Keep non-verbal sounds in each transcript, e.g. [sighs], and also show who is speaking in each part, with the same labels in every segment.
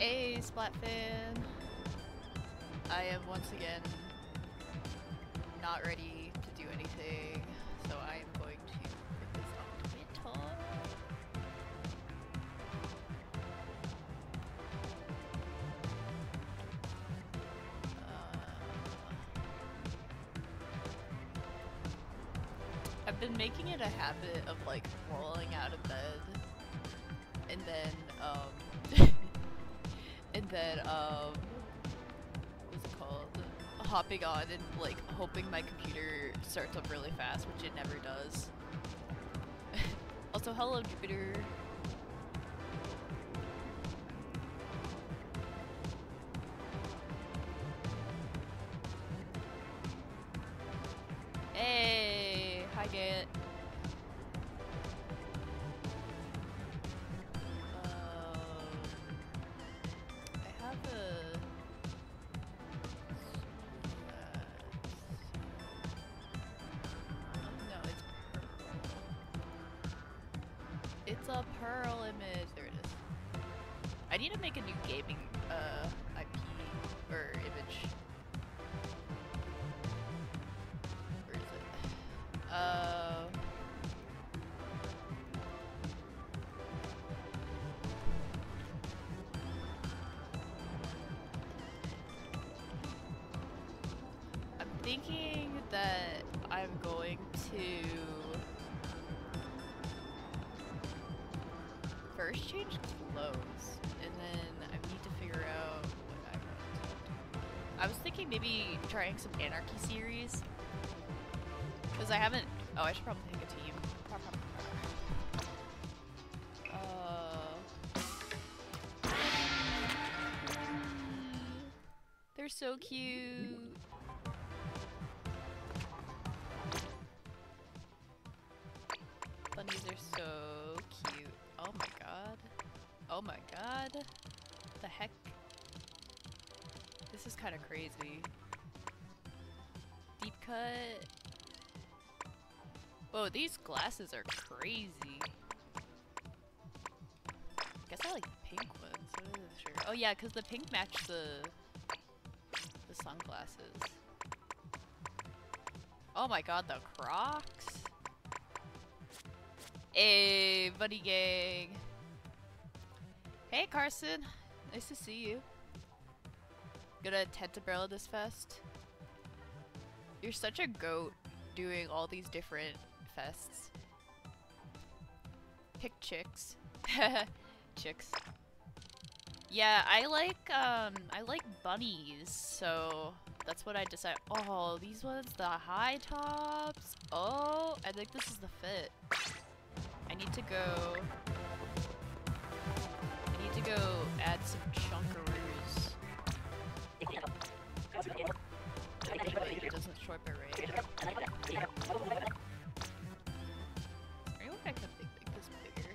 Speaker 1: Hey, Splatfan! I am once again not ready to do anything, so I am going to put this on Twitter. Uh, I've been making it a habit of like hopping on and like hoping my computer starts up really fast which it never does. [laughs] Also hello jupiter trying some Anarchy series, because I haven't. Oh, I should probably pick a team. Uh, they're so cute. Bunnies are so cute. Oh my god. Oh my god. The heck? This is kind of crazy. Cut. Whoa, these glasses are crazy. Guess I like pink ones. Shirt? Oh yeah, because the pink match the the sunglasses. Oh my god, the Crocs. Hey, buddy gang. Hey, Carson. Nice to see you. Gonna to barrel this fest. You're such a goat doing all these different fests. Pick chicks. [laughs] chicks. Yeah, I like um I like bunnies, so that's what I decide. Oh, these ones, the high tops. Oh, I think this is the fit. I need to go. I need to go add some chunkaroos. [laughs] Way I can make, make this bigger?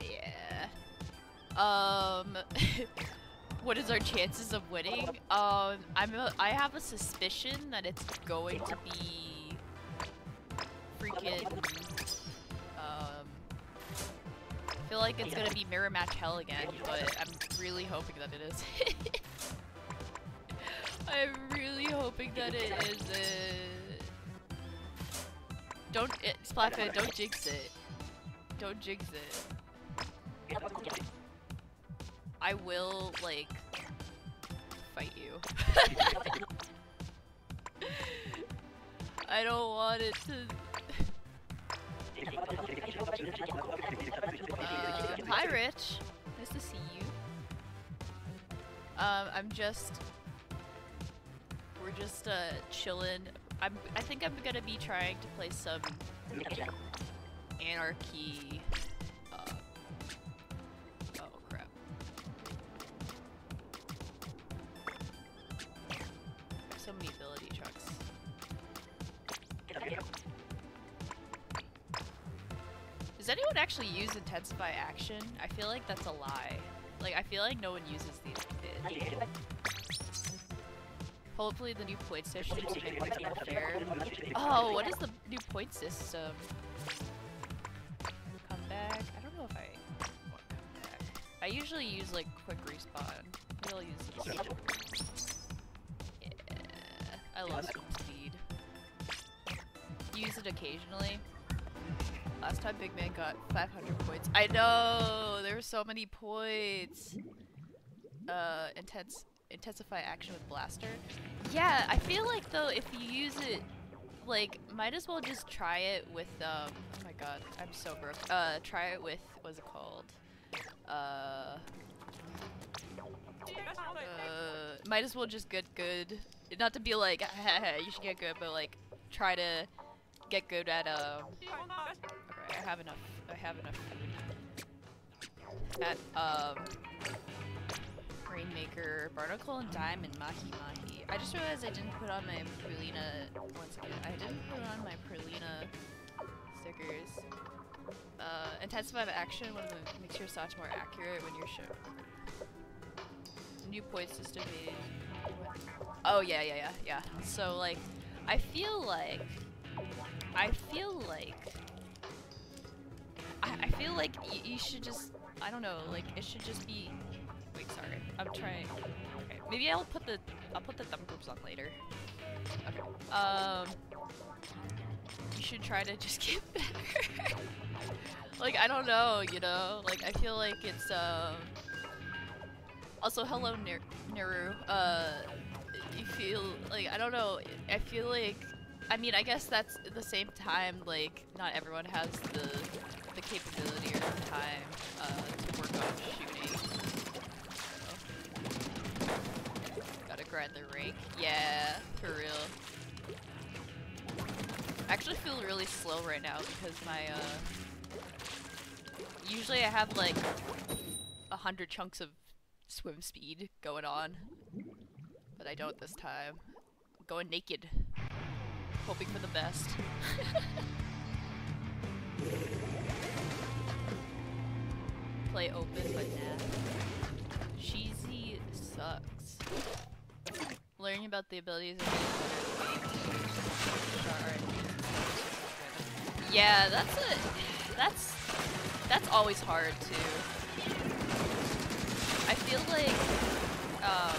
Speaker 1: Yeah. Um. [laughs] what is our chances of winning? Um, I'm a, I have a suspicion that it's going to be freaking. Um, I feel like it's gonna be mirror match hell again, but I'm really hoping that it is. [laughs] I'm really hoping that it isn't. Don't it, Splatfan, don't jinx it. Don't jinx it. I will like fight you. [laughs] I don't want it to. Uh, hi, Rich. Nice to see you. Um, I'm just. We're just uh chilling. I'm. I think I'm gonna be trying to play some anarchy. Uh, oh crap. So many ability trucks. Does anyone actually use intensify action? I feel like that's a lie. Like I feel like no one uses these. Hopefully the new point system things more fair. Oh, what is the new point system? Come back. I don't know if I want to come back. I usually use like quick respawn. We'll use this. Yeah, I love speed. Use it occasionally. Last time Big Man got 500 points. I know! There were so many points! Uh, intense, intensify action with blaster. Yeah, I feel like though if you use it, like, might as well just try it with, um, oh my god, I'm so broke. Uh, try it with, what's it called? Uh, uh, might as well just get good. Not to be like, [laughs] you should get good, but like, try to get good at, um, okay, I have enough, I have enough. At, um, Rainmaker, Barnacle, and Diamond, Mahi Mahi. I just realized I didn't put on my Pearlina, once again, I didn't put on my Pearlina stickers. Uh, intensified action when the makes your shots more accurate when you're sure. New point system is. Oh yeah, yeah, yeah, yeah. So like, I feel like, I feel like, I, I feel like you should just, I don't know, like it should just be. Wait, sorry, I'm trying. Okay, maybe I'll put the, I'll put the thumb groups on later. Okay. Um, you should try to just [laughs] get better. like, I don't know, you know? Like, I feel like it's, um... Also, hello, Neru. Uh, you feel, like, I don't know, I feel like... I mean, I guess that's at the same time, like, not everyone has the the capability or the time uh, to work on shooting. Gotta grind the rake. Yeah, for real. I actually feel really slow right now because my, uh... Usually I have like a hundred chunks of swim speed going on. But I don't this time. I'm going naked. Hoping for the best. [laughs] Play open, but nah. Cheesy sucks. Learning about the abilities of. Yeah, that's a that's that's always hard too. I feel like um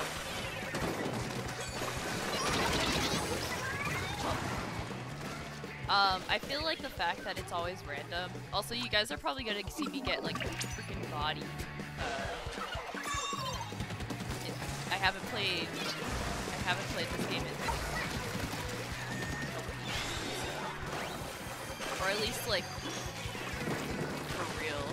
Speaker 1: Um, I feel like the fact that it's always random. Also, you guys are probably gonna see me get like freaking body. Uh, I haven't played. I haven't played this game in Or at least, like, for real.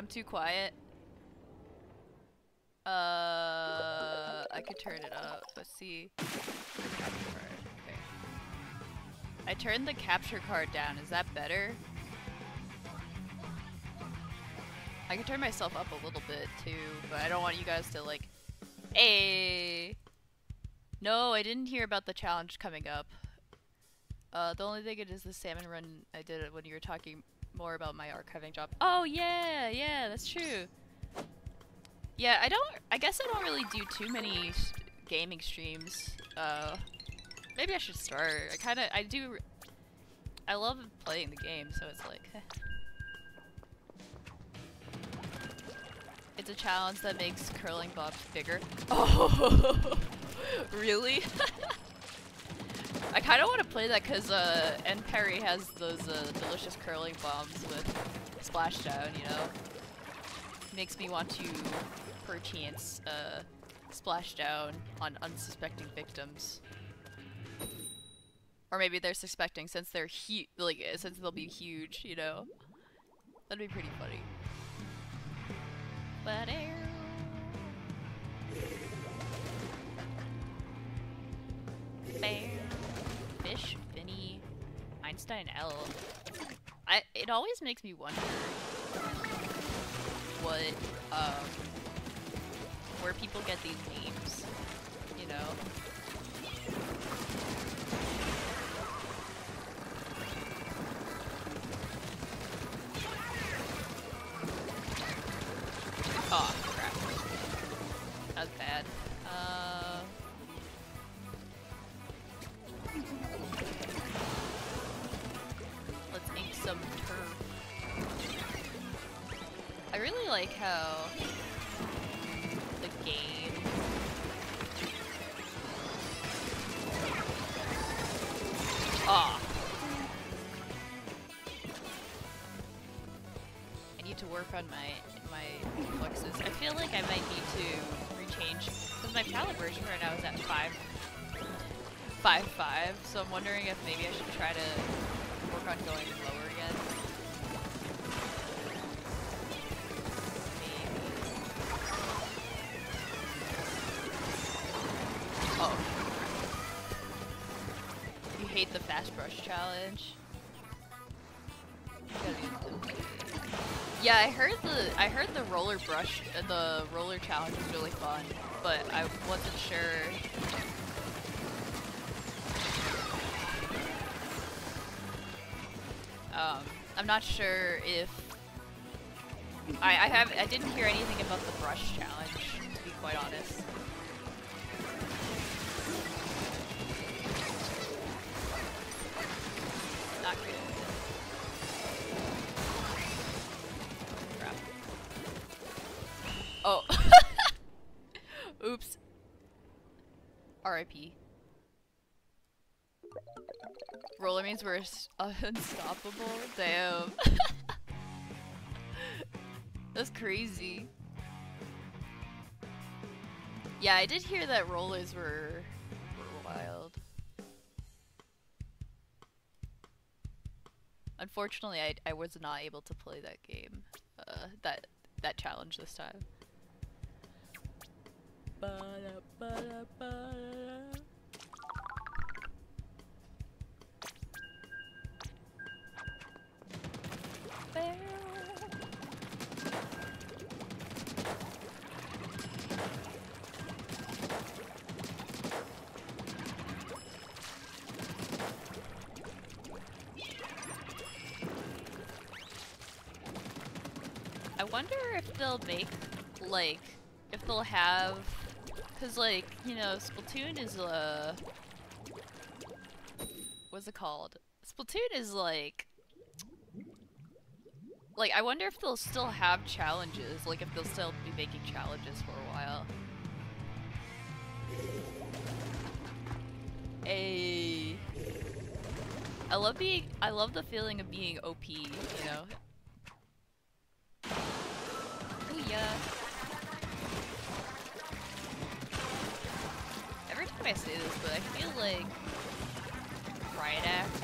Speaker 1: I'm too quiet. Uh, I could turn it up. Let's see. I turned the capture card down. Is that better? I can turn myself up a little bit too, but I don't want you guys to like. Hey. No, I didn't hear about the challenge coming up. Uh, the only thing it is the salmon run I did it when you were talking more about my archiving job. Oh yeah, yeah, that's true. Yeah, I don't. I guess I don't really do too many gaming streams. Uh, maybe I should start. I kind of. I do. I love playing the game, so it's like. It's a challenge that makes curling bombs bigger. [laughs] Oh, [laughs] really? [laughs] I kind of want to play that because uh, N Perry has those uh, delicious curling bombs with splashdown, you know? Makes me want to, perchance, uh, splash down on unsuspecting victims. Or maybe they're suspecting since they're huge, like, since they'll be huge, you know? That'd be pretty funny. But Bear. Fish, Vinny, Einstein L. I it always makes me wonder what um where people get these names, you know? Really brush challenge? Yeah, I heard the I heard the roller brush uh, the roller challenge was really fun, but I wasn't sure. Um, I'm not sure if I I have I didn't hear anything about the brush challenge to be quite honest. Not good. Oh. [laughs] Oops. R.I.P. Roller means we're [laughs] unstoppable? Damn. [laughs] That's crazy. Yeah, I did hear that rollers were, were wild. Unfortunately, I, I was not able to play that game, uh, that that challenge this time. Ba-da-ba-da-ba-da-da. I they'll make, like, if they'll have, cause like, you know, Splatoon is, uh, what's it called? Splatoon is like, like, I wonder if they'll still have challenges, like if they'll still be making challenges for a while. Hey. I love being, I love the feeling of being OP, you know? Booyah. Every time I say this, but I feel like Riot Act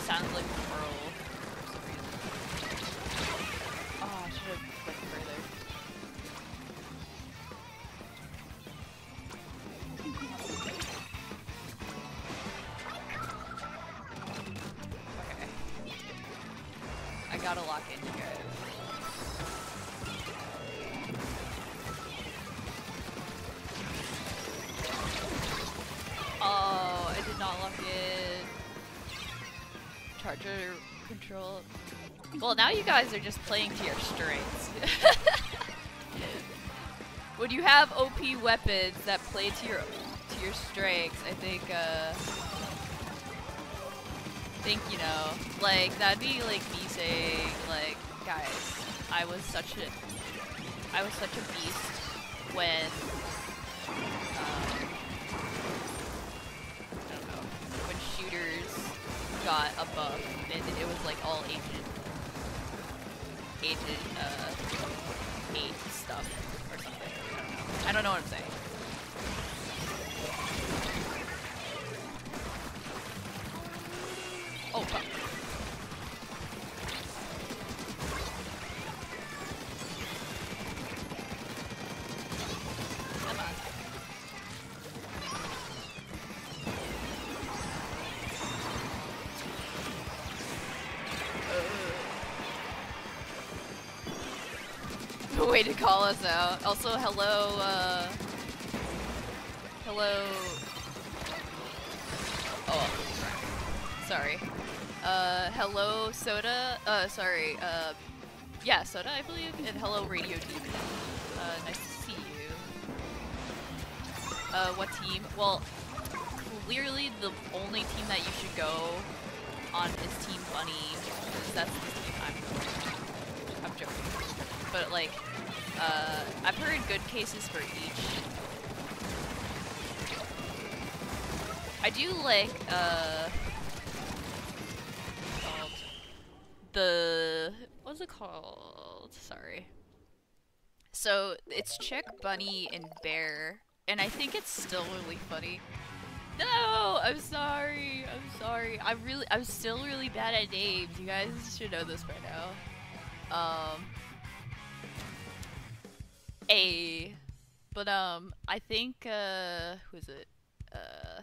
Speaker 1: sounds like Pearl Well, now you guys are just playing to your strengths. [laughs] when you have OP weapons that play to your to your strengths, I think uh think, you know, like that'd be like me saying like, guys, I was such a I was such a beast when um, I don't know, when shooters got a buff and it was like all agent agent uh hate stuff or something. I don't know. I don't know what I'm saying. Oh fuck. Us out. Also, hello, uh... Hello... Oh. Sorry. Uh, hello, Soda. Uh, sorry. Uh, yeah, Soda, I believe. And hello, Radio Demon. Uh, nice to see you. Uh, what team? Well, clearly the only team that you should go on is Team Bunny. Because that's the team I'm. I'm joking. But, like, uh, I've heard good cases for each. I do like, uh, the what's it called? Sorry. So it's Chick, Bunny, and Bear, and I think it's still really funny. No, I'm sorry. I'm sorry. I'm really, I'm still really bad at names. You guys should know this by now. Um. A, but um, I think uh, who is it? Uh,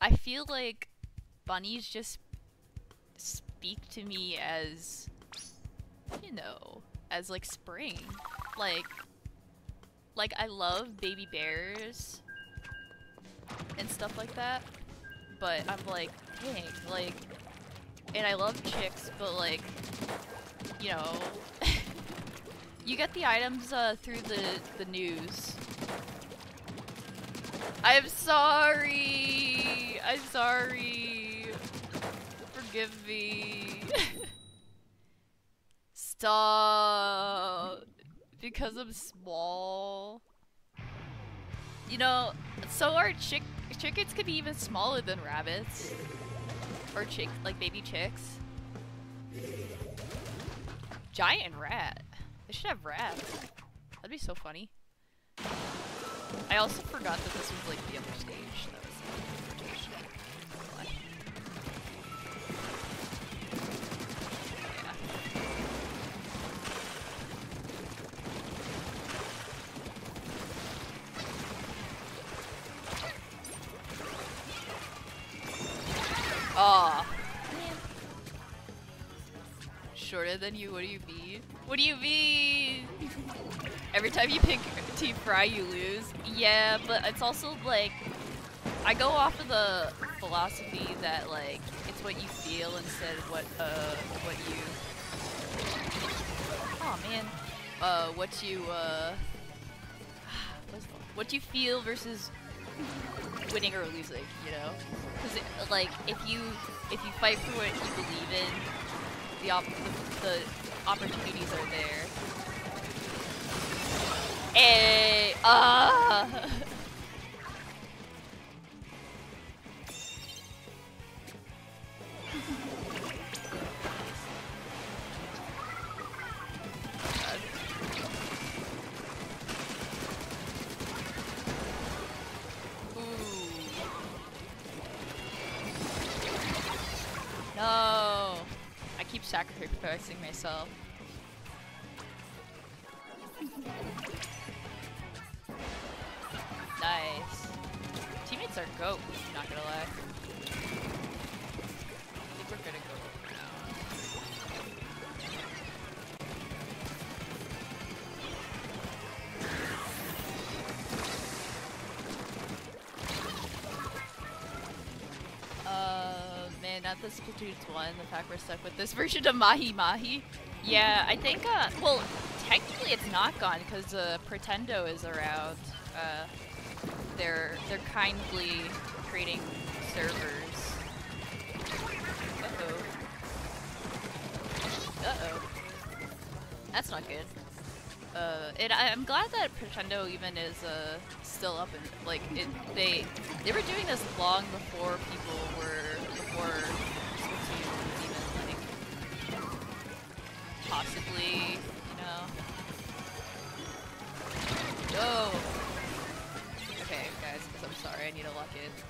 Speaker 1: I feel like bunnies just speak to me as, you know, as like spring. Like, like I love baby bears and stuff like that, but I'm like, dang, like, and I love chicks, but like, you know, [laughs] you get the items uh, through the the news. I'm sorry. I'm sorry. Forgive me. [laughs] Stop. Because I'm small. You know, so are chick chickens could be even smaller than rabbits. Or chick like baby chicks. Giant rat. They should have rats. That'd be so funny. I also forgot that this was like the other stage. That was the invitation. Oh, Aw. Ah. Shorter than you, what do you mean? What do you mean? Every time you pick Team Frye, you lose. Yeah, but it's also like, I go off of the philosophy that like, it's what you feel instead of what, uh, what you, oh man, uh, what you, uh, what you feel versus winning or losing, you know? Because like if you if you fight for what you believe in, the op the, the opportunities are there. Eh. Uh. [laughs] myself. Because Splatoon's 1, the fact we're stuck with this version of Mahi Mahi. Yeah, I think, uh, well, technically it's not gone because uh, Pretendo is around. Uh, they're, they're kindly creating servers. Uh-oh. Uh-oh. That's not good. Uh, it, I, am glad that Pretendo even is uh, still up and like it. They they were doing this long before people were before possibly you know. Oh. Okay, guys, I'm sorry. I need to lock in.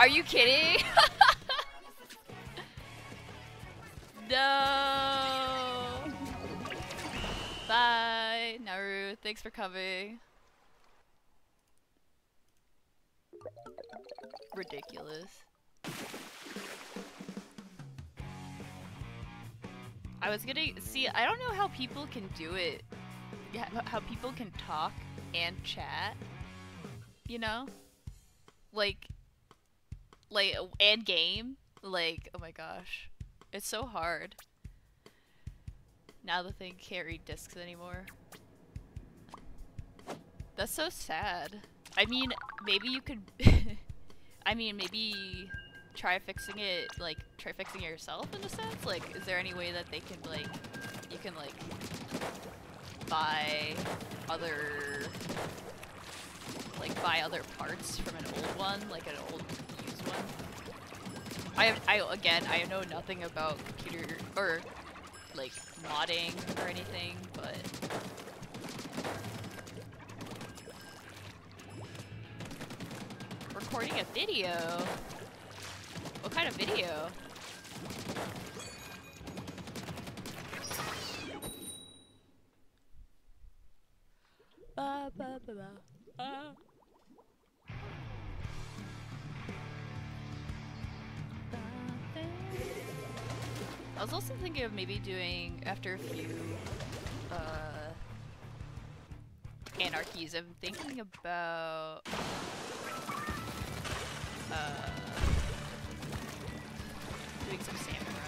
Speaker 1: Are you kidding? [laughs] no. Bye, Naru. Thanks for coming. Ridiculous. I was gonna see. I don't know how people can do it. Yeah, how people can talk and chat. You know, like, like and game. Like, oh my gosh, it's so hard. Now the thing can't read discs anymore. That's so sad. I mean, maybe you could. [laughs] I mean, maybe try fixing it. Like, try fixing it yourself in a sense. Like, is there any way that they can like, you can like buy other, like buy other parts from an old one, like an old one? I have, I again, I know nothing about computer or like modding or anything, but recording a video. What kind of video? Ba, ba, ba, I was also thinking of maybe doing after a few uh, anarchies. I'm thinking about uh, doing some salmon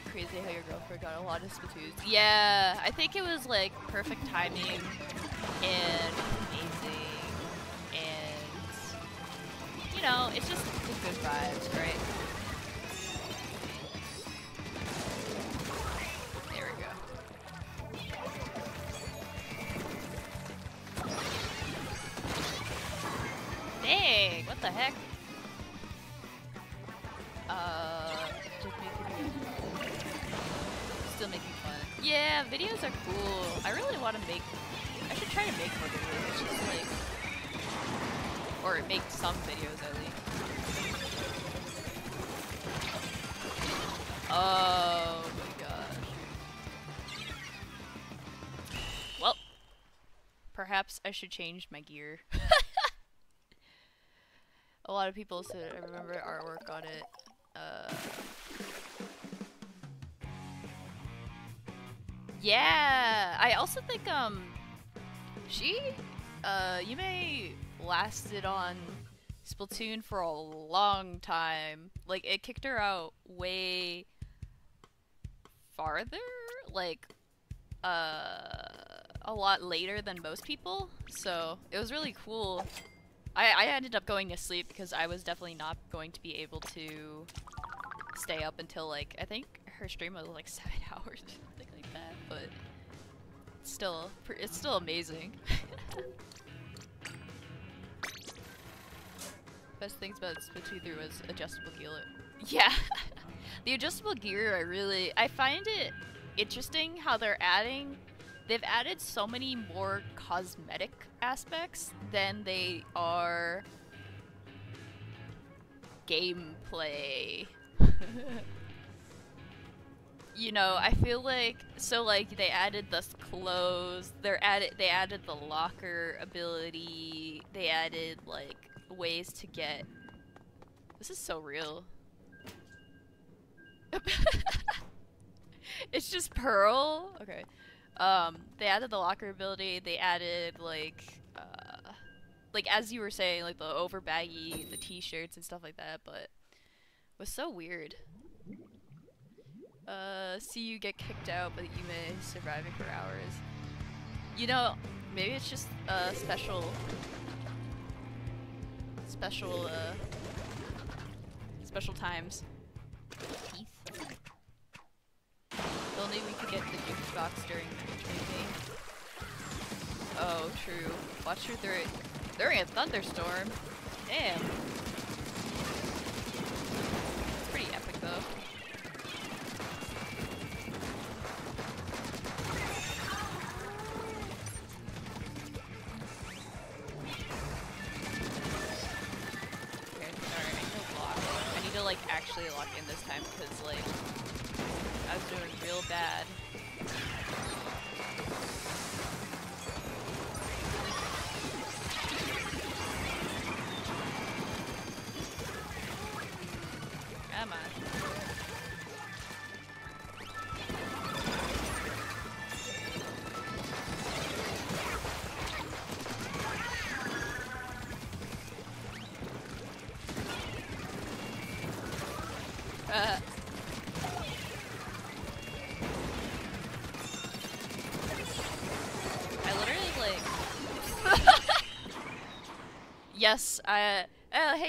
Speaker 1: Splatoon 1, was it crazy how your girlfriend got a lot of Splatoons? Yeah, I think it was like perfect timing and amazing and you know, it's just the good vibes, right? I should change my gear. [laughs] A lot of people said I remember artwork on it. Uh, yeah, I also think um, she, uh, Yume lasted on Splatoon for a long time. Like it kicked her out way farther, like uh, a lot later than most people. So it was really cool. I, I ended up going to sleep because I was definitely not going to be able to stay up until like I think her stream was like [laughs] seven hours or something like that. But still, it's still amazing. [laughs] Best things about Splatoon 3 was adjustable gear. Yeah, [laughs] The adjustable gear, I really, I find it interesting how they're adding, they've added so many more cosmetic aspects than they are gameplay. [laughs] you know, I feel like so like they added the clothes, they're added they added the locker ability, they added like ways to get This is so real. [laughs] it's just Pearl. Okay. Um, they added the locker ability. They added like, uh, like as you were saying, like the over baggy, the t-shirts and stuff like that. But it was so weird. Uh, see you get kicked out, but you may survive it for hours. You know, maybe it's just uh, special, special, uh, special times. Only we could get the jukebox during the game. Oh, true. Watch her through during a thunderstorm. Damn. It's pretty epic though. Actually lock in this time because like I was doing real bad.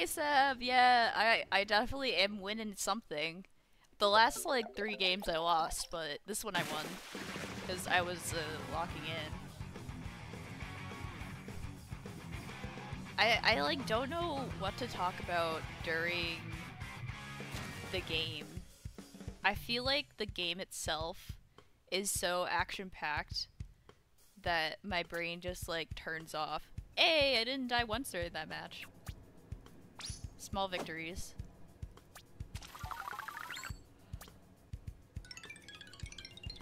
Speaker 1: Seb. Yeah, I I definitely am winning something. The last like three games I lost, but this one I won because I was uh, locking in. I I like don't know what to talk about during the game. I feel like the game itself is so action packed that my brain just like turns off. Hey, I didn't die once during that match. Small victories.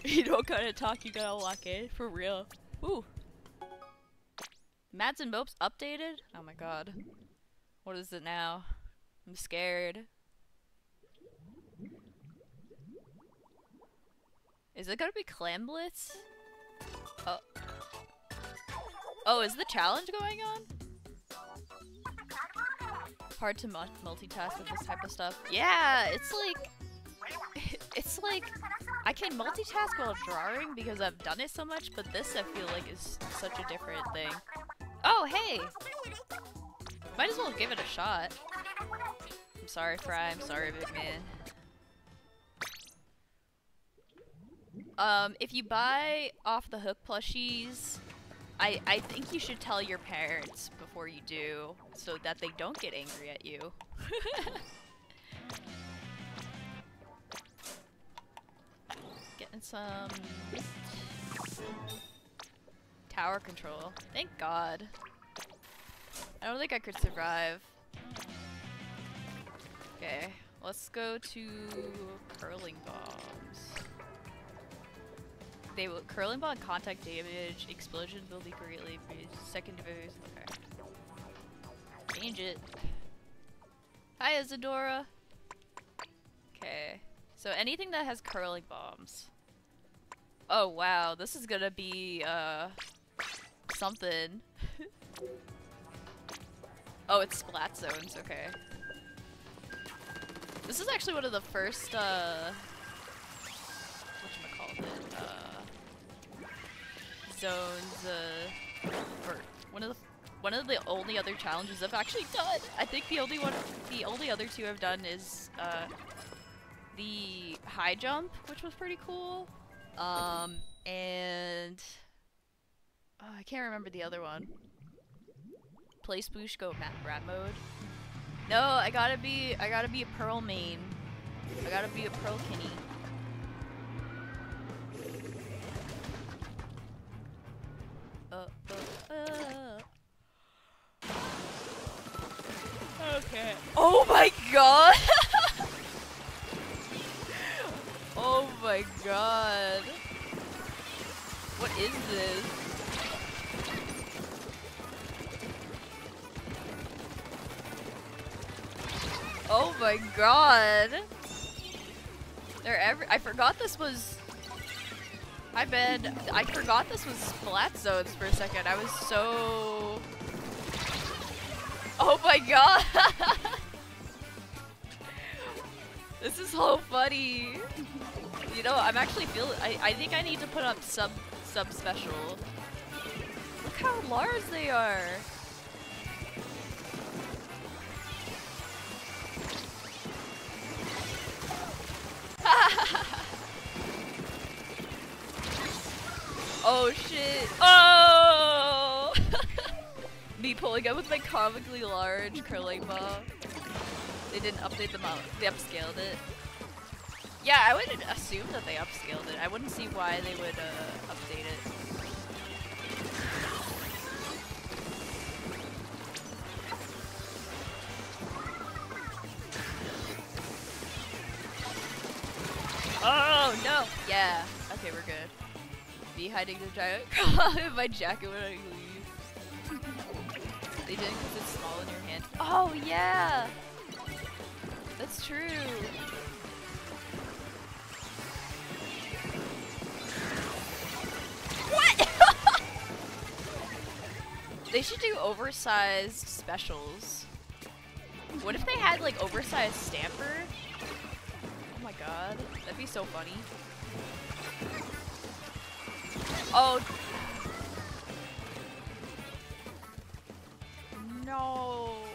Speaker 1: [laughs] you don't gotta talk, you gotta walk in. For real. Ooh. Mads and Mopes updated? Oh my god. What is it now? I'm scared. Is it gonna be Clam Blitz? Oh. Oh, is the challenge going on? Hard to multitask with this type of stuff. Yeah, it's like... [laughs] It's like... I can multitask while drawing because I've done it so much, but this I feel like is such a different thing. Oh, hey! Might as well give it a shot. I'm sorry, Frye. I'm sorry, big man. Um, if you buy off the hook plushies, I I think you should tell your parents before you do, so that they don't get angry at you. [laughs] Getting some tower control. Thank God. I don't think I could survive. Okay, let's go to curling bombs. They will curling ball contact damage, explosions will be greatly. Second dose. Okay. Change it. Hi Isadora. Okay. So anything that has curling bombs. Oh wow, this is gonna be uh something. [laughs] oh, it's splat zones, okay. This is actually one of the first uh whatchamacallit, uh zones uh or one of the one of the only other challenges I've actually done. I think the only one the only other two I've done is uh the high jump, which was pretty cool. Um and oh, I can't remember the other one. Play Sploosh go mat rat mode. No, I gotta be I gotta be a pearl main I gotta be a Pearl Kenny. Uh, uh, uh. Okay. Oh my god! [laughs] oh my god. What is this? Oh my god. They're every- I forgot this was- Hi Ben. I forgot this was Splat Zones for a second. I was so... Oh my god! [laughs] this is so funny. You know, I'm actually feeling- I, I think I need to put up sub- sub special. Look how large they are. [laughs] oh shit. Oh! Me pulling up with my comically large curling ball. They didn't update them out. They upscaled it. Yeah, I would assume that they upscaled it. I wouldn't see why they would uh, update it. Oh no! Yeah. Okay, we're good. Be hiding the giant [laughs] in my jacket when I leave. They did because it's small in your hand. Oh yeah! That's true. What? [laughs] they should do oversized specials. What if they had like oversized stamper? Oh my god, that'd be so funny. Oh. No.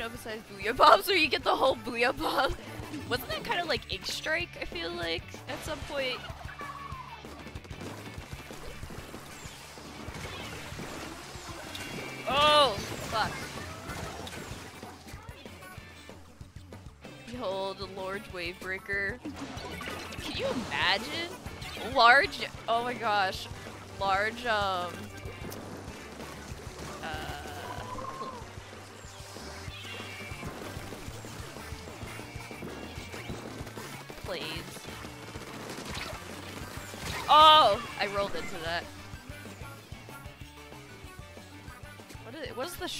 Speaker 1: Imagine oversized booyah bombs where you get the whole booyah bomb. [laughs] Wasn't that kind of like Ink Strike, I feel like, at some point? Oh, fuck. Behold, a large wave breaker. Can you imagine? Large, oh my gosh. Large, um...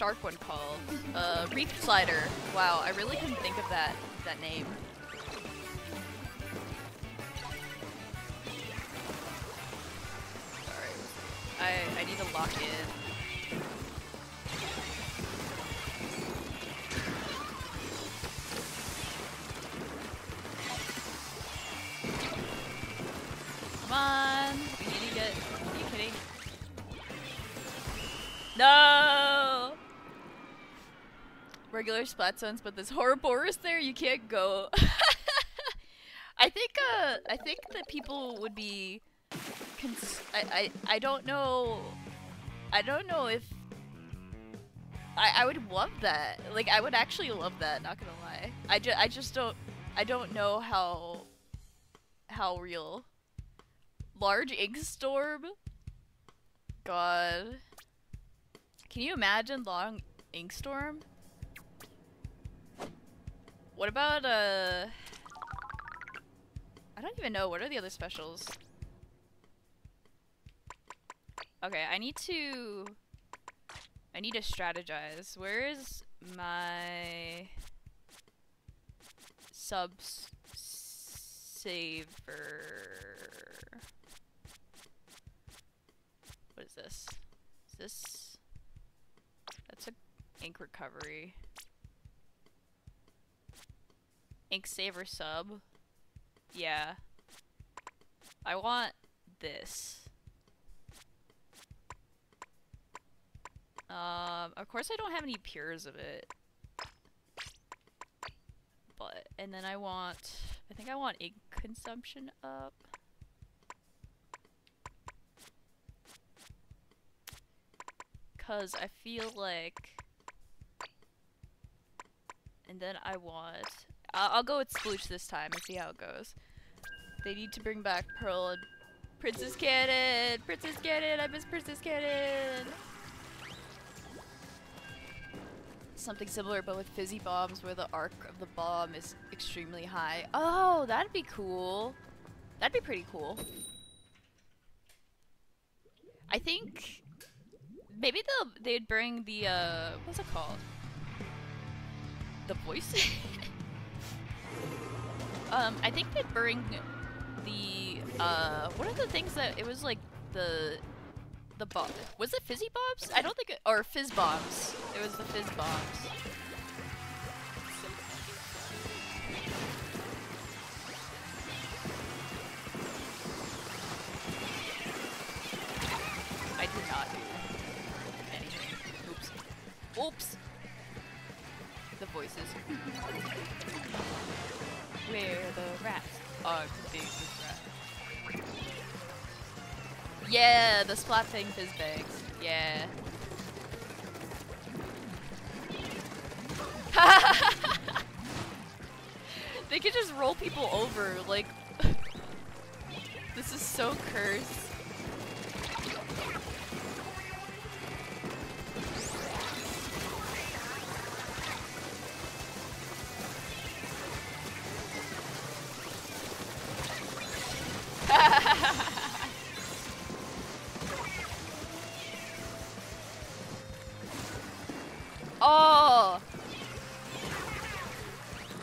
Speaker 1: shark one called? Uh, Reef Slider. Wow, I really couldn't think of that, that name. Regular splat zones, but this Ouroboros there, you can't go. [laughs] I think, uh, I think that people would be cons- I, I, I don't know, I don't know if, I, I would love that. Like, I would actually love that, not gonna lie. I, just I just don't, I don't know how, how real. Large ink storm? God. Can you imagine long ink storm? What about, uh... I don't even know. What are the other specials? Okay, I need to... I need to strategize. Where is my... Subs... Saver... What is this? Is this... That's a ink recovery. Ink Saver sub. Yeah. I want this. Um, of course I don't have any pures of it. But, and then I want, I think I want ink consumption up. Cause I feel like, and then I want, I'll, go with Sploosh this time and see how it goes. They need to bring back Pearl and Princess Cannon! Princess Cannon! I miss Princess Cannon! Something similar but with fizzy bombs where the arc of the bomb is extremely high. Oh, that'd be cool. That'd be pretty cool. I think maybe they'll they'd bring the uh what's it called? The voice? [laughs] um, I think they'd bring the uh are the things that it was like the the bomb was it fizzy bombs? I don't think it or fizz bombs. It was the fizz bombs. I did not do anything. Oops. Oops. The voices. [laughs] Where the rats are the biggest rat. Yeah, the splat thing fizz bags. Yeah. [laughs] they could just roll people over, like [laughs] this is so cursed. [laughs] oh!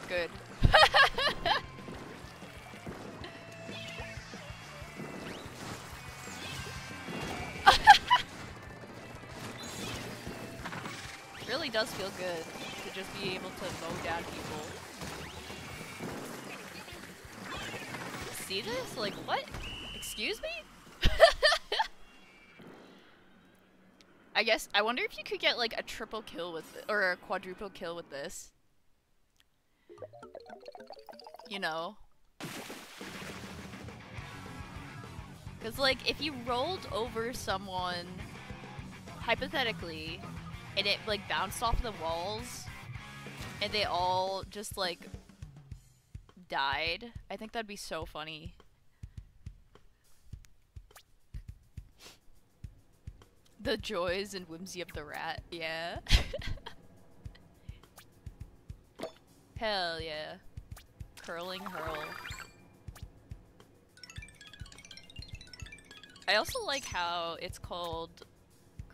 Speaker 1: Good. [laughs] really does feel good to just be able to mow down people. See this? Like, what? Excuse me? [laughs] I guess, I wonder if you could get like a triple kill with it, or a quadruple kill with this. You know? Because like, if you rolled over someone, hypothetically, and it like bounced off the walls, and they all just like died, I think that'd be so funny. The joys and whimsy of the rat, yeah. [laughs] Hell yeah. Curling hurl. I also like how it's called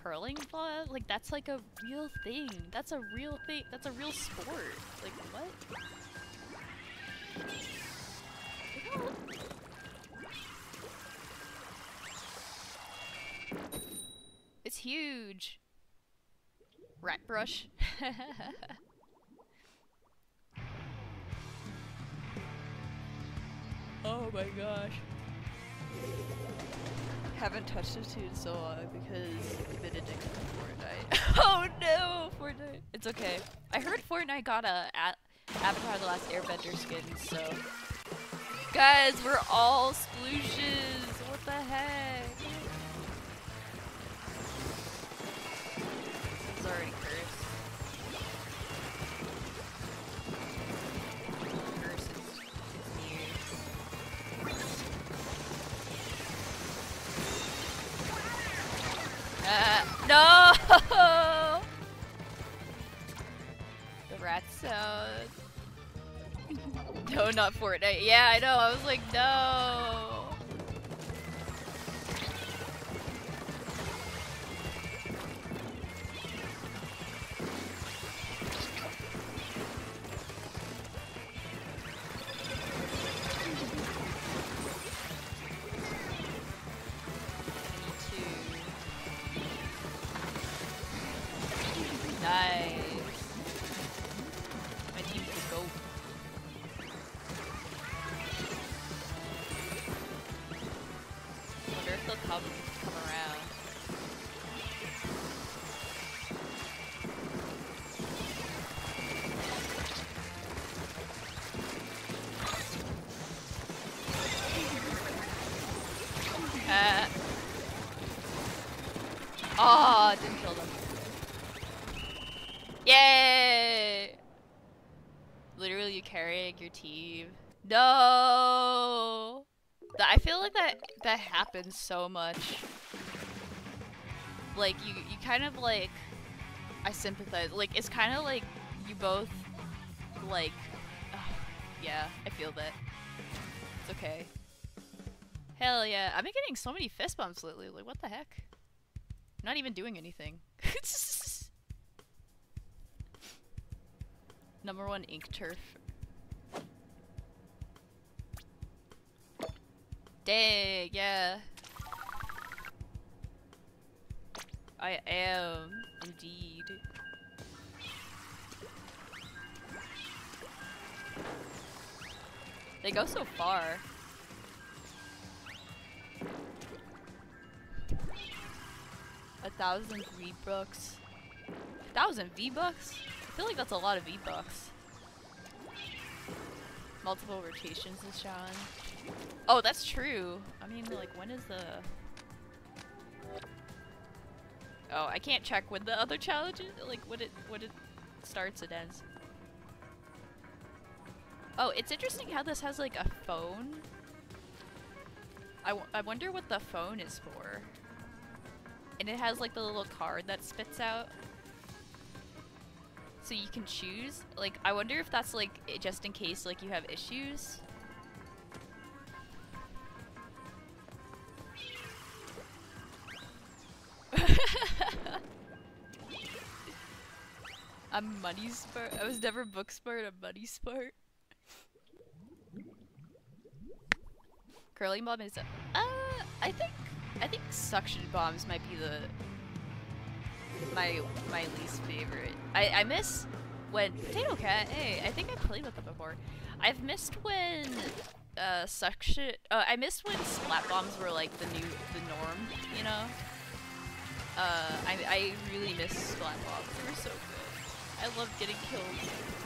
Speaker 1: curling blood. Like that's like a real thing. That's a real thing. That's a real sport. Like what? It's huge. Rat brush. [laughs] oh my gosh. Haven't touched it in so long because I've been addicted to Fortnite. [laughs] oh no, Fortnite. It's okay. I heard Fortnite got a at Avatar The Last Airbender skin, so. Guys, we're all splooshes. No, not Fortnite. Yeah, I know. I was like, no. That happens so much. Like you you kind of like I sympathize. Like it's kind of like you both like yeah, I feel that. It's okay. Hell yeah. I've been getting so many fist bumps lately. Like what the heck? I'm not even doing anything. [laughs] Number one ink turf. Dang, yeah. I am, indeed. They go so far. A thousand V-Bucks. A Thousand V-Bucks? I feel like that's a lot of V-Bucks. Multiple rotations is challenge. Oh, that's true. I mean, like, when is the... Oh, I can't check when the other challenge is, like, when it, when it starts and ends. Oh, it's interesting how this has, like, a phone. I, I wonder what the phone is for. And it has, like, the little card that spits out. So you can choose. Like, I wonder if that's, like, just in case, like, you have issues. [laughs] I'm money smart. I was never book smart. I'm money smart. Curling bomb is. Uh, I think. I think suction bombs might be the my my least favorite. I I miss when potato cat. Hey, I think I played with them before. I've missed when uh suction. Uh, I missed when splat bombs were like the new the norm. You know. Uh, I I really miss splat bombs. They were so good. I love getting killed.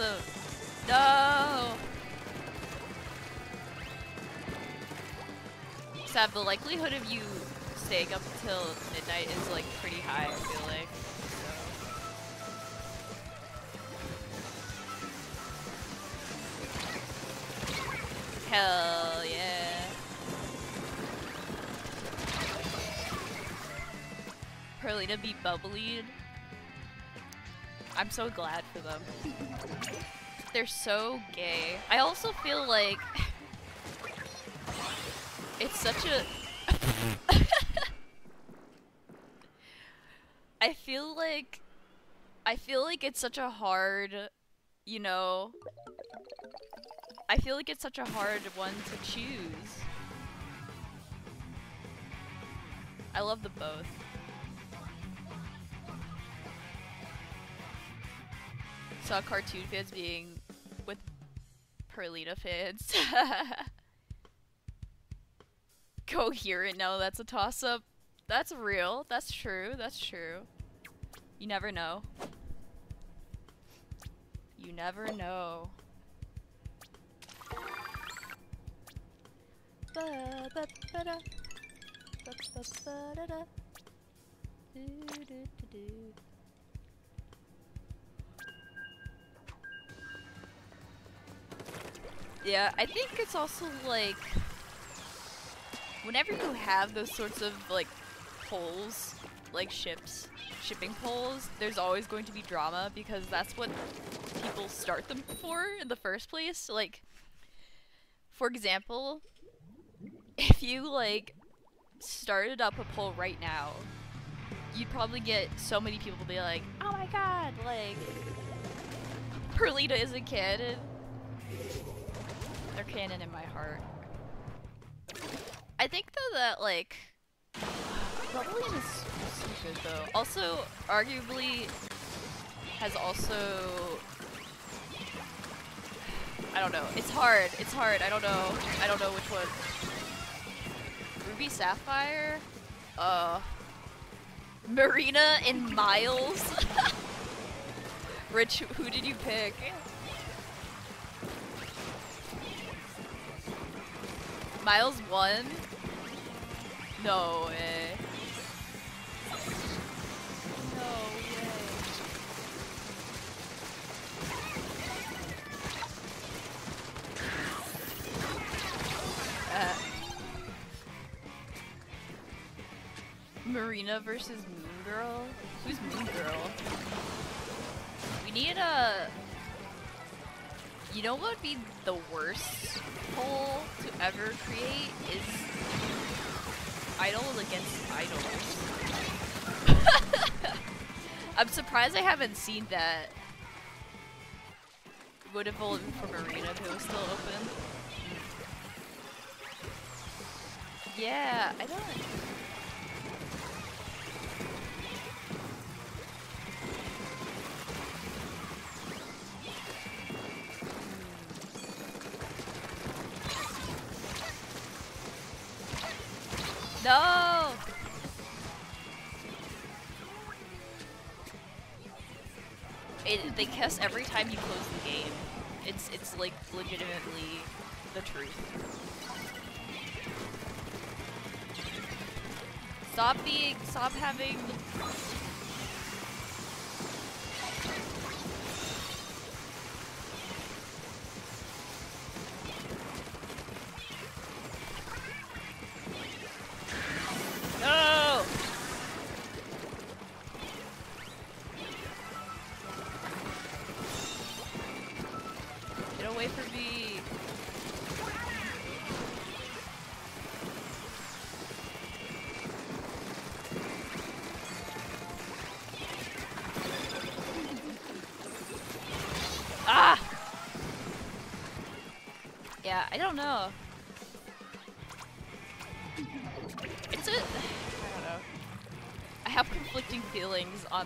Speaker 1: The no. Sab, the likelihood of you staying up until midnight is like pretty high. I feel like. Hell yeah. Pearlina be bubbly. I'm so glad for them. They're so gay. I also feel like [laughs] it's such a [laughs] I feel like I feel like it's such a hard, you know, I feel like it's such a hard one to choose. I love the both. Saw cartoon fans being with Pearlina fans. [laughs] Coherent, no, that's a toss up. That's real. That's true. That's true. You never know. You never know. Yeah, I think it's also like whenever you have those sorts of like holes like ships, shipping poles, there's always going to be drama because that's what people start them for in the first place. Like, for example, if you like started up a poll right now, you'd probably get so many people to be like, "Oh my god, like Pearlina isn't canon." They're canon in my heart. I think though that like Rebellion is good though. Also, arguably, has also I don't know. It's hard. It's hard. I don't know. I don't know which one. Ruby Sapphire? Uh Marina and Miles? [laughs] Rich, who did you pick? Miles won? No way. No way. Uh, Marina versus Moon Girl? Who's Moon Girl? We need a... You know what would be the worst poll to ever create is idols against idols. [laughs] I'm surprised I haven't seen that. Would have voted for Marina if it was still open. Hmm. Yeah, I don't. No! It, they kiss every time you close the game. It's it's like legitimately the truth. Stop being stop having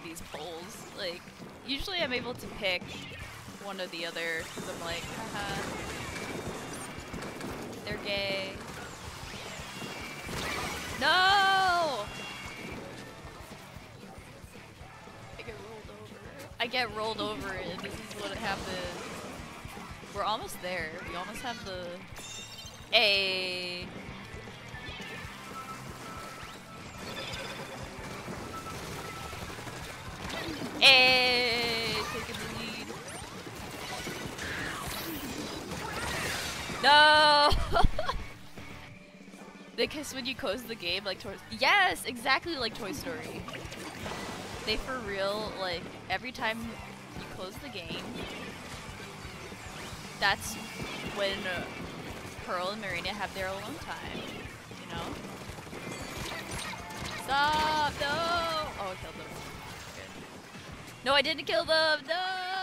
Speaker 1: these polls. Like, usually I'm able to pick one or the other because I'm like, haha. They're gay. No! I get rolled over. I get rolled over and this is what happens. We're almost there. We almost have the. A. Hey, taking the lead. No. [laughs] they kiss when you close the game, like Toy. Yes, exactly like Toy Story. They for real, like every time you close the game, that's when uh, Pearl and Marina have their alone time. You know. Stop! No! Oh, I killed them. No, I didn't kill them! No!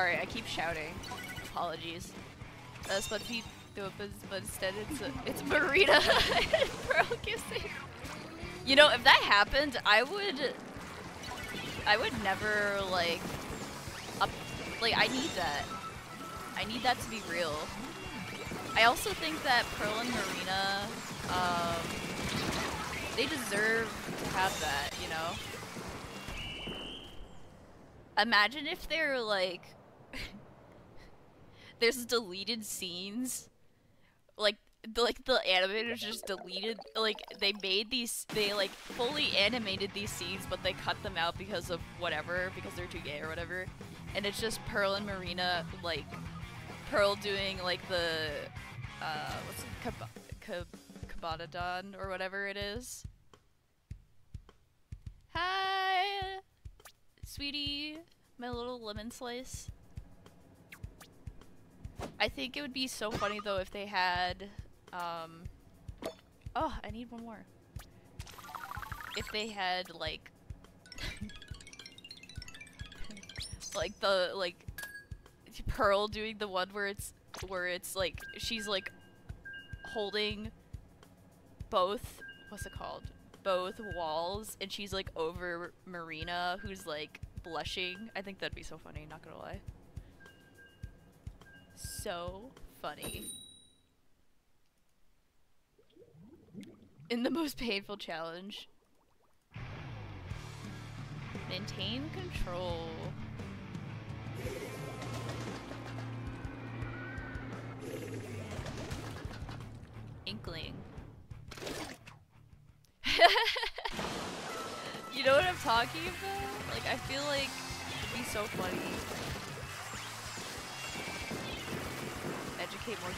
Speaker 1: Sorry, I keep shouting. Apologies. He do, but, instead it's a, it's Marina and Pearl kissing. You know, if that happened, I would, I would never like, up, like I need that. I need that to be real. I also think that Pearl and Marina, um, they deserve to have that, you know? Imagine if they're like, there's deleted scenes, like the, like the animators just deleted like they made these they like fully animated these scenes but they cut them out because of whatever because they're too gay or whatever. And it's just Pearl and Marina like Pearl doing like the uh what's it Kab or whatever it is. Hi sweetie my little lemon slice I think it would be so funny though if they had um, oh, I need one more. If they had like, [laughs] like the like Pearl doing the one where it's where it's like she's like holding both what's it called both walls and she's like over Marina who's like blushing. I think that'd be so funny, not gonna lie. So funny. in the most painful challenge. Maintain control. Inkling. [laughs] you know what I'm talking about? Like, I feel like it'd be so funny. More.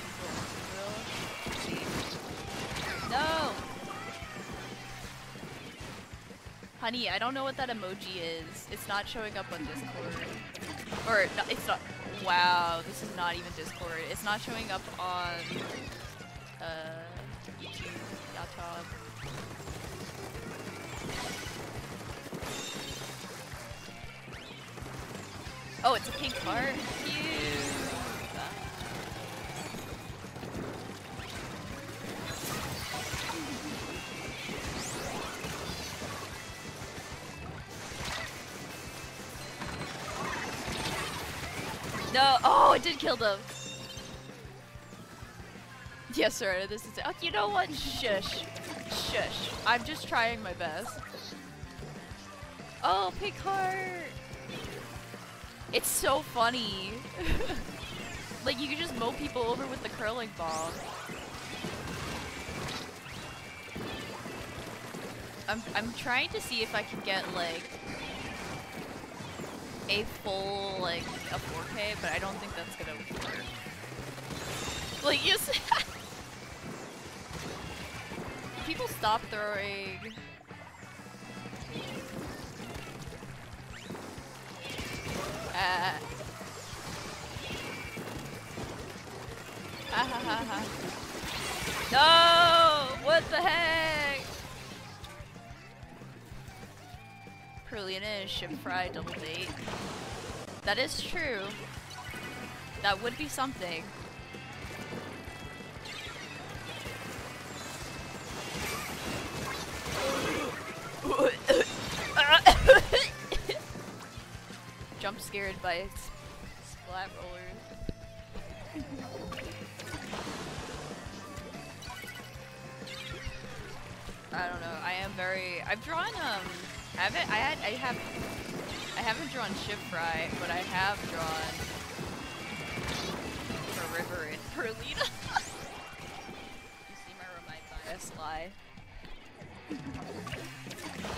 Speaker 1: No! Honey, I don't know what that emoji is. It's not showing up on Discord. Or, no, it's not. Wow, this is not even Discord. It's not showing up on uh, YouTube, YouTube. Oh, it's a pink heart. Cute. Oh, it did kill them. Yes, sir. This is. Oh, you know what? Shush. Shush. I'm just trying my best. Oh, pink heart. It's so funny. [laughs] like, you can just mow people over with the curling ball. I'm, I'm trying to see if I can get, like, a full, like, a 4K, but I don't think that's gonna work. Like, you [laughs] People stop throwing... Uh... Ship fry double date. That is true. That would be something. Jump scared by splat rollers. I don't know. I am very. I've drawn um haven't I had I have haven't drawn Ship Fry, but I have drawn for River and [laughs] Pearlina. you see my remind bias lie.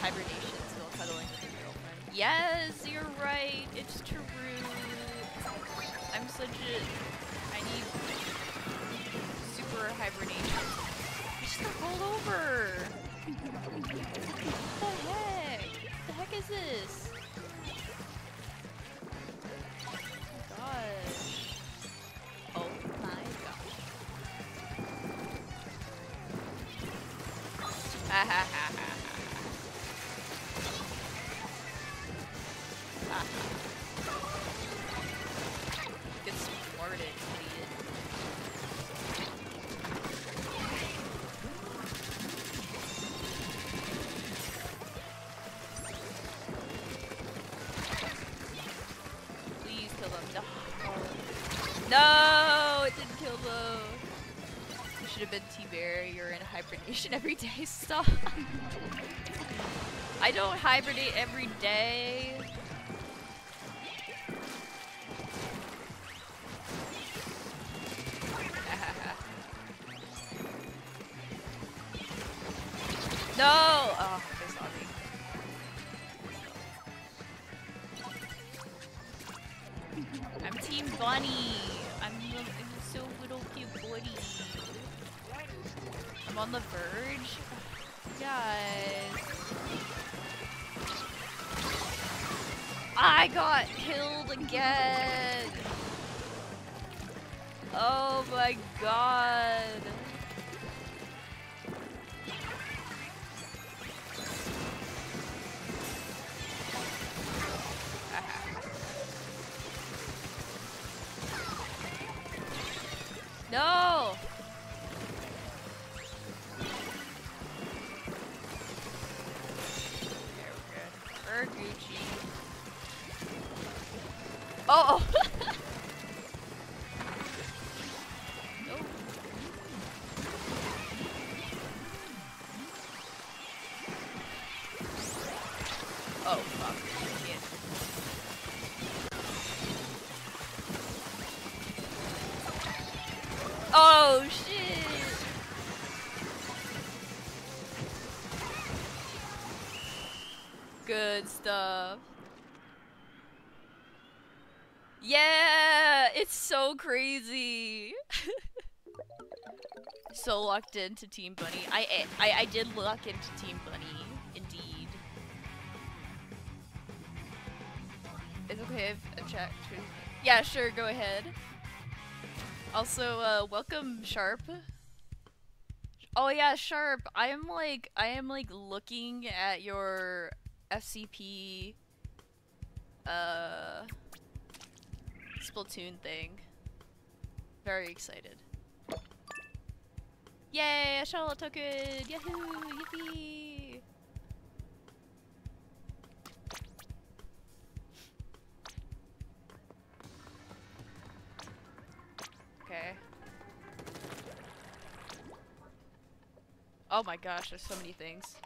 Speaker 1: Hibernation still cuddling with girlfriend. Yes, you're right. It's true. I'm such a I need super hibernation. I just got rolled over. What the heck? What the heck is this? Hibernation every day. Stop. I don't hibernate every day. Stuff. Yeah, it's so crazy. [laughs] so locked into Team Bunny. I, I I did lock into Team Bunny, indeed. It's okay if I check. Yeah, sure, go ahead. Also, uh, welcome Sharp. Oh yeah, Sharp. I am like I am like looking at your FCP uh Splatoon thing. Very excited. Yay, a token! Yahoo! Yippee! Okay. Oh my gosh, there's so many things.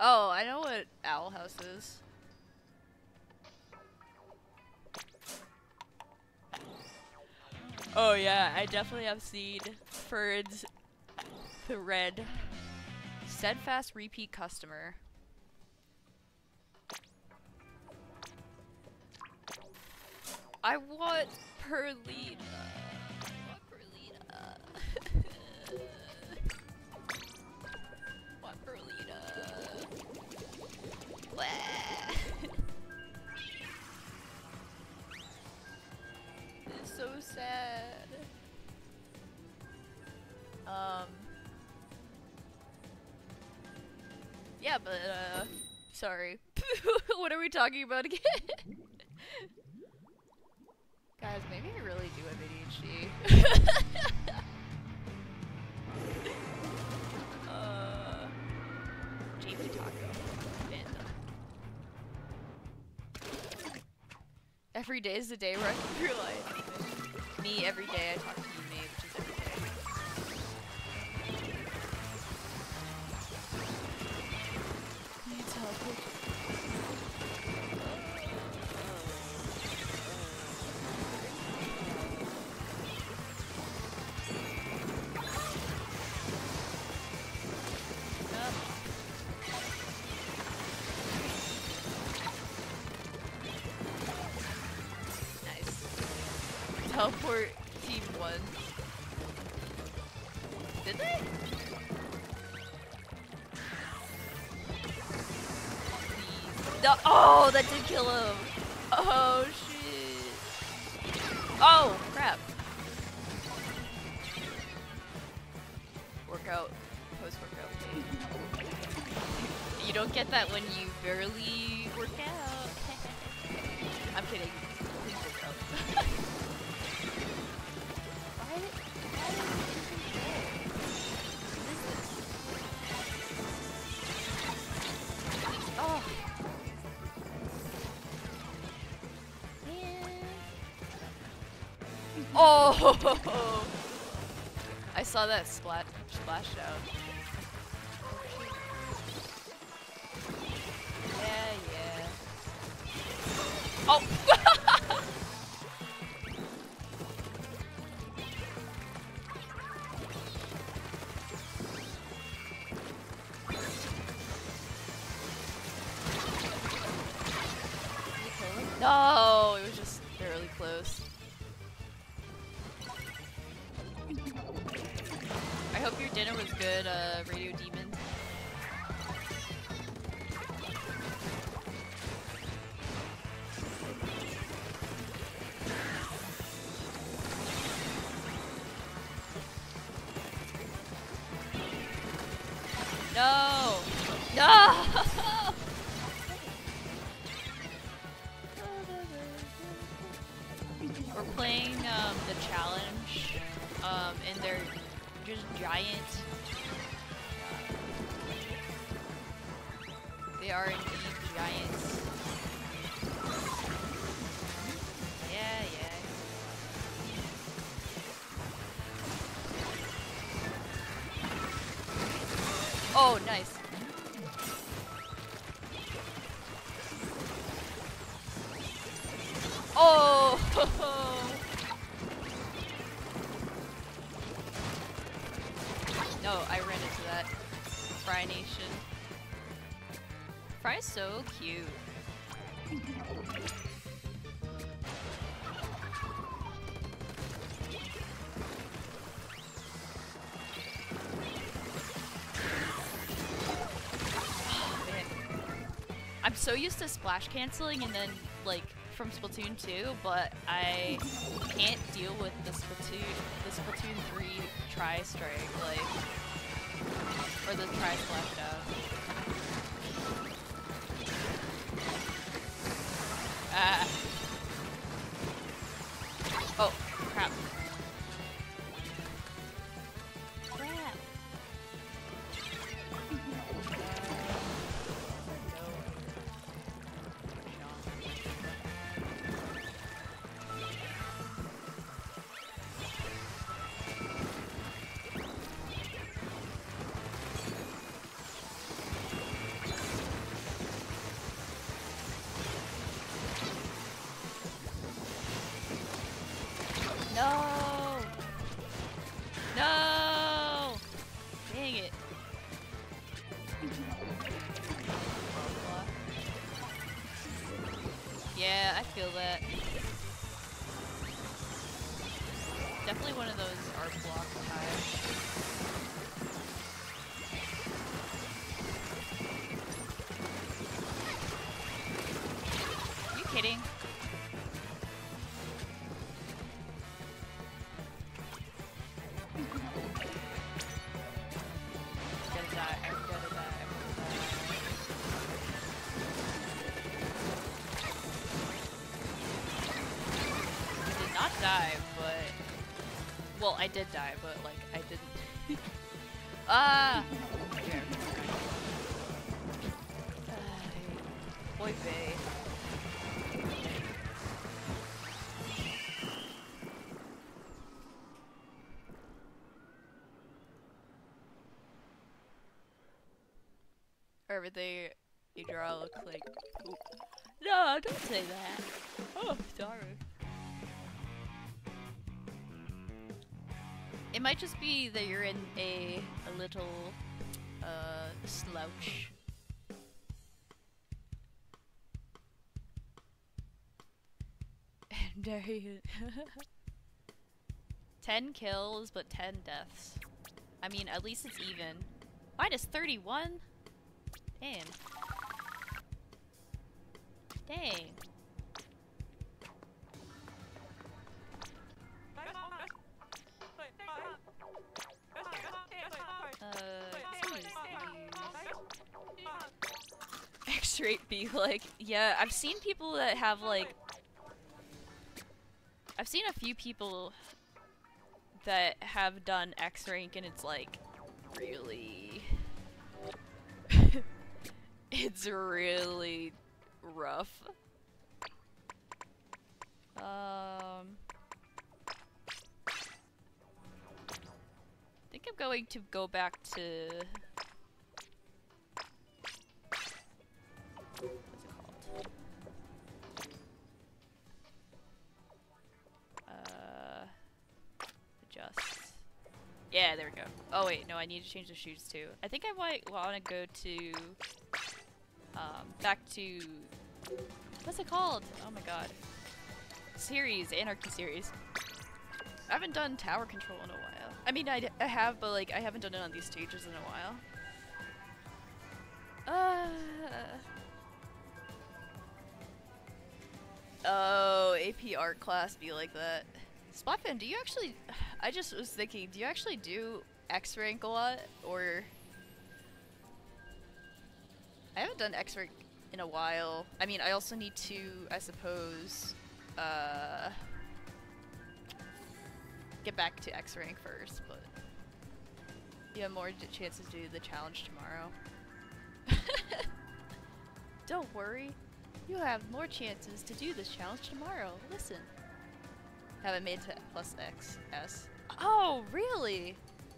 Speaker 1: Oh, I know what Owl House is. Oh yeah, I definitely have seen Ferd's the red steadfast repeat customer. I want Pearlina. Yeah, but uh, sorry. [laughs] what are we talking about again? [laughs] Guys, maybe I really do have ADHD. [laughs] uh, JP Taco. Fandom. Every day is the day where I can realize me every day I talk to [laughs] I saw that splat I'm so used to splash canceling and then like from Splatoon 2, but I can't deal with the Splatoon the Splatoon 3 tri strike like or the tri splash. Feel that. I did die, but like I didn't. [laughs] ah. Ah, Boy, Bay. Everything you draw looks like. No, don't say that. Might just be that you're in a a little uh slouch. [laughs] Ten kills, but ten deaths. I mean, at least it's even. Minus 31? Damn. [laughs] straight be like, yeah, I've seen people that have like, I've seen a few people that have done X rank and it's like, really, [laughs] it's really rough. Um, I think I'm going to go back to what's it called? Uh, adjust. Yeah, there we go. Oh wait, no, I need to change the shoes too. I think I might want to go to um, back to what's it called? Oh my god, series, Anarchy series. I haven't done tower control in a while. I mean, I have, but like I haven't done it on these stages in a while. Uh. Oh, AP art class be like that. Splatfan, do you actually? I just was thinking, do you actually do X rank a lot, or? I haven't done X rank in a while. I mean, I also need to, I suppose, uh, get back to X rank first, but you have more chances to do the challenge tomorrow. [laughs] Don't worry, you have more chances to do this challenge tomorrow. Listen. Haven't made to plus X S. Oh, really?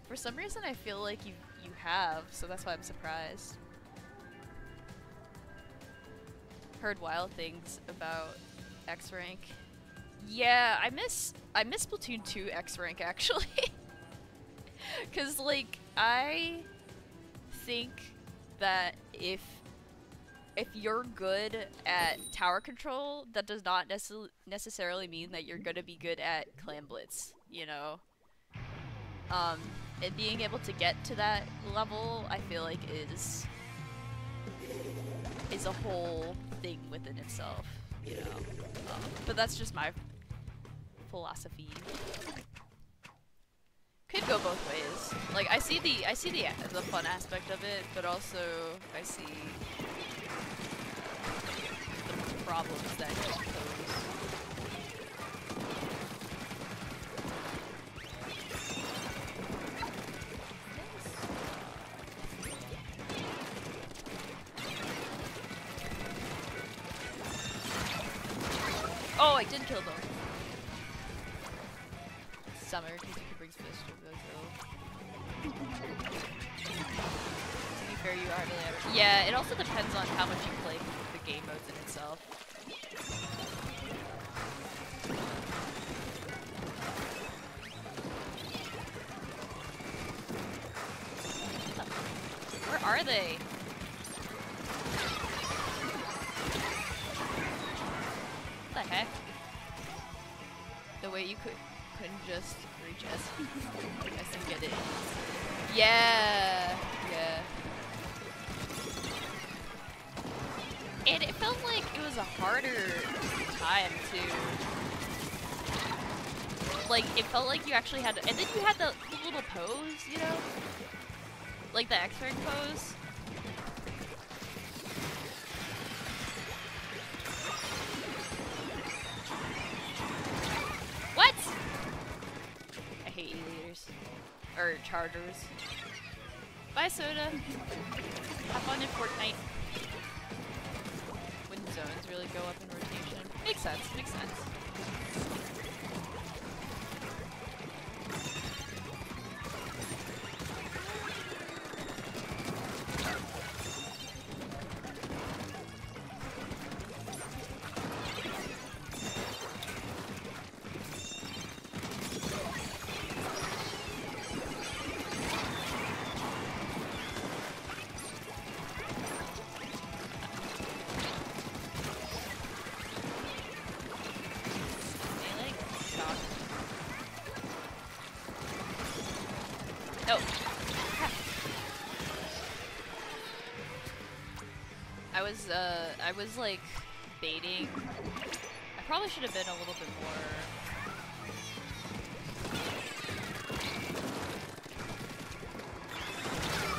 Speaker 1: For some reason, I feel like you you have, so that's why I'm surprised. Heard wild things about X rank. Yeah, I miss I miss Splatoon 2 X rank actually. [laughs] Cause like I think that if if you're good at tower control, that does not necess- necessarily mean that you're gonna be good at clam blitz. You know. Um, and being able to get to that level, I feel like is is a whole thing within itself. You know. Um, but that's just my philosophy. Could go both ways. Like I see the I see the the fun aspect of it, but also I see the problems that it pose. Oh, I did kill them. Summer, because you can bring fish fair, you are really ever. Yeah, it also depends on how much you play the game modes in itself. Where are they? What the heck? The way you could couldn't just reach us. [laughs] I guess and get it. Yeah, yeah. And it felt like it was a harder time too. Like it felt like you actually had to, and then you had the little pose, you know, like the X-ray pose. What? Or chargers. Bye, Soda. Have fun in Fortnite. When zones really go up in rotation. Makes sense, makes sense. Was, uh, I was like baiting. I probably should have been a little bit more.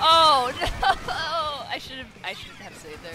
Speaker 1: Oh [laughs] no! I should have. I shouldn't have saved there.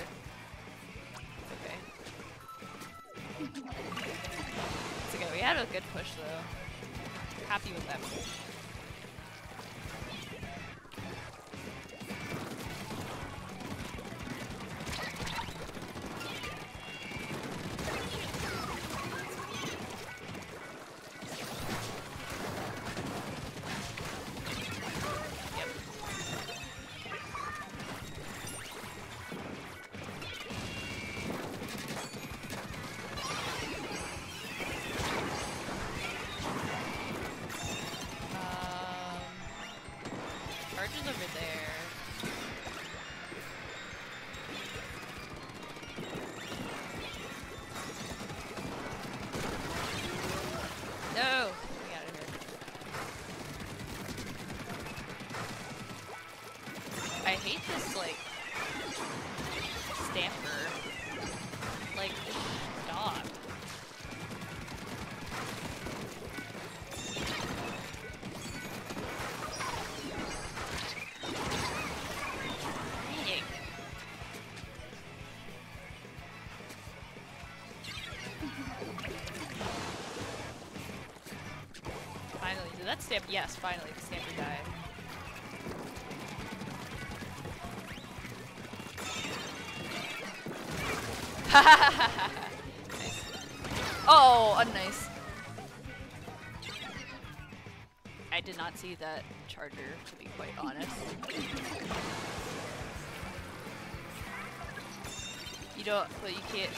Speaker 1: Stamp? Yes, finally, the stamper died. [laughs] Oh, nice. Oh, unnice. I did not see that charger, to be quite honest. You don't, but you can't.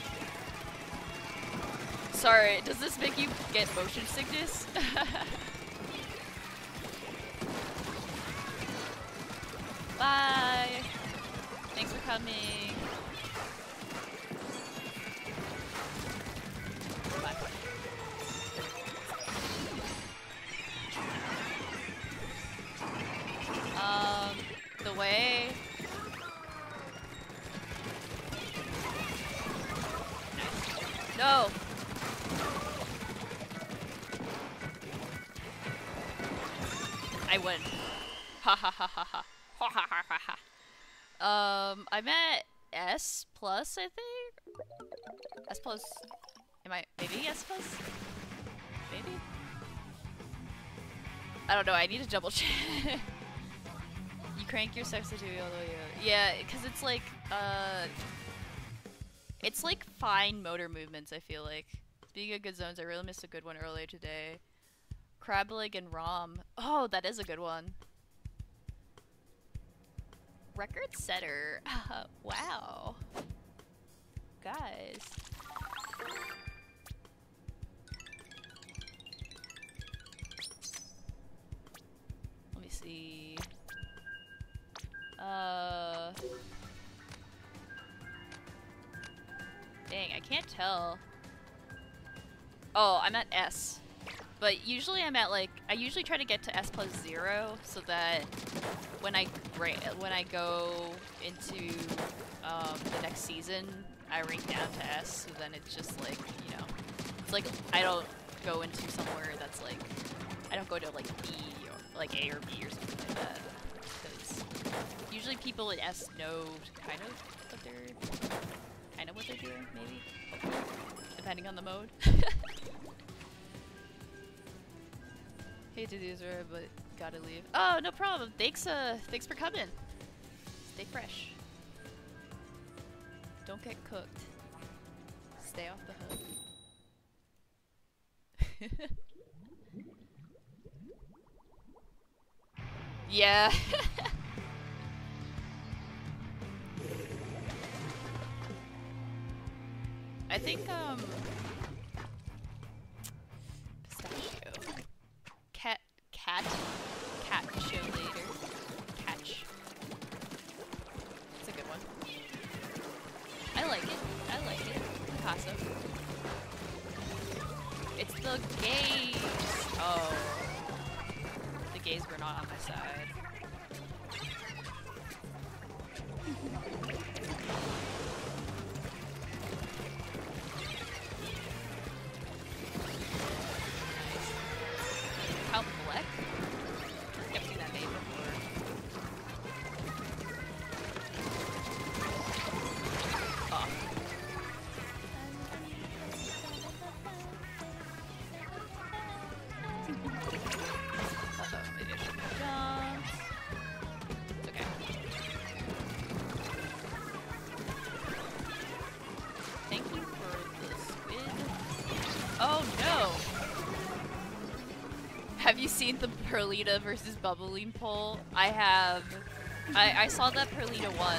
Speaker 1: Sorry, does this make you get motion sickness? [laughs] Bye! Thanks for coming. Um, the way. No. I win. Ha ha ha ha ha. Um, I'm at S plus, I think. S plus. Am I maybe S plus? Maybe. I don't know. I need to double check. [laughs] you crank your sensitivity all the way up. Yeah, because it's like uh, it's like fine motor movements. I feel like. Speaking of good zones, I really missed a good one earlier today. Crab leg and Rom. Oh, that is a good one. Record setter. [laughs] wow. Guys. Let me see. Uh. Dang, I can't tell. Oh, I'm at S. But usually I'm at like I usually try to get to S plus zero so that when I when I go into um, the next season I rank down to S. So then it's just like you know it's like I don't go into somewhere that's like I don't go to like B or like A or B or something like that because usually people at S know kind of what they're kind of what they're doing maybe depending on the mode. [laughs] Hate to do this, but gotta leave. Oh, no problem. Thanks, uh, thanks for coming. Stay fresh. Don't get cooked. Stay off the hook. [laughs] yeah. [laughs] I think, um... Pistachio. Cat, cat, show later. Catch. It's a good one. I like it. I like it. Picasso. It's the gays. Oh. The gays were not on my side. Pearlina versus Bubbline poll? I have. I, I saw that Pearlina won.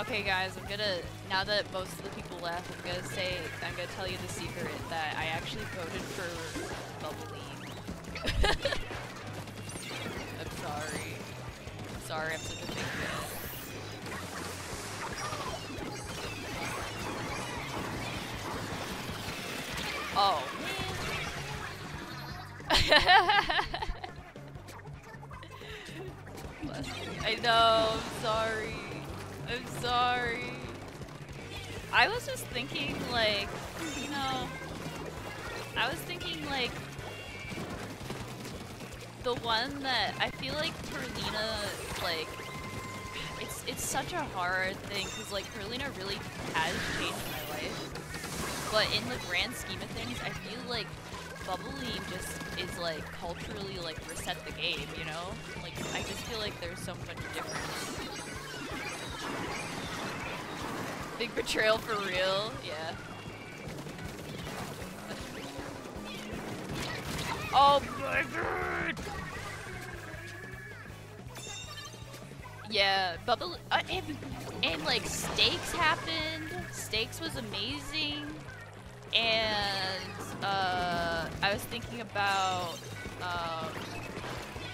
Speaker 1: Okay guys, I'm gonna, now that most of the people left, I'm gonna say, I'm gonna tell you the secret that I actually voted for Bubbline. [laughs] I'm sorry. sorry, I'm such a big a hard thing because like Pearlina really has changed my life, but in the grand scheme of things, I feel like Bubbline just is like culturally like reset the game, you know? Like I just feel like there's so much difference. Big betrayal for real, yeah. Oh my god! Yeah, bubble uh, and, and like stakes happened. Stakes was amazing, and uh, I was thinking about um,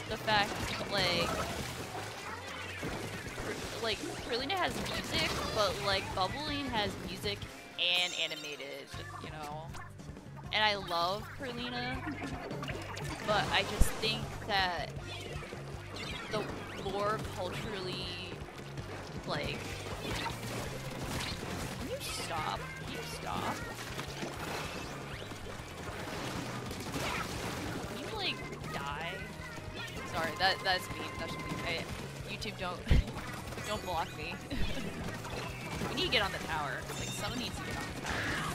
Speaker 1: the fact like like Pearlina has music, but like Bubbline has music and animated, you know. And I love Pearlina, but I just think that the lore culturally, like, can you stop? Can you stop? Can you like die? Sorry, that that's me. That's me. I, YouTube don't [laughs] don't block me. [laughs] we need to get on the tower. Like someone needs to get on the tower.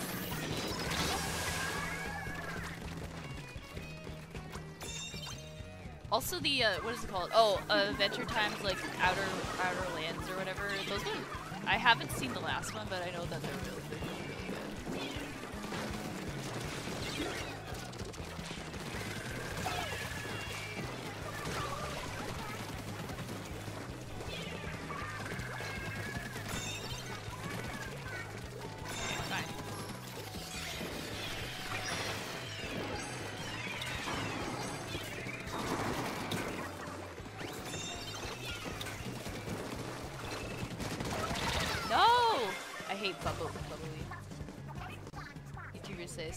Speaker 1: Also the, uh, what is it called? Oh, Adventure Times, like, Outer, Outer Lands or whatever. Those ones, I haven't seen the last one, but I know that they're really good.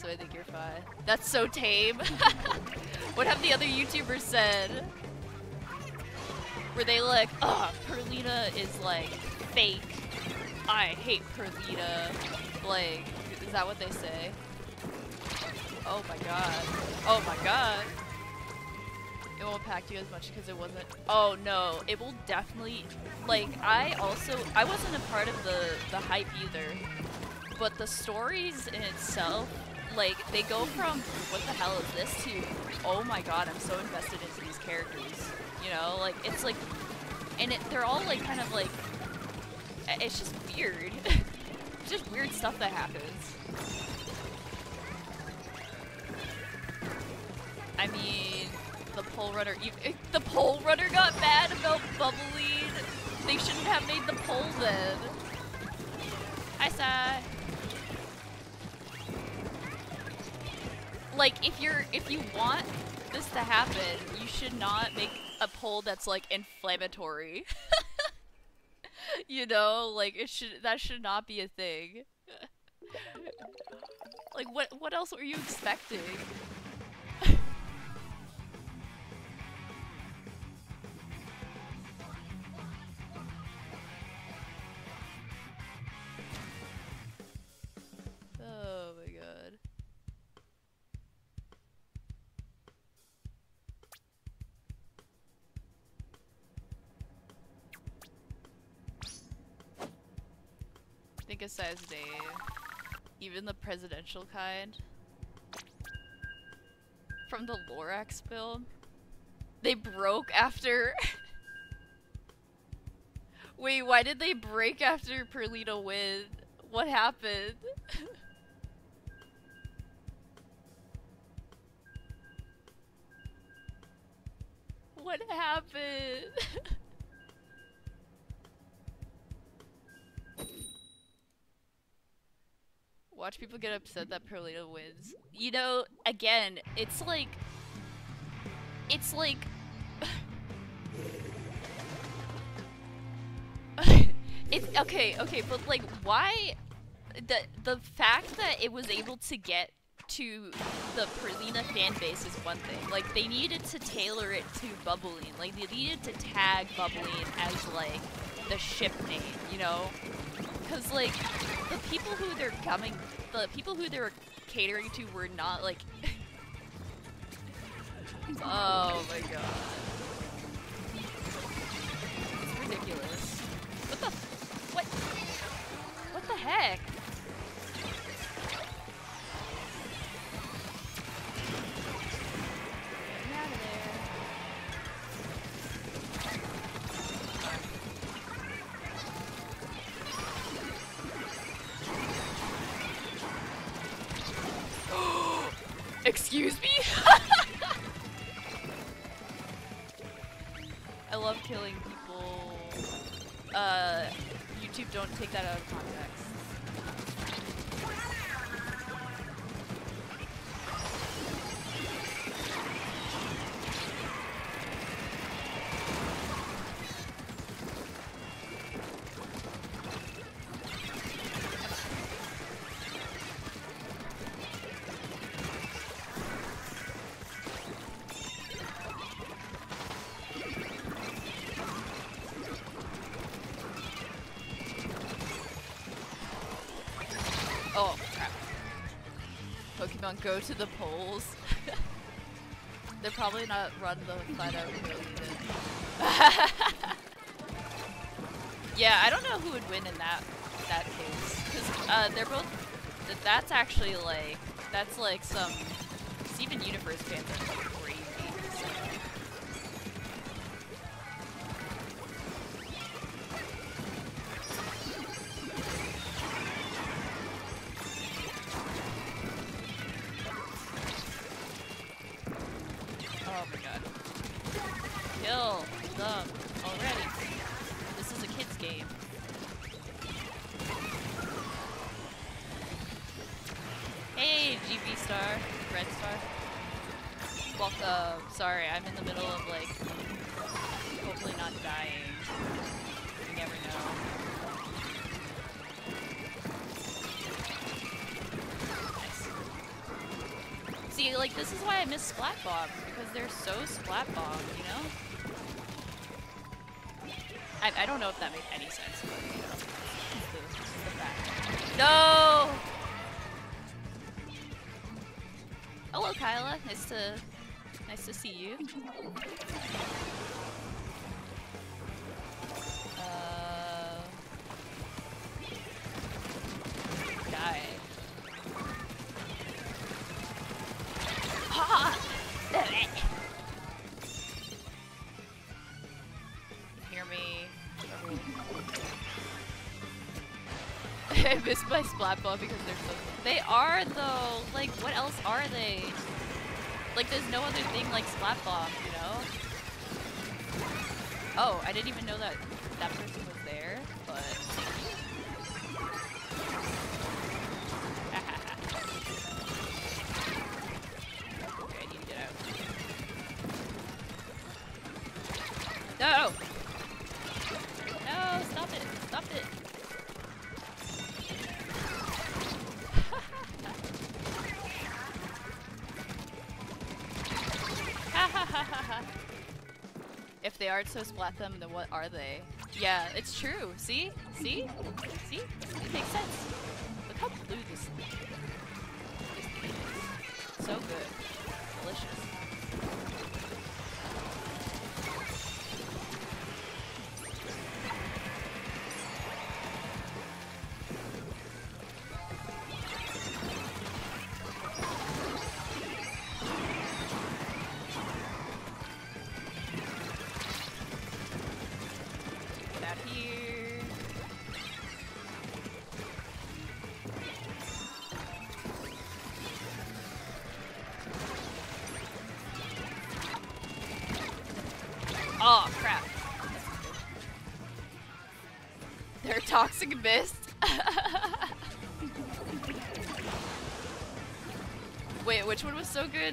Speaker 1: So I think you're fine. That's so tame. [laughs] what have the other YouTubers said? Were they like, ah, oh, Pearlina is like fake. I hate Pearlina. Like, is that what they say? Oh my god. Oh my god. It won't impact you as much because it wasn't- Oh no, it will definitely- Like, I also- I wasn't a part of the, the hype either. But the stories in itself like they go from what the hell is this to oh my god I'm so invested into these characters you know? Like it's like and it, they're all like kind of like it's just weird. [laughs] Just weird stuff that happens. I mean the pole runner eh, the pole runner got mad about Bubbline they shouldn't have made the pole then. Hi Sai like if you're if you want this to happen, you should not make a poll that's like inflammatory. [laughs] you know, like it should that should not be a thing. [laughs] like what what else were you expecting? think [laughs] oh, a size Dave. Even the presidential kind. From the Lorax build. They broke after... [laughs] Wait, why did they break after Pearlina win? What happened? [laughs] what happened? [laughs] Watch people get upset that Pearlina wins. You know, again, it's like... It's like... [laughs] It's okay, okay, but like, why? The the fact that it was able to get to the Pearlina fan base is one thing. Like, they needed to tailor it to Bubbline. Like, they needed to tag Bubbline as like the ship name, you know? Because like, the people who they're coming, the people who they were catering to were not like. [laughs] oh my god. It's ridiculous. What the? What? What the heck? Go to the polls. [laughs] They're probably not run the flat out even. [laughs] yeah, I don't know who would win in that that case. Because uh, they're both... That's actually like... That's like some... Steven Universe fans Splat Bomb, you know? I, I don't know if that made any sense, but, you know, the, the. No! Hello, Kyla. Nice to, nice to see you. I missed my splat ball because they're so. They are though. Like, what else are they? Like, there's no other thing like splat bomb, you know? Oh, I didn't even know that if they aren't so splat them, then what are they? Yeah, it's true. See? See? See? It makes sense. Look how blue this, thing is. So good. Delicious.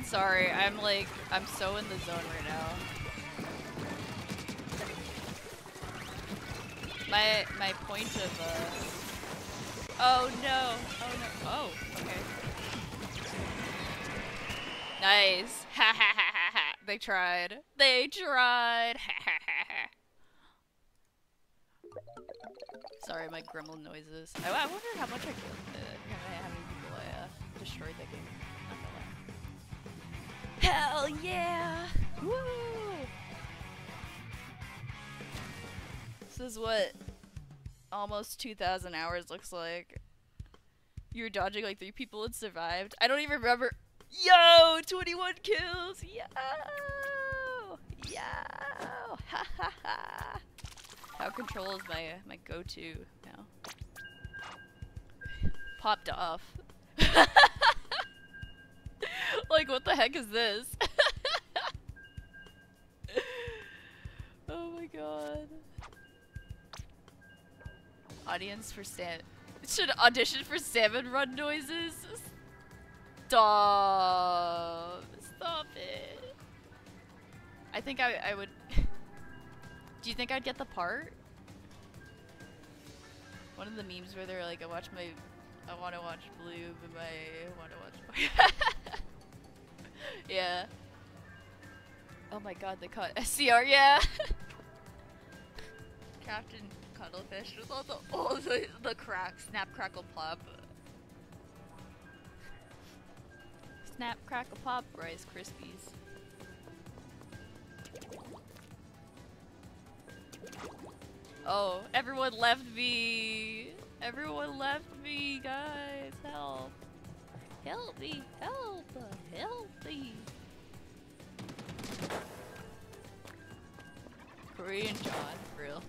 Speaker 1: Sorry, I'm like, I'm so in the zone right now. My my point of uh Oh no. Oh no. Oh, okay. Nice. Ha ha ha ha ha. They tried. They tried. Ha ha ha ha. Sorry, my gremlin noises. I, I wonder how much I killed. Uh, how many people I uh, destroyed that game. Yeah! Woo! This is what almost 2,000 hours looks like. You were dodging like three people and survived. I don't even remember. Yo! 21 kills! Yo! Yo! Ha ha ha! How control is my my go-to now. Popped off. [laughs] [laughs] like what the heck is this? [laughs] oh my god. Audience for Sam should audition for salmon run noises. Stop. Stop it. I think I I would [laughs] Do you think I'd get the part? One of the memes where they're like, I watch my, I want to watch Blue, but my, I want to watch. [laughs] yeah. Oh my God, they caught SCR. Yeah. [laughs] Captain Cuttlefish with all the all the the crack, snap, crackle, pop. Snap, crackle, pop, Rice Krispies. Oh, everyone left me. Everyone left me, guys. Help. Help me. Help. Help me. Korean John, real.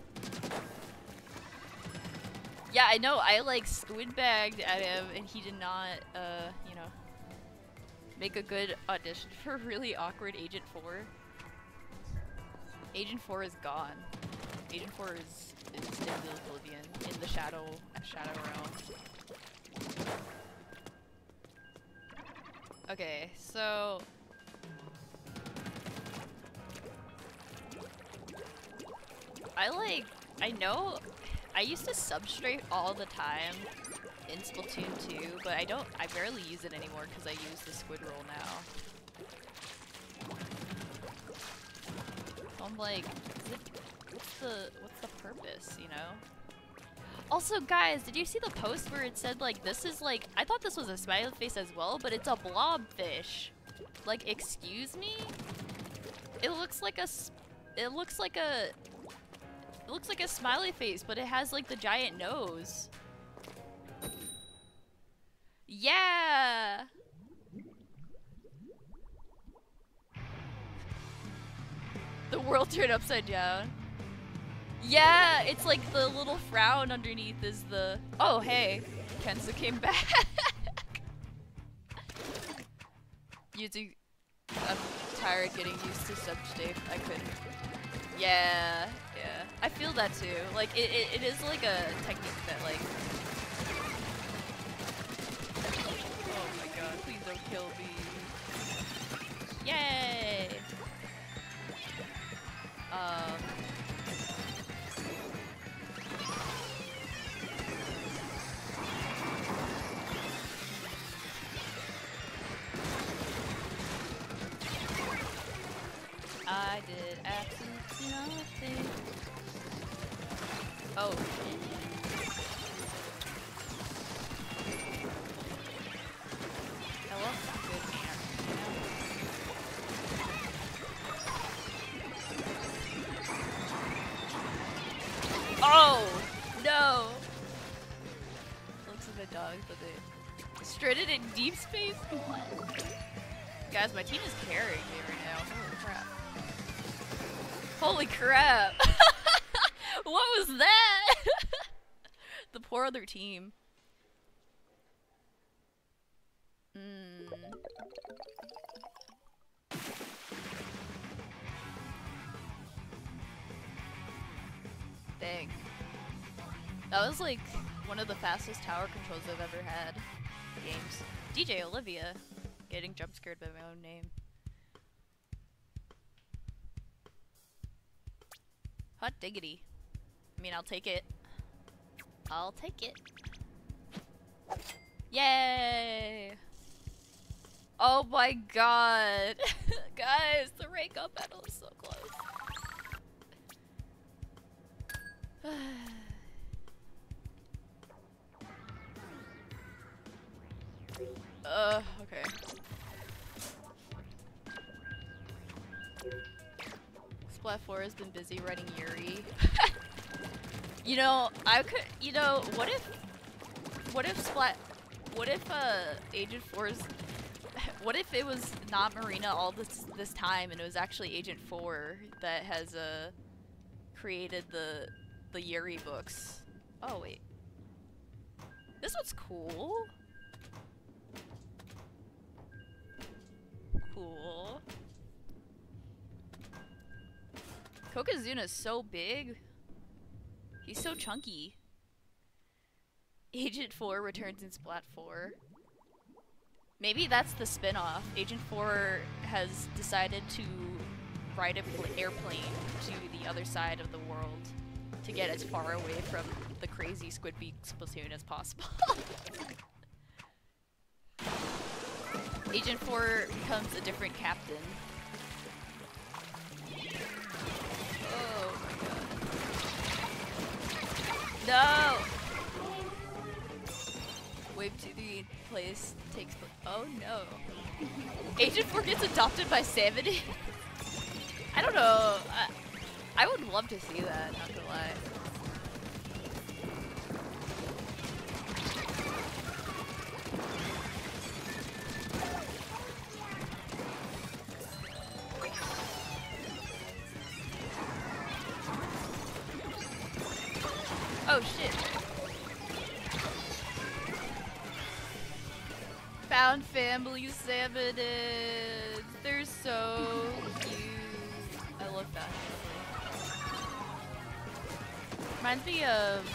Speaker 1: Yeah, I know. I like squid bagged at him and he did not, uh, you know, make a good audition for [laughs] really awkward Agent 4. Agent 4 is gone. Agent 4 is, is in the Oblivion, in the Shadow, Shadow Realm. Okay, so... I like, I know, I used to substrate all the time in Splatoon 2, but I don't, I barely use it anymore because I use the squid roll now. I'm like, what's the what's the purpose, you know? Also, guys, did you see the post where it said like this is like I thought this was a smiley face as well, but it's a blobfish. Like, excuse me? It looks like a it looks like a it looks like a smiley face, but it has like the giant nose. Yeah. The world turned upside down. Yeah, it's like the little frown underneath is the... Oh, hey. Kenza came [laughs] back. Using... I'm tired getting used to substafe. I couldn't... Yeah, yeah. I feel that too. Like, it, it, it is like a technique that, like... Oh my god, please don't kill me. Yay! Um... I did absolutely nothing. Oh, I love good Oh! No! Looks like a dog, but they stranded in deep space? Guys, my team is carrying me right now. Holy crap. Holy crap! [laughs] what was that? [laughs] the poor other team. Mm. Dang. That was like one of the fastest tower controls I've ever had. Games. DJ Olivia. Getting jump scared by my own name. Hot diggity. I mean, I'll take it. I'll take it. Yay! Oh my god! [laughs] Guys, the rank up battle is so close. [sighs] uh, okay. Splat 4 has been busy writing Yuri. [laughs] you know, I could, you know, what if, what if Splat, what if, uh, Agent 4's, [laughs] what if it was not Marina all this, this time and it was actually Agent 4 that has, uh, created the, the Yuri books? Oh, wait. This one's cool. Cool. Kokazuna is so big. He's so chunky. Agent 4 returns in Splat 4. Maybe that's the spin-off. Agent 4 has decided to ride an airplane to the other side of the world to get as far away from the crazy Squidbeak platoon as possible. [laughs] Agent 4 becomes a different captain. No! Wave to the place takes Oh no. [laughs] Agent 4 gets adopted by Sammy. [laughs] I don't know. I, I would love to see that, not gonna lie. Salmonids. They're so cute. I love that. Reminds me of,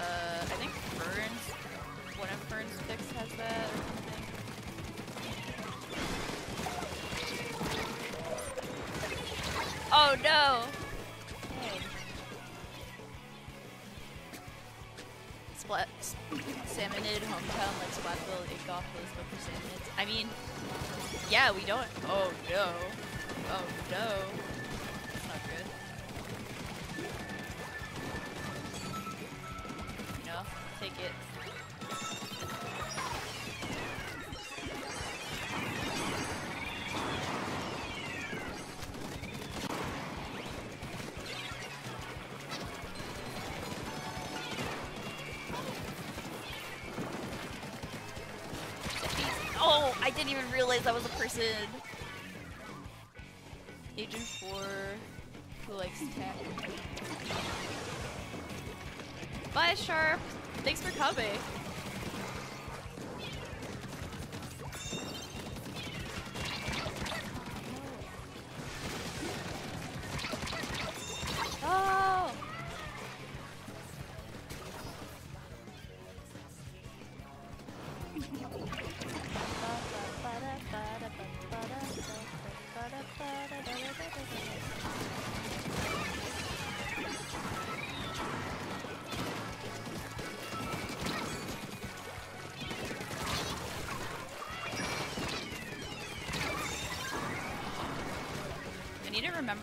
Speaker 1: uh, I think Ferns. One of Fern's pics has that or something. Oh no! Splat Salmonid hometown like Splatville, those look for salmonids. I mean, yeah, we don't. Oh no. Oh no. That's not good. Know, take it.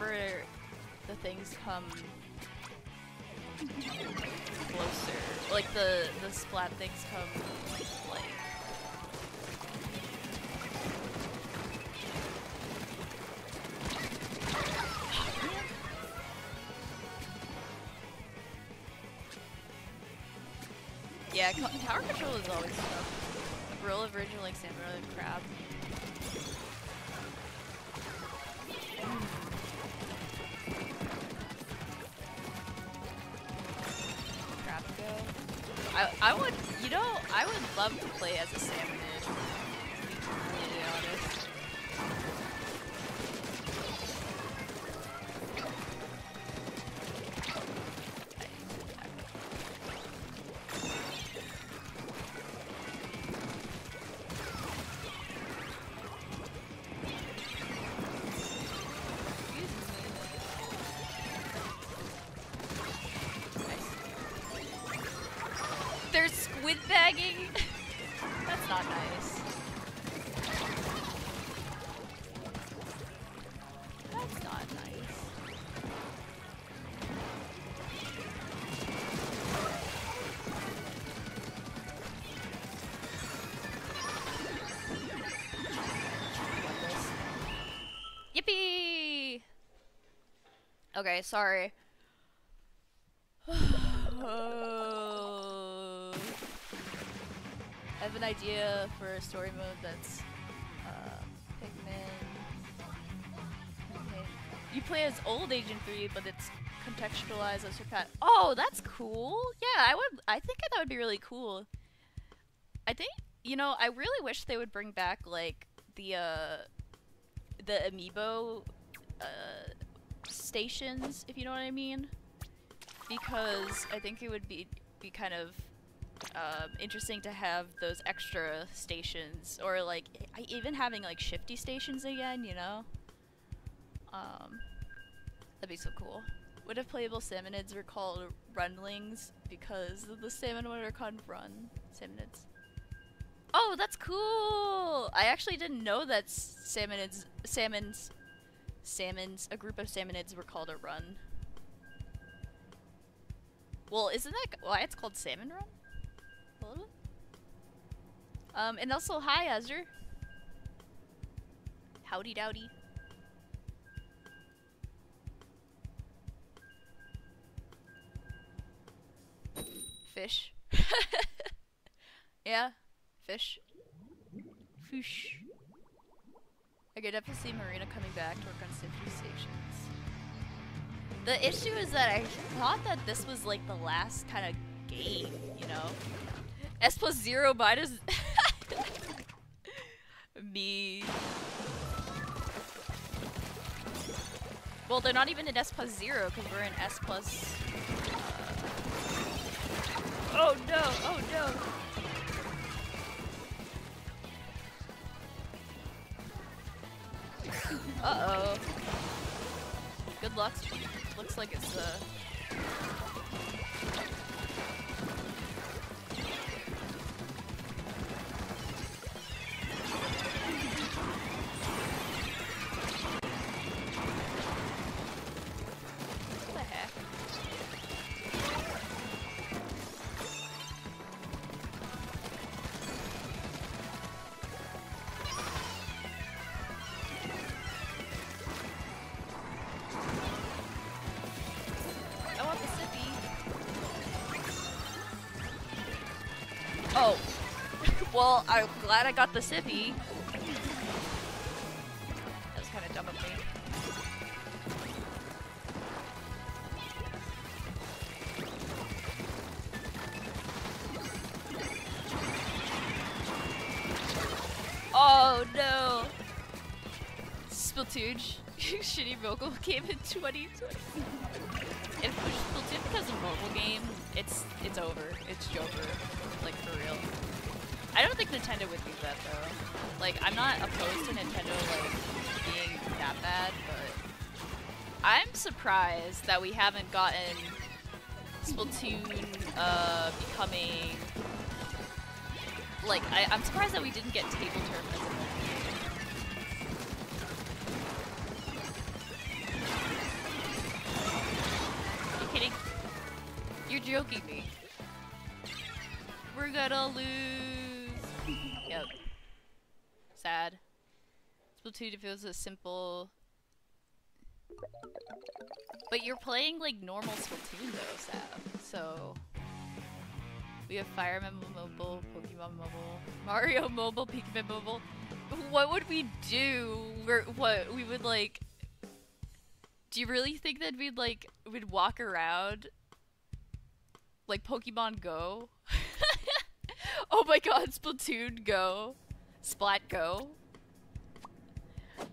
Speaker 1: Remember the things come closer. Like the the splat things as a salmonid. Okay, sorry. Oh. [sighs] I have an idea for a story mode that's uh, Pikmin. Okay. You play as old Agent 3, but it's contextualized as. Oh, that's cool. Yeah, I would. I think that would be really cool. I think you know. I really wish they would bring back like the uh, the amiibo stations, if you know what I mean because I think it would be be kind of um, interesting to have those extra stations, or like even having like shifty stations again. You know, um, that'd be so cool. What if playable salmonids were called runlings because the salmon are called run salmonids? Oh, that's cool! I actually didn't know that salmonids, salmons, salmons, a group of salmonids were called a run. Well, isn't that why it's called Salmon Run? Little bit? Um, and also, hi, Azure. Howdy dowdy. Fish. [laughs] yeah, fish. Fish. I could definitely see Marina coming back to work on shifty stations. The issue is that I thought that this was like the last kind of game, you know? S plus zero minus [laughs] me. Well, they're not even in S plus zero because we're in S plus. Uh... Oh no! Oh no! Uh oh. Good luck looks like it's uh I'm glad I got the sippy. That was kind of dumb of me. Oh no! Splatoon [laughs] shitty vocal game in 2020. If Splatoon becomes a mobile game, it's it's over. It's Joker. Nintendo would do that though. Like, I'm not opposed to Nintendo like being that bad, but I'm surprised that we haven't gotten Splatoon uh, becoming like I, am surprised that we didn't get table tournaments If it was a simple... But you're playing like normal Splatoon though, Sam. So... We have Fire Emblem Mobile, Pokemon Mobile, Mario [laughs] Mobile, Pikmin Mobile. What would we do? We're, what, we would like... Do you really think that we'd like, we'd walk around like Pokemon Go? [laughs] oh my god, Splatoon Go. Splat Go.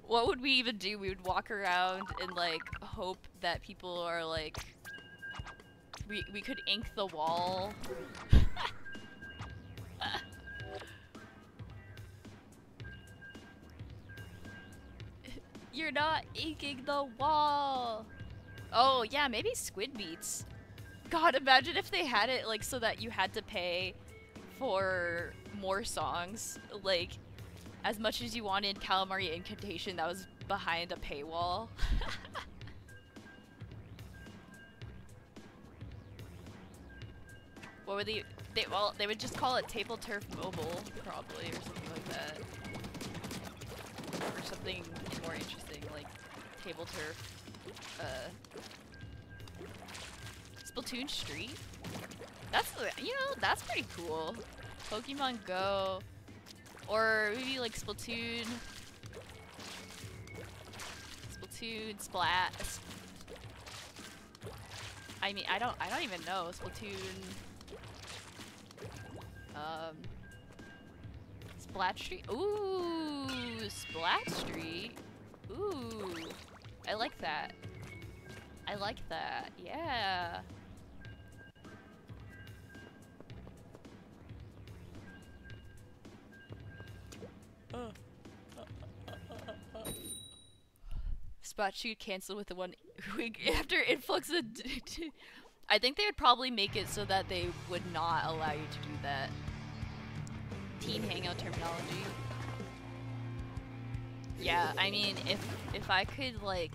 Speaker 1: What would we even do? We would walk around and like hope that people are like we we could ink the wall. [laughs] You're not inking the wall. Oh yeah, maybe Squid Beatz. God, imagine if they had it like so that you had to pay for more songs. Like, as much as you wanted Calamari Inkantation, that was behind a paywall. [laughs] what would they, they? Well, they would just call it Tableturf Mobile, probably, or something like that, or something more interesting, like Tableturf. Uh, Splatoon Street. That's you know that's pretty cool. Pokemon Go, or maybe like Splatoon. Splatoon Splat. I mean, I don't, I don't even know Splatoon. Um, Splat Street. Ooh, Splat Street. Ooh, I like that. I like that. Yeah. Spot shoot cancel with the one [laughs] week after influx of I think they would probably make it so that they would not allow you to do that. Team hangout terminology. Yeah, I mean, if if I could like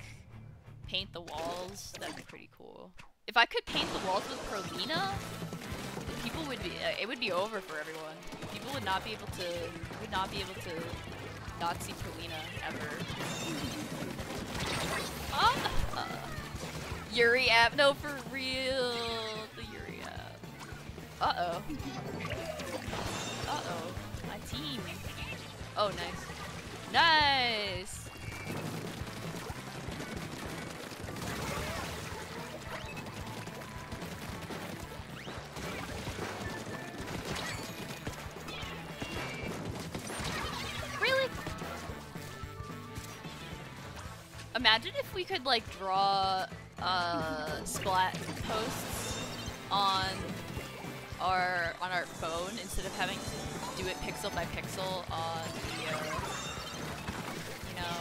Speaker 1: paint the walls, that'd be pretty cool. If I could paint the walls with Pearlina, people would be uh, it would be over for everyone. People would not be able to would not be able to not see Pearlina ever. Ah! Uh, Yuri app, no for real. The Yuri app. Uh oh. Uh oh. My team. Oh nice. Nice! Imagine if we could like draw uh, splat posts on our on our phone instead of having to do it pixel by pixel on the uh, you know?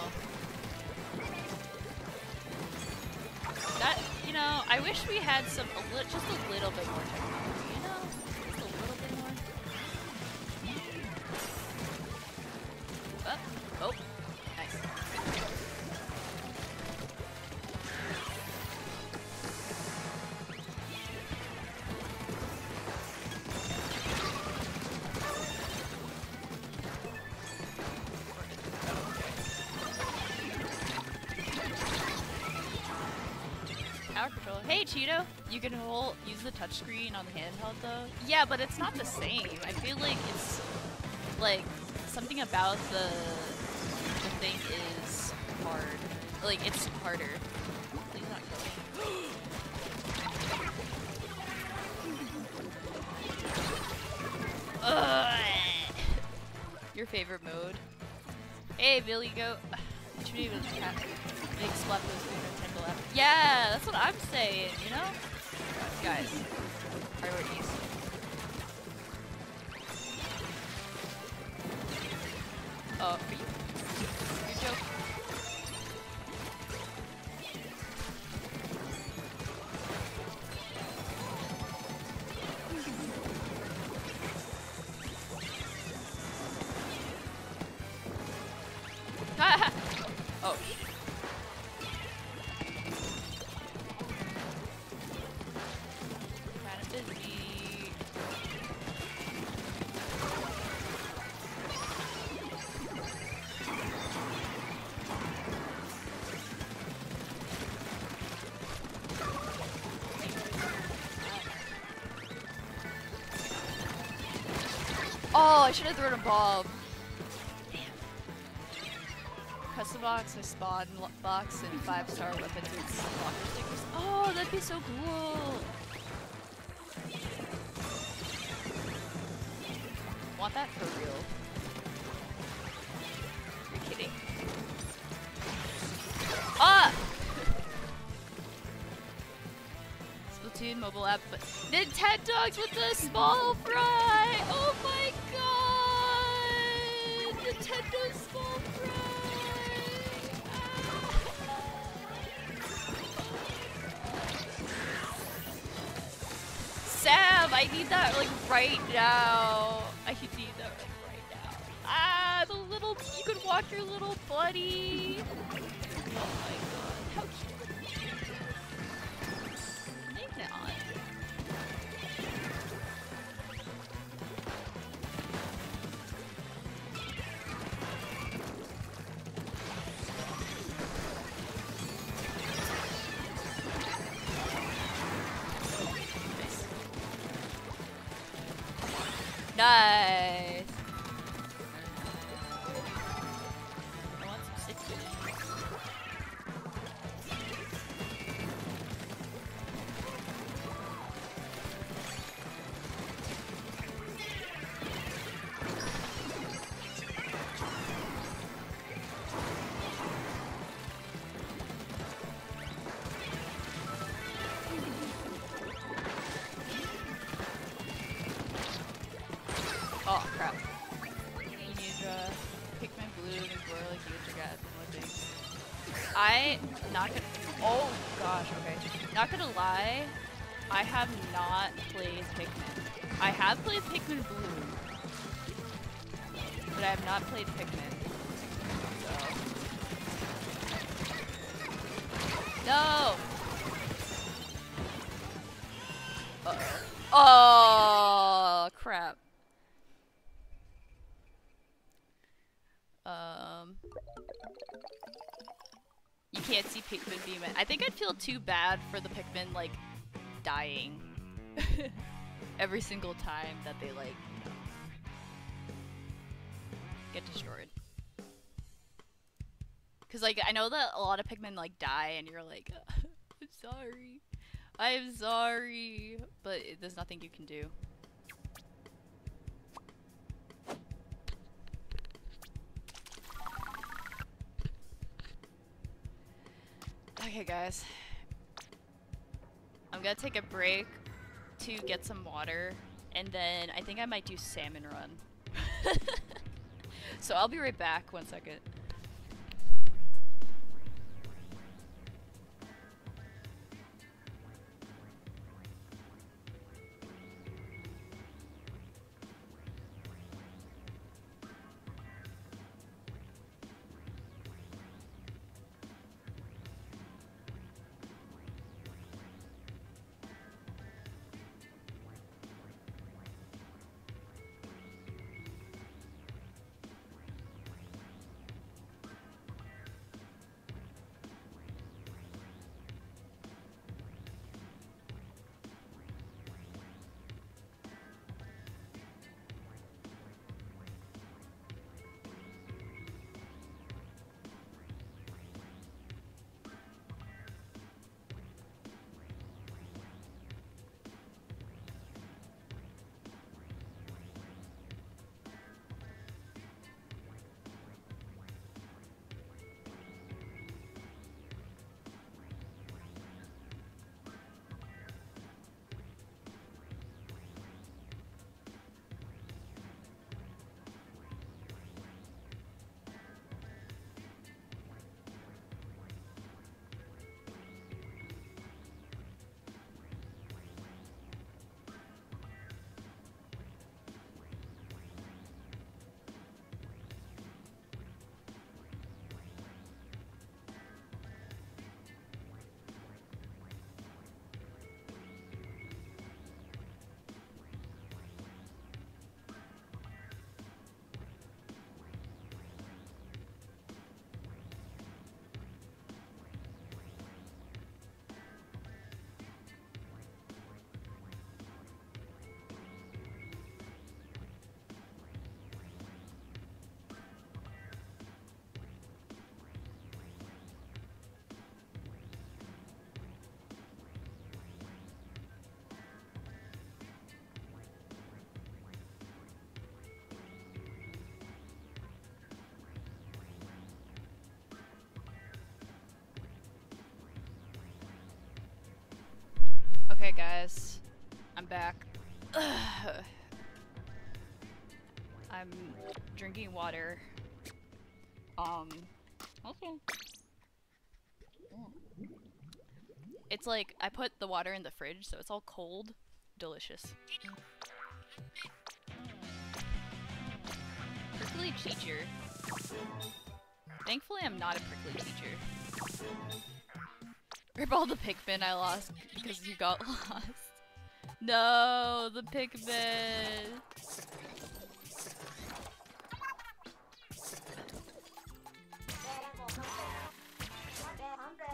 Speaker 1: That you know I wish we had some a just a little bit more technology the touchscreen on the handheld though. Yeah, but it's not the same. I feel like it's like something about the the thing is hard. Like it's harder. Please not kill me. Your favorite mode? Hey Billy Goat. I should be able to make splat those yeah, that's what I'm saying, you know? Guys. Oh, should have thrown a bomb. Custom box, a spawn box, and five star weapons locker stickers. Oh, that'd be so cool. Want that for real? You're kidding. Ah! [laughs] Splatoon mobile app, but Nintendogs with the small fry! I have not played Pikmin. I have played Pikmin like dying [laughs] every single time that they like you know, get destroyed. Cause like I know that a lot of Pikmin like die, and you're like, [laughs] I'm sorry, I'm sorry, but it, there's nothing you can do. Okay, guys. Gonna take a break to get some water, and then I think I might do salmon run. [laughs] so I'll be right back. One second. Okay, guys, I'm back. [sighs] I'm drinking water. Um, okay. It's like I put the water in the fridge, so it's all cold, delicious. Prickly teacher. Thankfully, I'm not a prickly teacher. Rip all the Pikmin I lost because you got [laughs] lost. No, the Pikmin.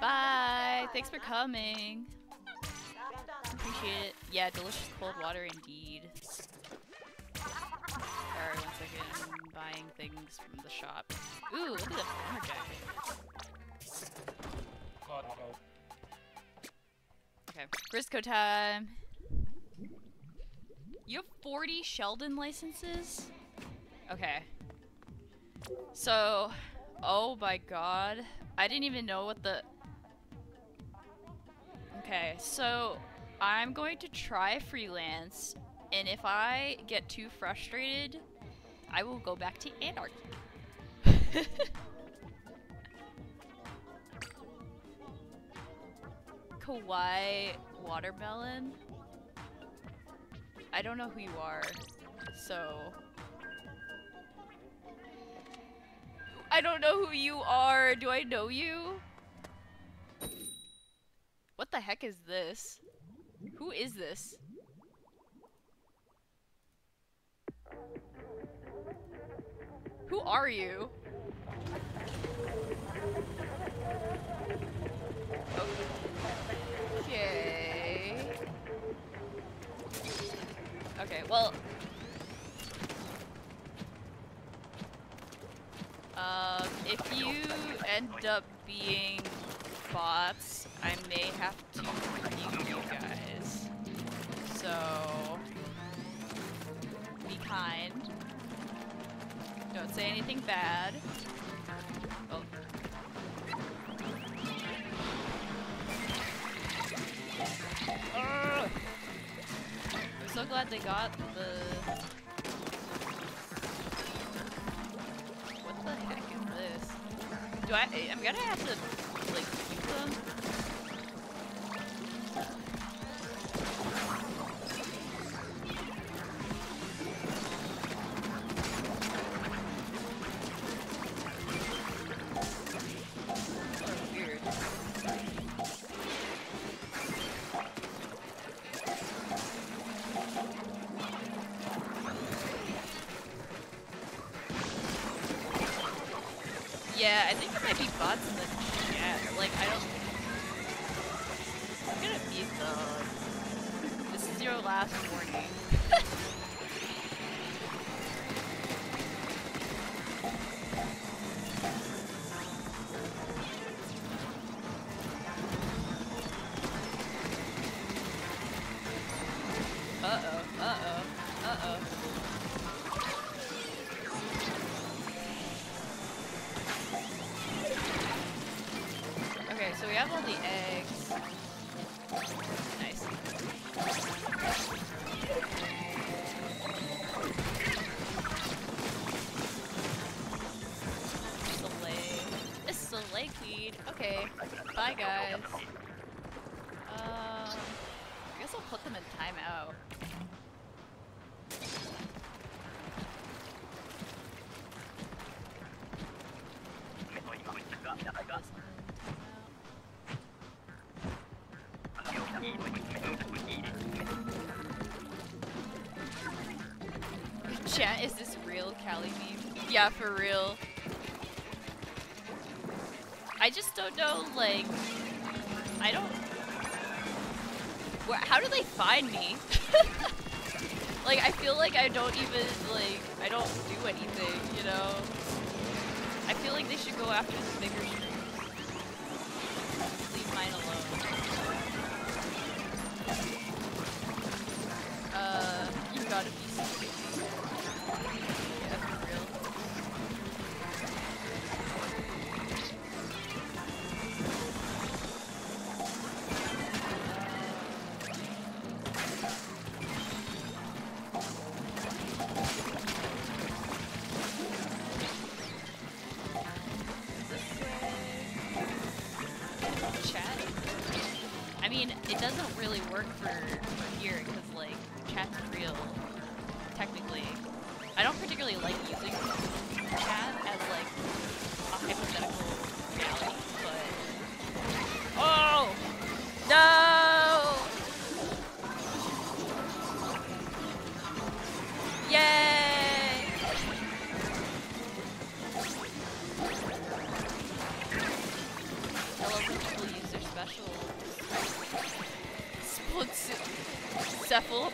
Speaker 1: Bye. Thanks for coming. Appreciate it. Yeah, delicious cold water indeed. Alright, one second. Buying things from the shop. Ooh, look at the bomber jacket. Okay, Grizzco time. You have 40 Sheldon licenses? Okay. So, oh my god. I didn't even know what the... Okay, so I'm going to try freelance, and if I get too frustrated, I will go back to Anarchy. [laughs] Kawaii Watermelon? I don't know who you are, so... I don't know who you are! Do I know you? What the heck is this? Who is this? Who are you? Okay. Okay, well. Um, if you end up being bots, I may have to mute you guys. So, be kind. Don't say anything bad. Oh. Ugh. I'm so glad they got the. What the heck is this? Do I? I'm gonna have to like keep them. Yeah, for real. I just don't know, like, I don't. Where, how do they find me? [laughs] like, I feel like I don't even like I don't do anything, you know. I feel like they should go after the bigger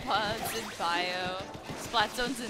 Speaker 1: cephalopods in bio, splat zones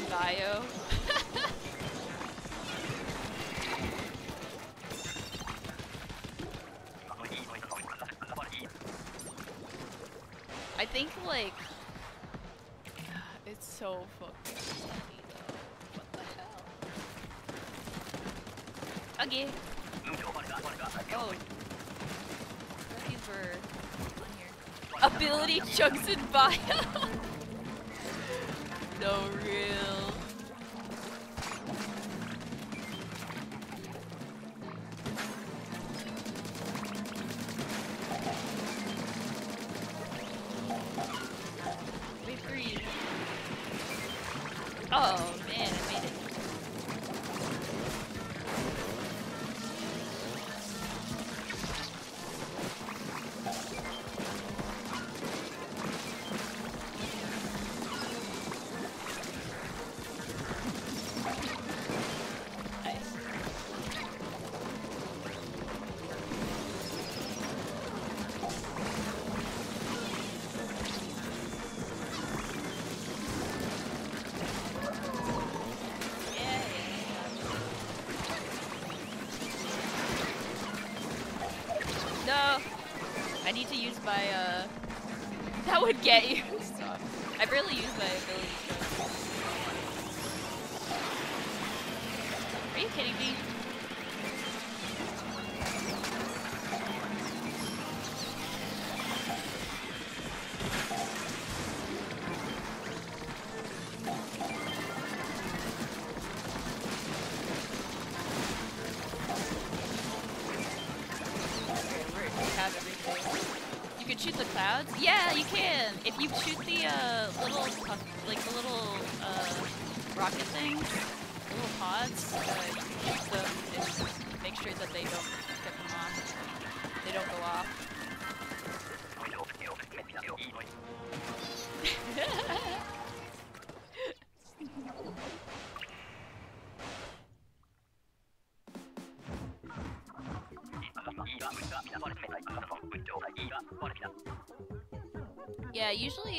Speaker 1: my, uh... [laughs] That would get you! Stop. [laughs] I barely use my ability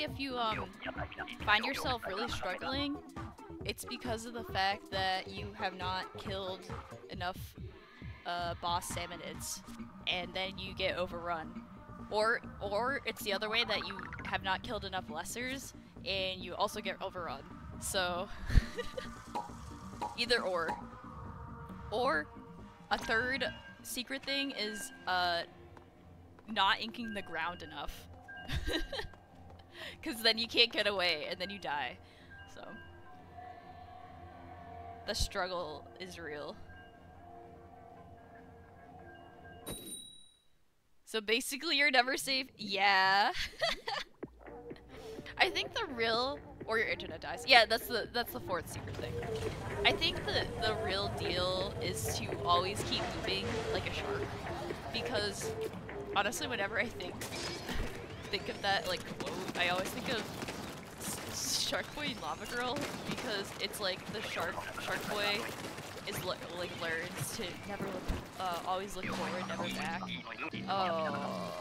Speaker 1: if you um find yourself really struggling, it's because of the fact that you have not killed enough uh, boss salmonids, and then you get overrun. Or or it's the other way that you have not killed enough lessers, and you also get overrun. So [laughs] either or. Or a third secret thing is uh not inking the ground enough. [laughs] [laughs] Cause then you can't get away and then you die. So the struggle is real. So basically you're never safe. Yeah. [laughs] I think the real or your internet dies. Yeah, that's the that's the fourth secret thing. I think the the real deal is to always keep moving like a shark. Because honestly whenever I think [laughs] think of that like quote, I always think of Shark Boy Lava Girl because it's like the shark Shark Boy is like learns to never look uh, always look forward, never back. Oh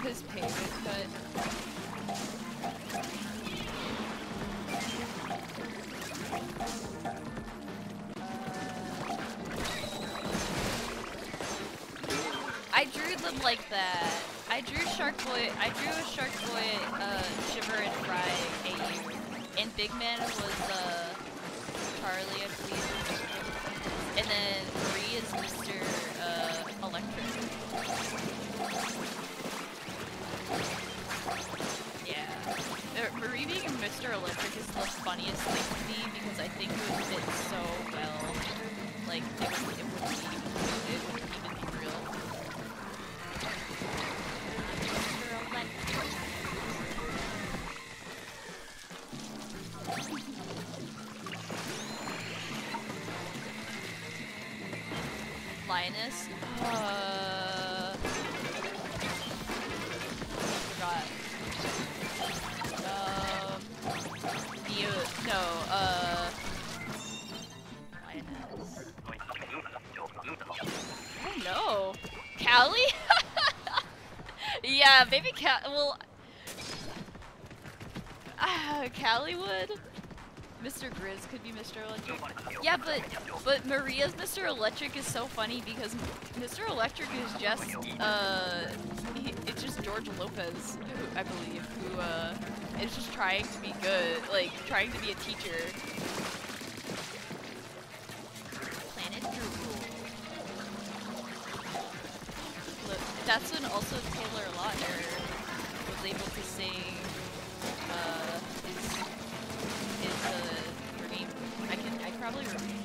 Speaker 1: his payment cut. I drew them like that. I drew Shark Boy. I Lioness? Uh... No, uh... Oh no! Callie? [laughs] yeah, maybe Cal- well... Uh, Callie would? Mr. Grizz could be Mr. Electric. Yeah, but but Maria's Mr. Electric is so funny because Mr. Electric is just uh he, it's just George Lopez, who I believe, who uh is just trying to be good, like trying to be a teacher. Planet Drool. Look, that's when also Taylor Lautner was able to sing uh, his his uh name. I can I probably remember.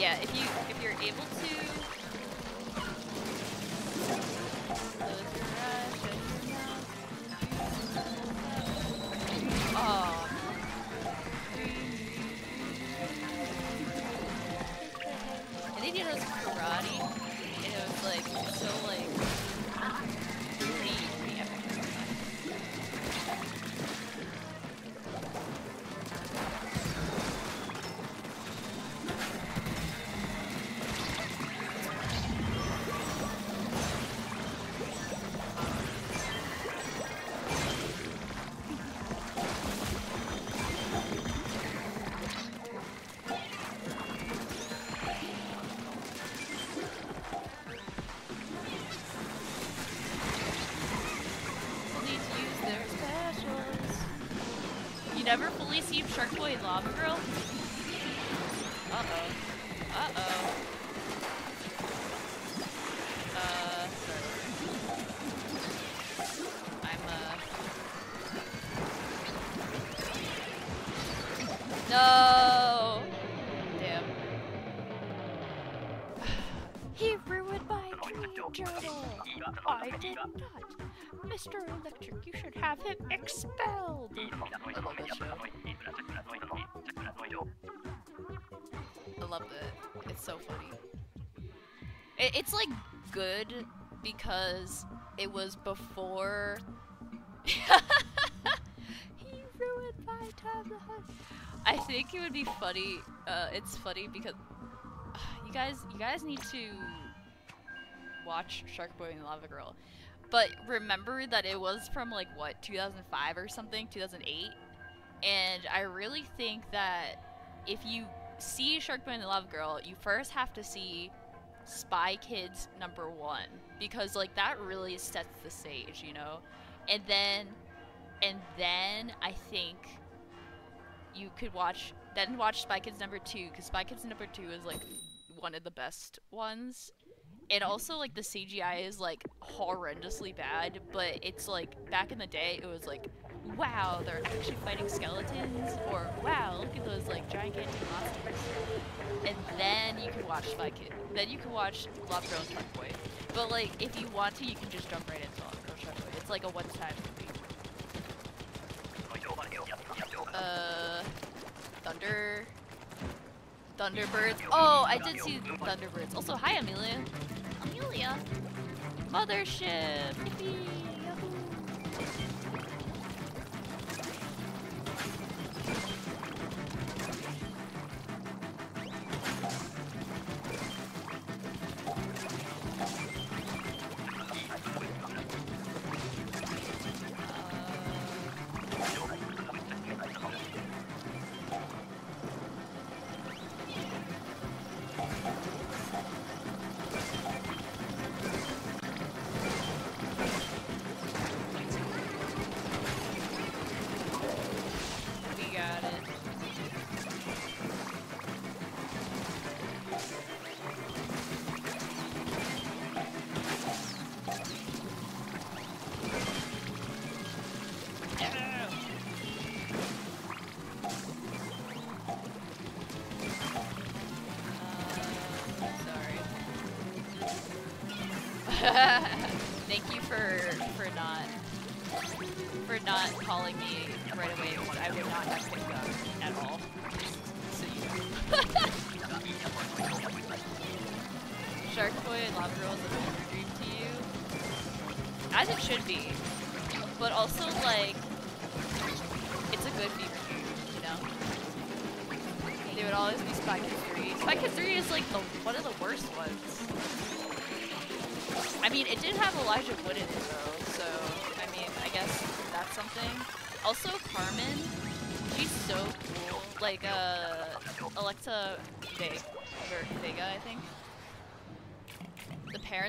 Speaker 1: Yeah, if you if you're able to Mr. Electric, you should have him expelled. I love it. It's so funny. It, it's like good because it was before. [laughs] he ruined my time. I think it would be funny. Uh, it's funny because uh, you guys, you guys need to watch Shark Boy and Lava Girl. But remember that it was from like what 2005 or something, 2008, and I really think that if you see Shark Boy and the Lava Girl, you first have to see Spy Kids number one because like that really sets the stage, you know, and then and then I think you could watch then watch Spy Kids number two because Spy Kids number two is like one of the best ones. And also like the CGI is like horrendously bad, but it's like back in the day it was like wow, they're actually fighting skeletons, or wow, look at those like gigantic monsters. And then you can watch Spy Kid. Then you can watch Lava Girl Shark Boy. But like, if you want to, you can just jump right into Lava Girl Boy. It's like a one-time movie. Uh, Thunder, Thunderbirds. Oh, I did see Thunderbirds. Also, hi Amelia. Amelia. Mothership. Yippee.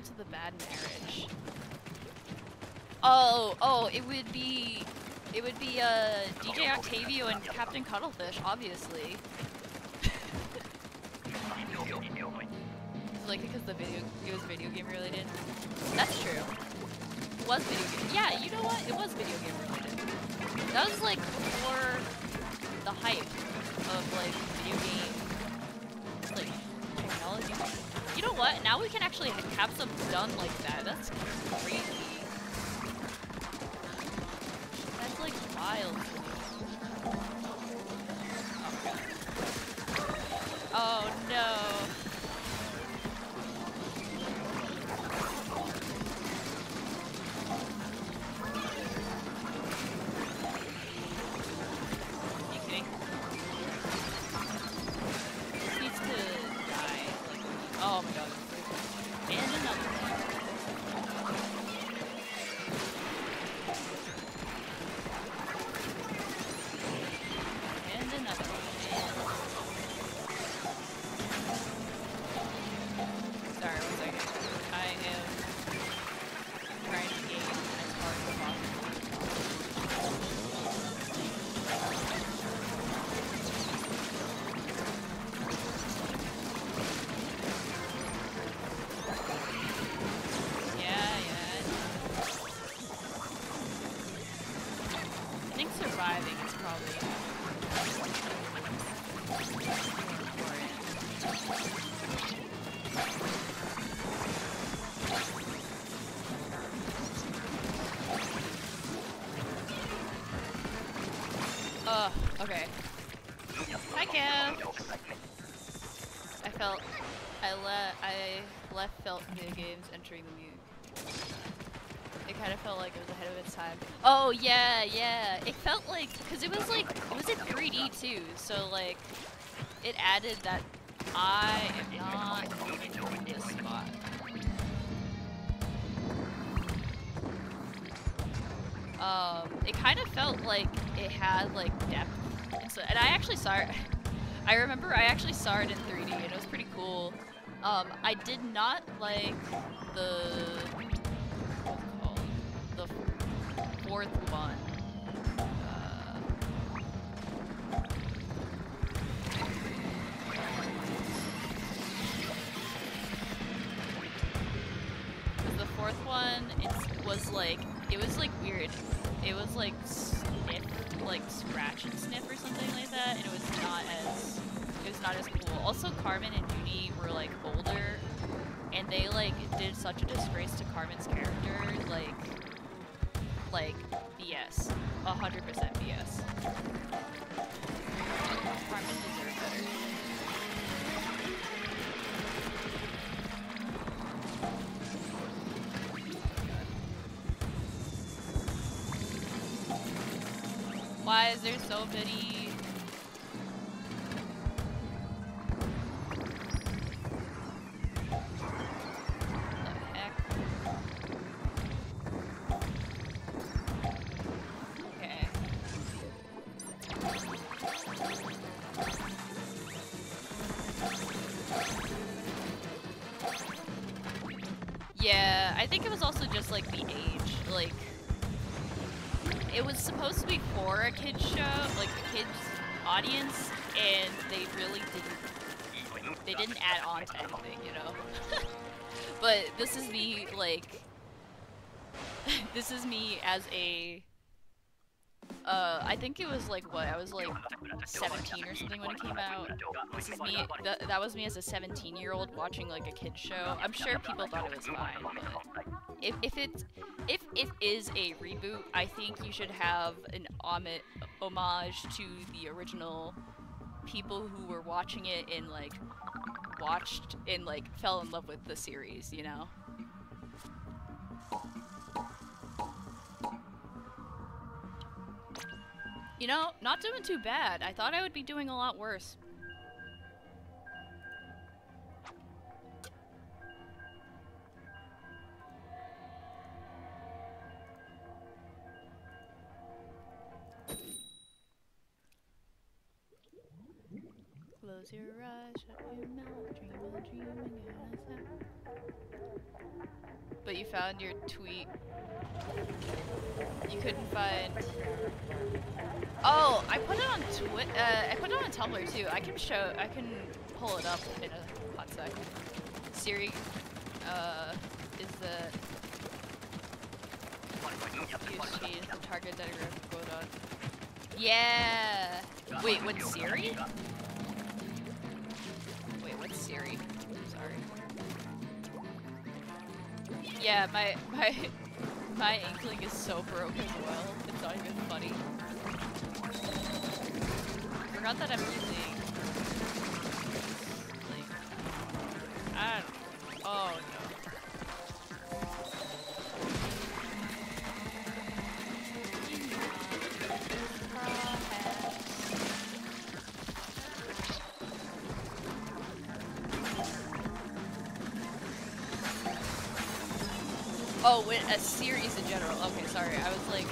Speaker 1: Of the bad marriage. Oh, oh, it would be, it would be, uh, DJ Octavio and Captain Cuttlefish, obviously. [laughs] like because the video it was video game related. That's true. It was video game. Yeah, you know what? It was video game related. That was like before the hype of like video game You know what? Now we can actually have some done like that. That's crazy. That's like wild. Oh, oh no. Okay. Hi, Kev. I felt I let I left felt video games entering the mute. It kind of felt like it was ahead of its time. Oh yeah, yeah. It felt like because it was like it was in 3D too, so like it added that I am not in this spot. Um, it kind of felt like it had like depth, and, I actually saw it. [laughs] I remember I actually saw it in 3D, and it was pretty cool. Um, I did not like the the fourth one. Is as a. Uh, I think it was like what I was like 17 or something when it came out. This is me. Th that was me as a 17 year old watching like a kids show. I'm sure people thought it was fine, but if if it's if it is a reboot, I think you should have an homage to the original people who were watching it and like watched and like fell in love with the series, you know. You know, not doing too bad. I thought I would be doing a lot worse. Close your eyes, shut your mouth, dream. But you found your tweet. You couldn't find. Oh, I put it on Twi- uh, I put it on Tumblr too. I can show. I can pull it up in a hot sec. Siri, uh, is the the target on? Yeah. Wait, what Siri? Wait, what's Siri? Yeah, my my [laughs] my inkling is so broke as well. It's not even funny. Forgot that I'm using like I don't know. Oh no. A series in general. Okay, sorry. I was like,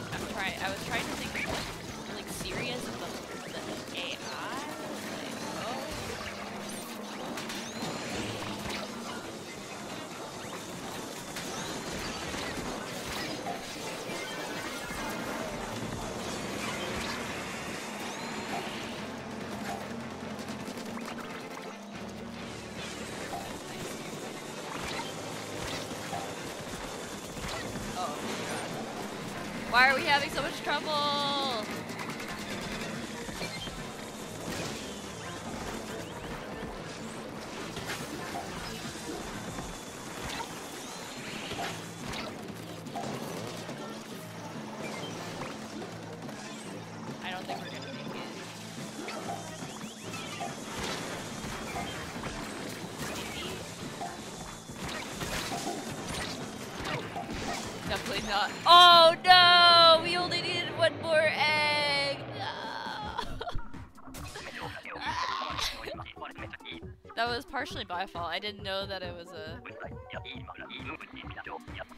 Speaker 1: partially my fault. I didn't know that it was a.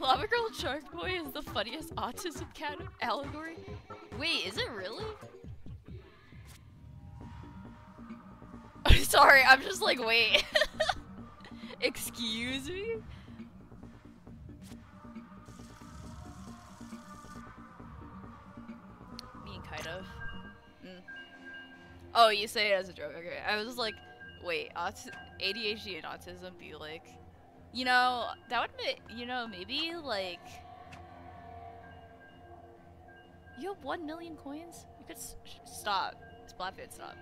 Speaker 1: [laughs] Lava Girl and Shark Boy is the funniest autism cat allegory. Wait, is it really? I'm [laughs] sorry, I'm just like, wait. [laughs] Excuse me? mean, kind of. Mm. Oh, you say it as a joke. Okay. I was like, wait, ADHD and autism be like, you know, that would be, you know, maybe like, you have one million coins? You could stop. Splatfit, stop.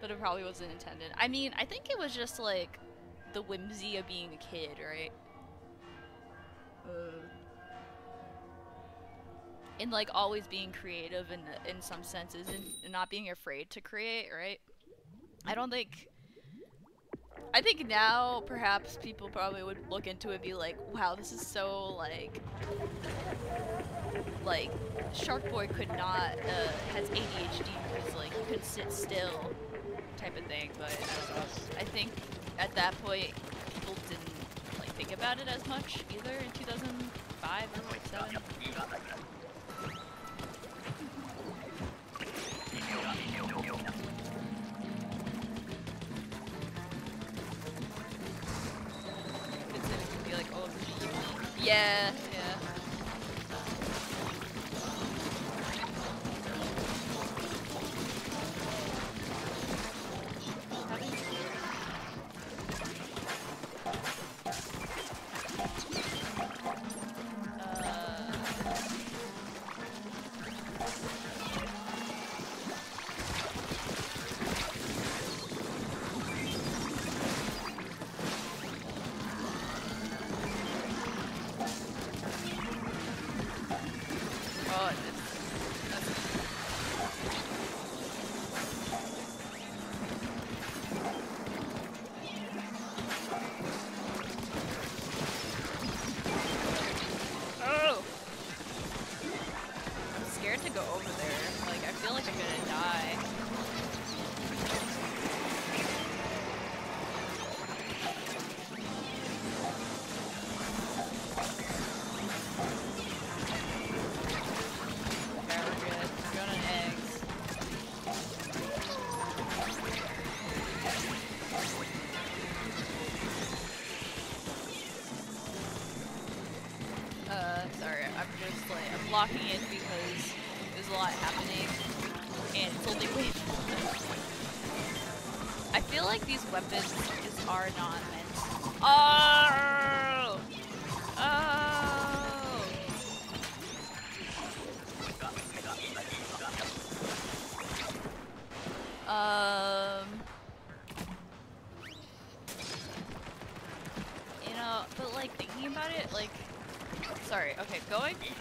Speaker 1: But it probably wasn't intended. I mean, I think it was just like the whimsy of being a kid, right? Uh and like always being creative in in some senses and, and not being afraid to create, right? I don't think I think now, perhaps, people probably would look into it and be like, wow, this is so, like, like, Shark Boy could not, uh, has ADHD because, like, he could sit still type of thing, but I think at that point, people didn't, like, think about it as much either in 2005 or 2007. Yeah,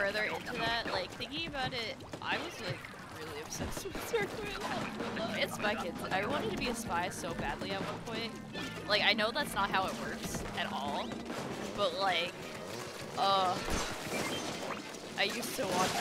Speaker 1: further into that, like, thinking about it, I was, like, really obsessed [laughs] with Circuit. It's my Kids. I wanted to be a spy so badly at one point. Like, I know that's not how it works at all, but, like, uh, I used to want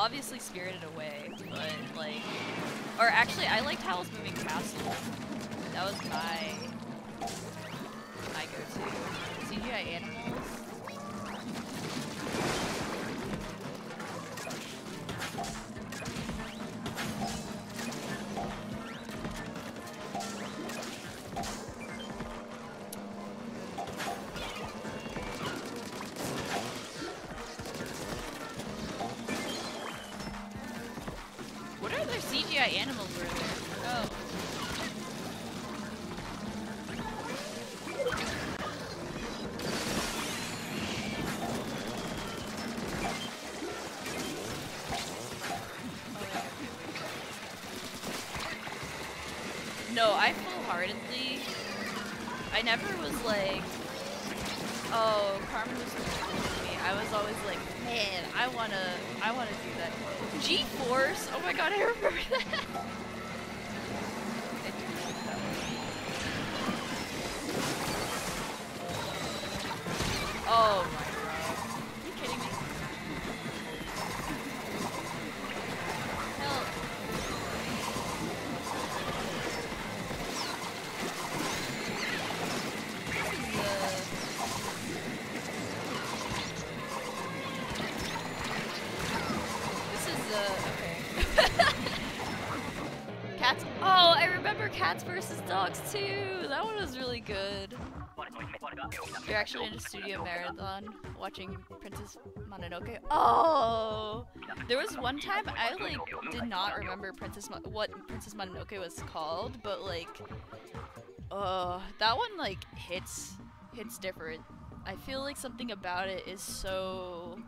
Speaker 1: obviously Spirited Away, but like or actually I liked Howl's versus Dogs too. That one was really good. You're actually in a studio marathon watching Princess Mononoke. Oh, there was one time I like did not remember Princess Mo what Princess Mononoke was called, but like, uh, that one like hits hits different. I feel like something about it is so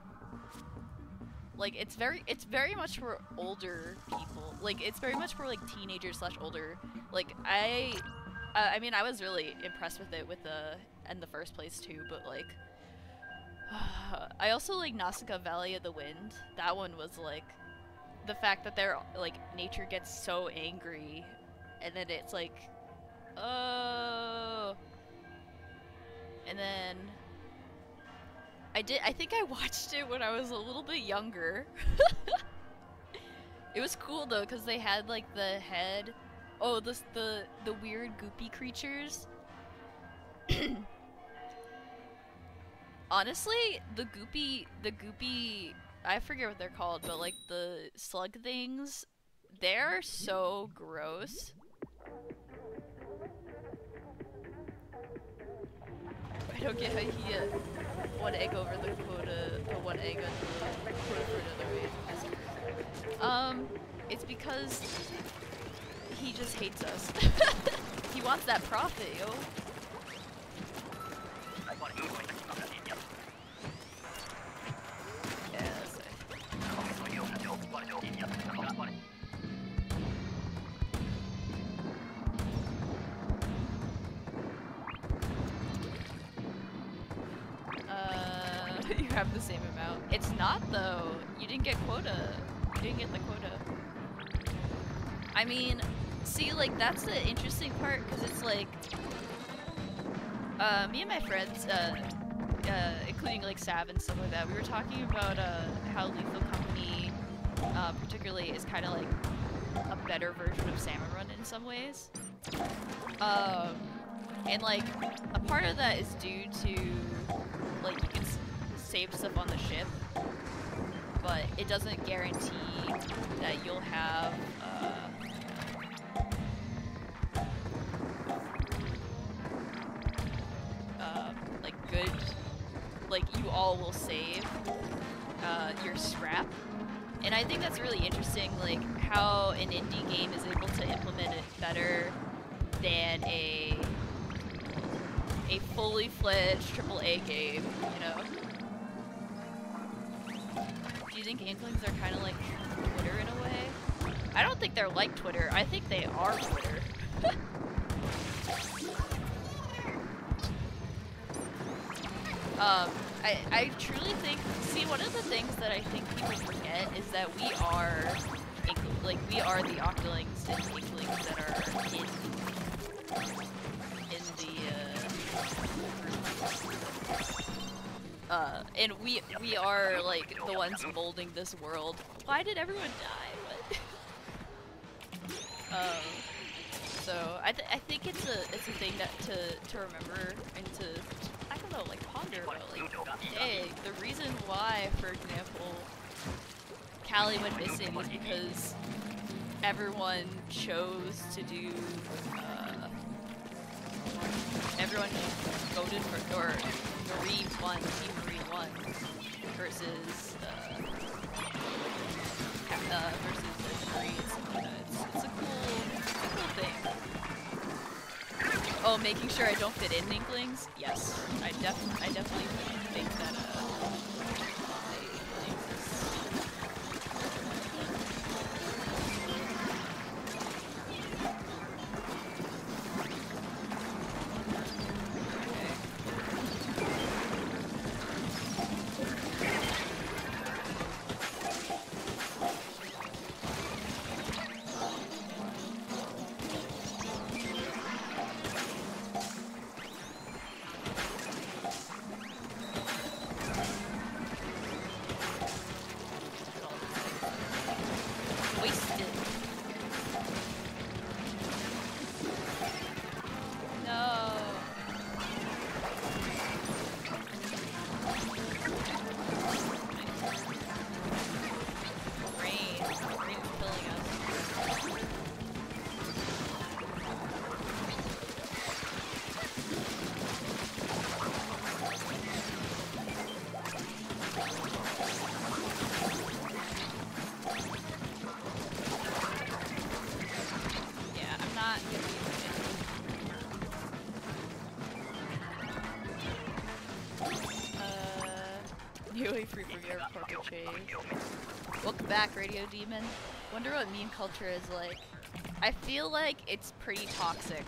Speaker 1: like it's very it's very much for older people. Like it's very much for like teenagers slash older. Like i uh, i mean i was really impressed with it with the in the first place too but like [sighs] i also like nausicaa valley of the wind. That one was like the fact that they're like nature gets so angry and then it's like oh. And then I did. I think I watched it when I was a little bit younger. [laughs] it was cool though, cause they had like the head. Oh, this the the weird goopy creatures. [clears throat] Honestly, the goopy the goopy I forget what they're called, but like the slug things, they're so gross. I don't get how he uh, one egg over the quota, or one egg on the quota for another race. Um, it's because he just hates us. [laughs] he wants that profit, yo. It's not though. You didn't get quota. You didn't get the quota. I mean, see, like that's the interesting part because it's like, uh, me and my friends, uh, uh, including like Sav and stuff like that, we were talking about uh, how Lethal Company, uh, particularly, is kind of like a better version of Salmon Run in some ways. Um, and like a part of that is due to like you can save stuff on the ship, but it doesn't guarantee that you'll have uh, um, like good, like you all will save uh, your scrap. And I think that's really interesting, like how an indie game is able to implement it better than a a fully fledged AAA game, you know? do you think Inklings are kind of like Twitter in a way? I don't think they're like Twitter. I think they are Twitter. [laughs] um, I, I truly think, see, one of the things that I think people forget is that we are, like, we are the Octolings and Inklings that are in uh, and we, we are, like, the ones molding this world. Why did everyone die? What? [laughs] um, so I, th I think it's a it's a thing that to to remember and to I don't know like ponder about like hey the reason why for example Callie went missing is because everyone chose to do uh, everyone voted for or Marie won Team Marie won versus uh, uh, versus Marie. It's, uh, it's, it's a cool thing. Oh, making sure I don't fit in Inklings? Yes. I, def I definitely think that, uh, Welcome back, Radio Demon. Wonder what meme culture is like. I feel like it's pretty toxic.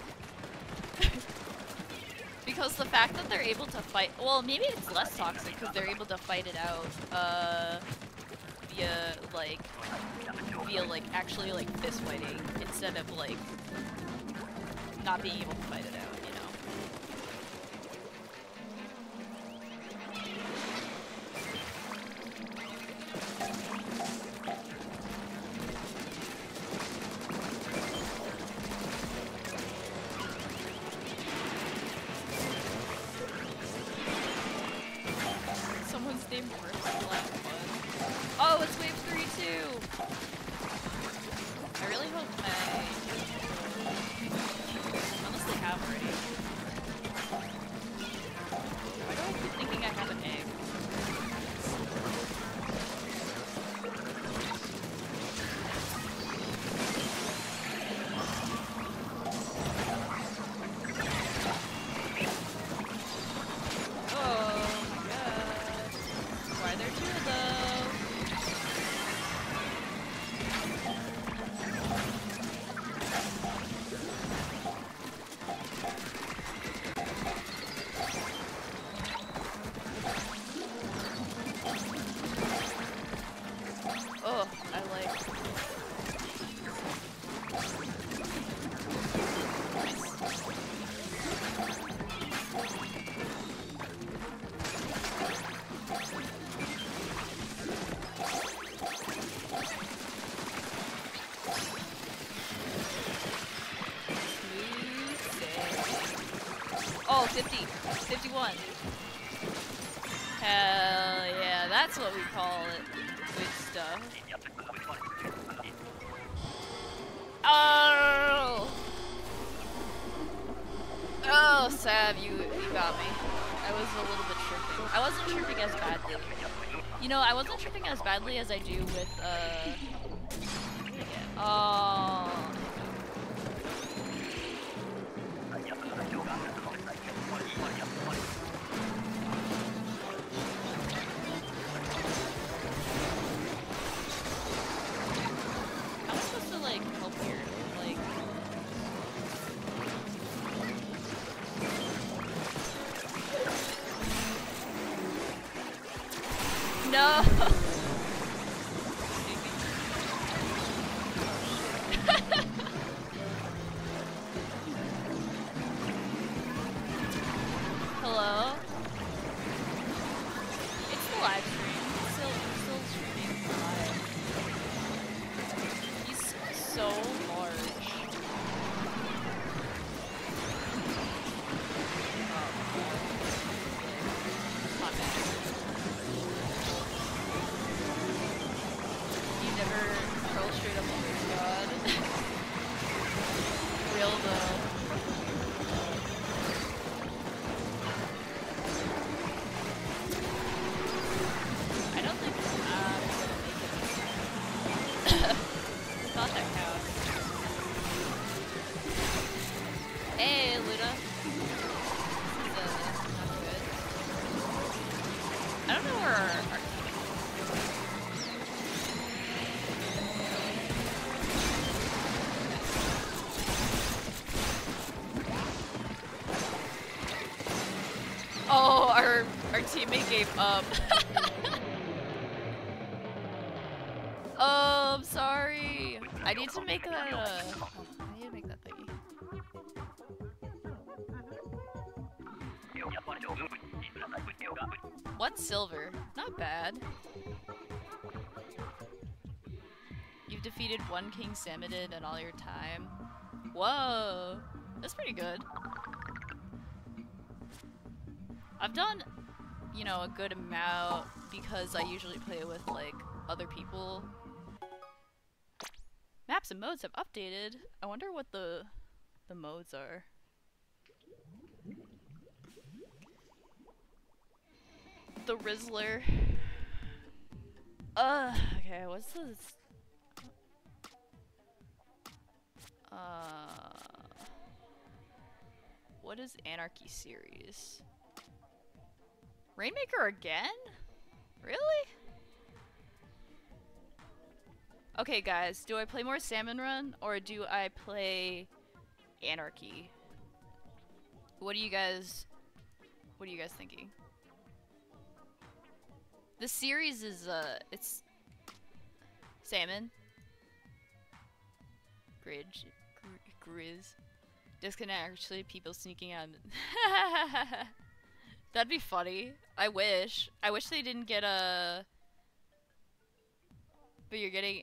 Speaker 1: [laughs] because the fact that they're able to fight- well, maybe it's less toxic because they're able to fight it out, uh, via, like, via, like, actually, like, fist fighting instead of, like, not being able to fight it That's what we call it. Good stuff. Oh! Oh, Sav, you, you got me. I was a little bit tripping. I wasn't tripping as badly. You know, I wasn't tripping as badly as I do with, uh... Oh... gave up. oh, [laughs] I'm sorry. I need to make that. Uh, I need to make that thingy. What silver? Not bad. You've defeated one King Salmonid in all your time. Whoa, that's pretty good. I've done, you know, a good amount because I usually play with like other people. Maps and modes have updated. I wonder what the the modes are. The Rizzler. Uh, okay, what's this? Uh, what is Anarchy series? Rainmaker again? Really? Okay, guys, do I play more Salmon Run or do I play Anarchy? What are you guys What are you guys thinking? The series is uh it's Salmon Gridge Gr- Grizz Disconnect actually people sneaking out [laughs] That'd be funny. I wish. I wish they didn't get a. But you're getting,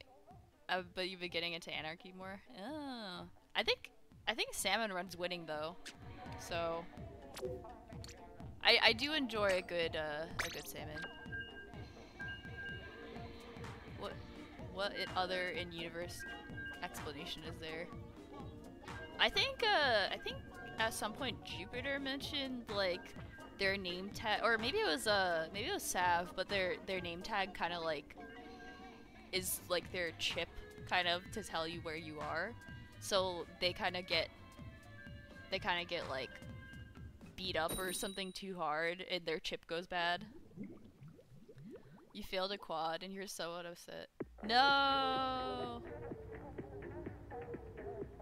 Speaker 1: uh, but you've been getting into anarchy more. Oh, I think, I think Salmon Run's winning though, so. I I do enjoy a good uh, a good salmon. What what other in universe explanation is there? I think uh I think at some point Jupiter mentioned like their name tag, or maybe it was uh maybe it was Sav, but their their name tag kind of like is like their chip, kind of to tell you where you are. So they kind of get they kind of get like beat up or something too hard, and their chip goes bad. You failed a quad, and you're so upset. No.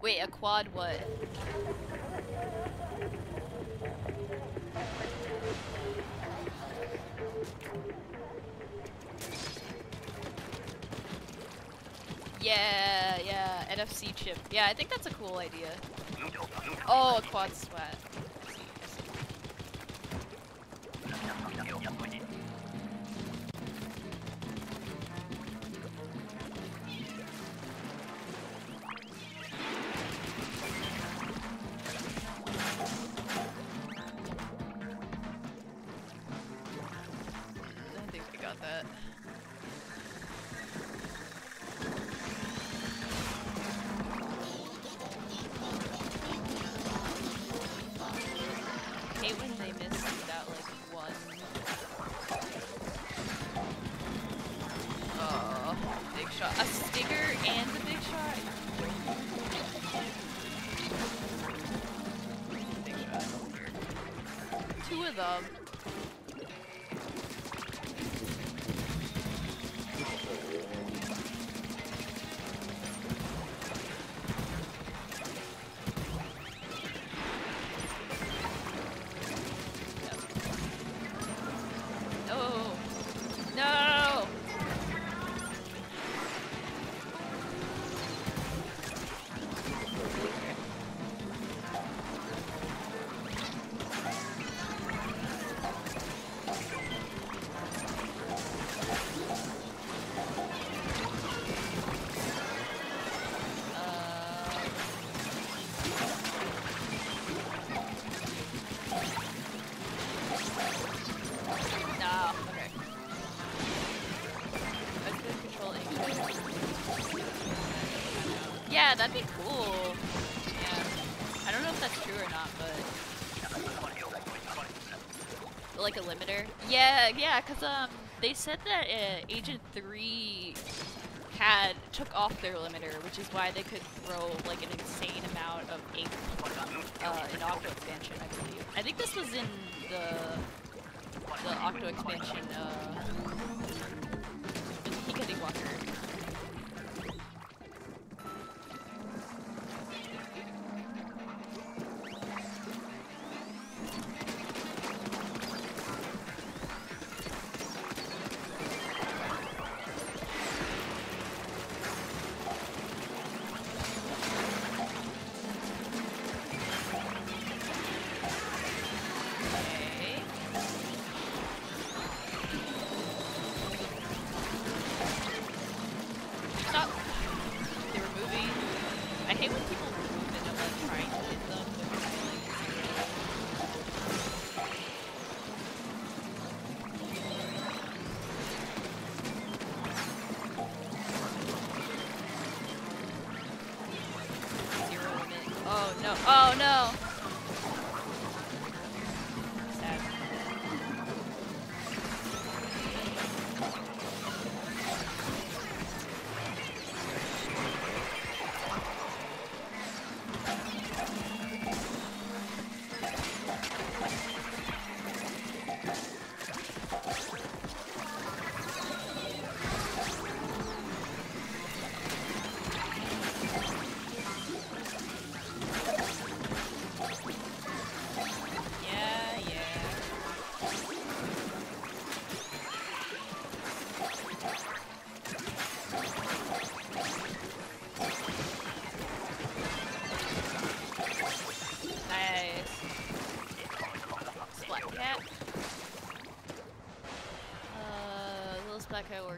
Speaker 1: Wait, a quad what? Yeah, yeah, NFC chip. Yeah, I think that's a cool idea. Oh, a quad sweat. Yeah, yeah, cause um they said that uh, Agent Three had took off their limiter, which is why they could throw like an insane amount of ink uh, in Octo expansion, I believe. I think this was in the the Octo expansion. Uh,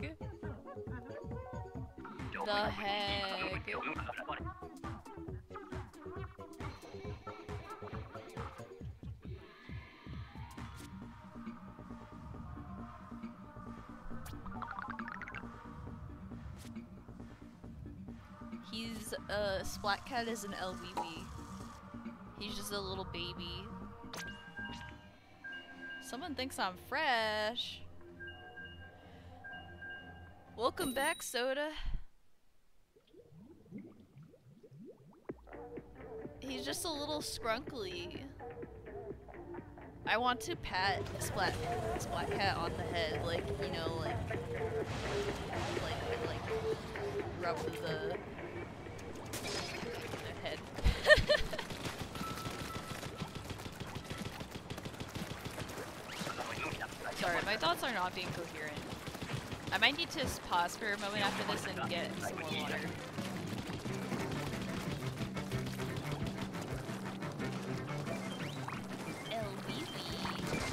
Speaker 1: heck? The heck? He's, uh, Splat Cat is an LVV. He's just a little baby. Someone thinks I'm fresh. Welcome back, Soda. He's just a little scrunkly. I want to pat Splat Splat Cat on the head, like you know, like like like rub the the head. [laughs] Sorry, my thoughts are not being coherent. I might need to pause for a moment after this and get some more water.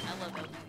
Speaker 1: I love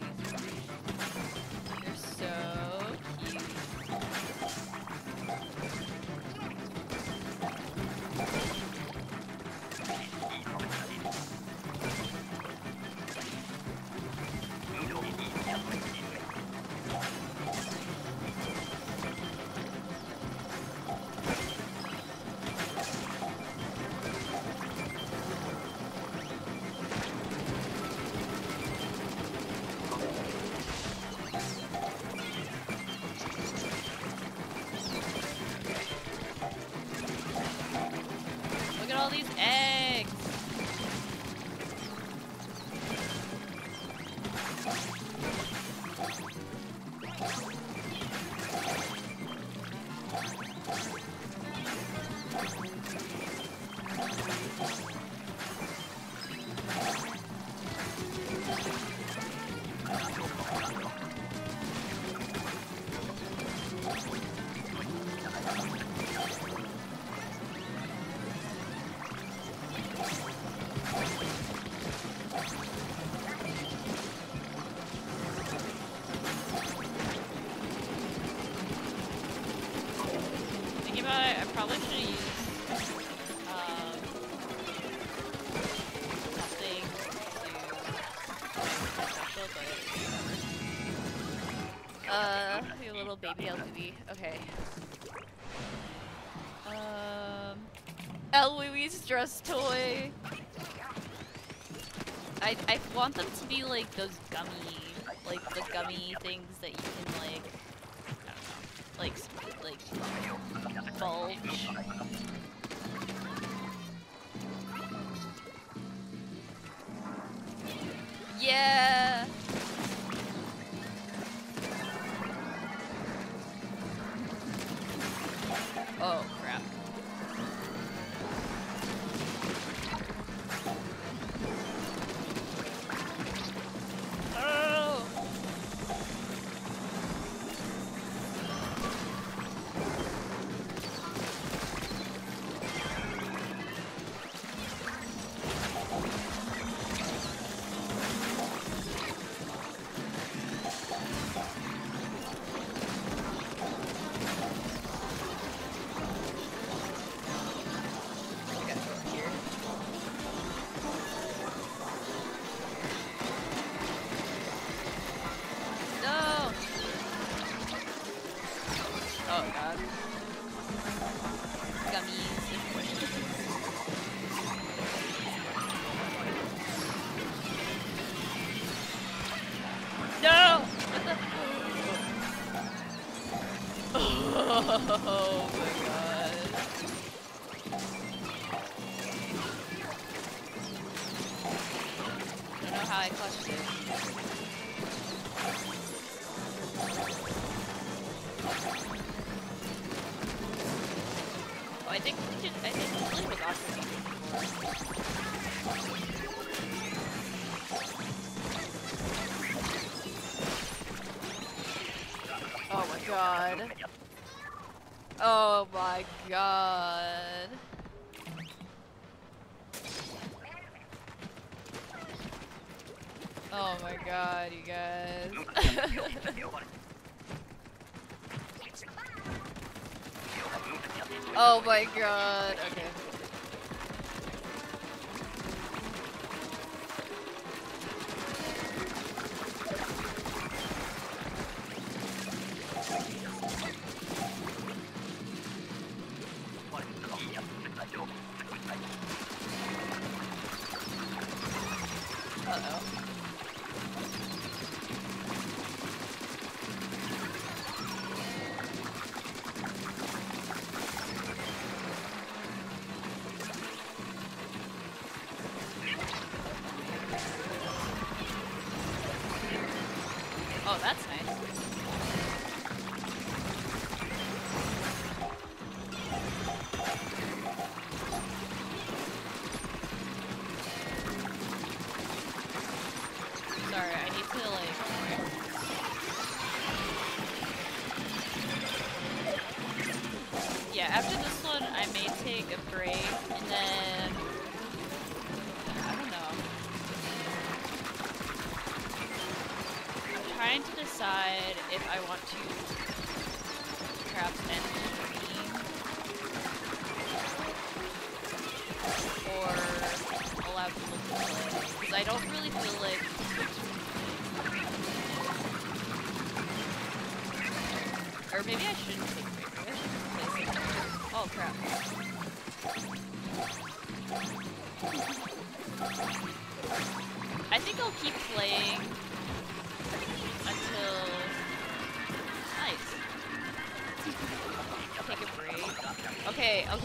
Speaker 1: these eggs. LVV. Okay. Um, Eloise dress toy. I I want them to be like those gummy, like the gummy things god.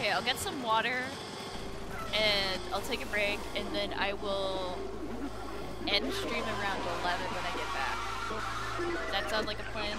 Speaker 1: Okay, I'll get some water and I'll take a break and then I will end stream around 11 when I get back. That sounds like a plan?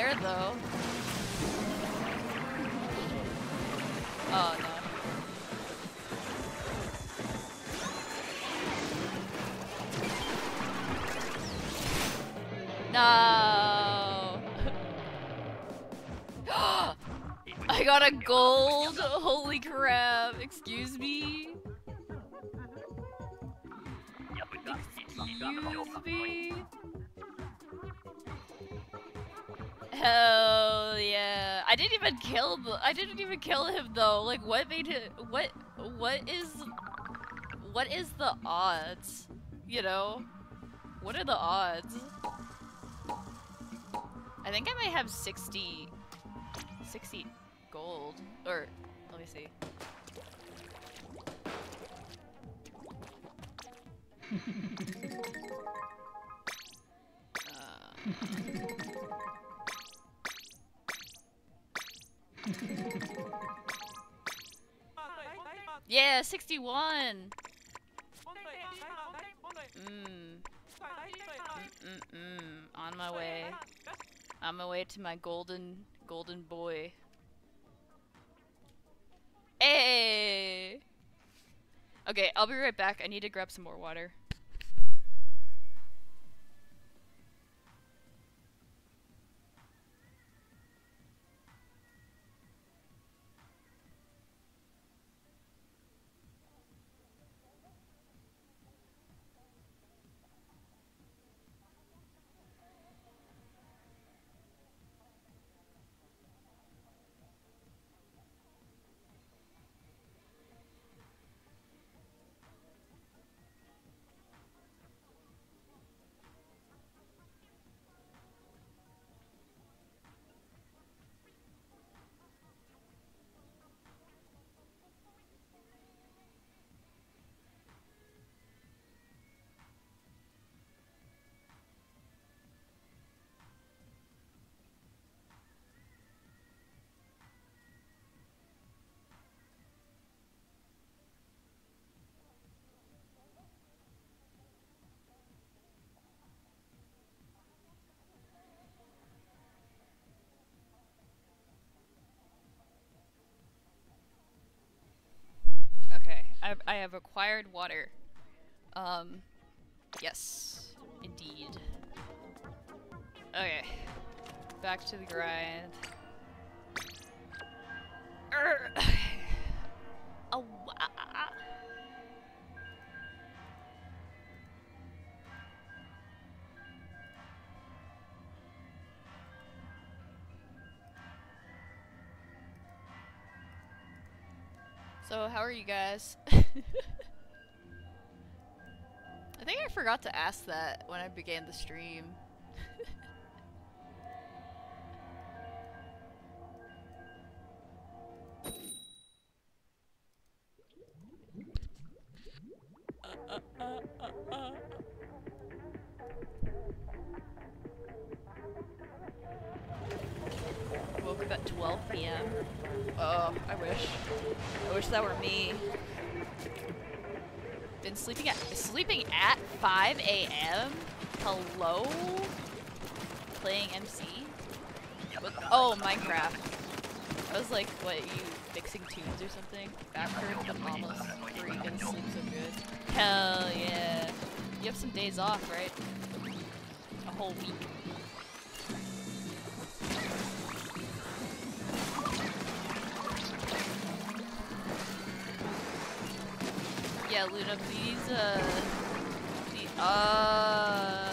Speaker 1: There, though. Oh, no. No. [gasps] I got a gold. Holy crap. Excuse me. Excuse me. Hell yeah. I didn't even kill I didn't even kill him though. Like what made it what what is what is the odds? You know? What are the odds? I think I might have 60 60 gold or let me see. [laughs] Uh, [laughs] yeah, 61. Mm. Mm-mm-mm. On my way. On my way to my golden, golden boy. Hey! Okay, I'll be right back. I need to grab some more water. I, I have acquired water. Um, yes, indeed. Okay, back to the grind. Urgh. Oh, how are you guys? [laughs] I think I forgot to ask that when I began the stream. [laughs] mixing tunes or something? Backward, I'm almost free, gonna sleep so good. Hell yeah. You have some days off, right? A whole week. Yeah, Luna, please, uh, please, uh,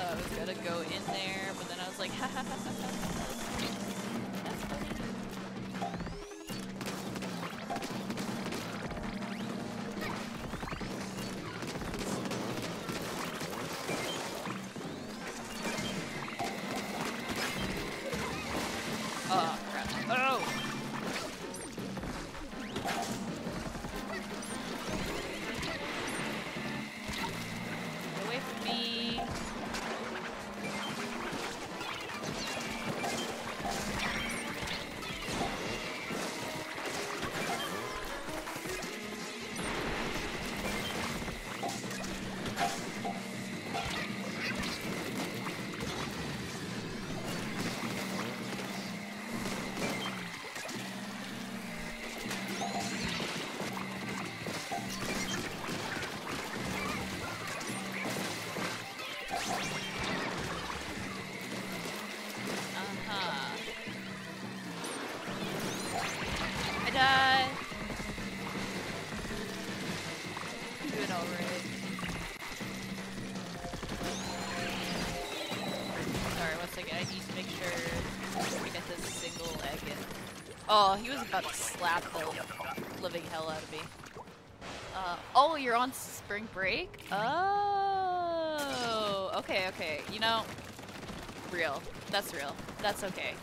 Speaker 1: you're on spring break? Oh, okay, okay. You know, real. That's real. That's okay.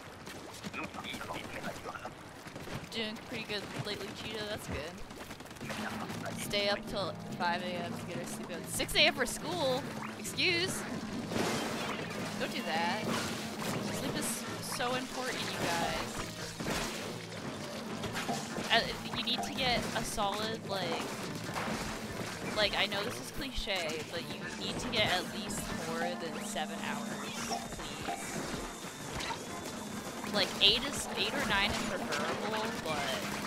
Speaker 1: Doing pretty good lately, Cheetah. That's good. Stay up till 5 a.m. to get her sleep in. 6 a.m. for school? Excuse? Don't do that. Sleep is so important, you guys. Uh, you need to get a solid, like, like, I know this is cliche, but you need to get at least more than seven hours, please. Like, eight is, eight or nine is preferable, but...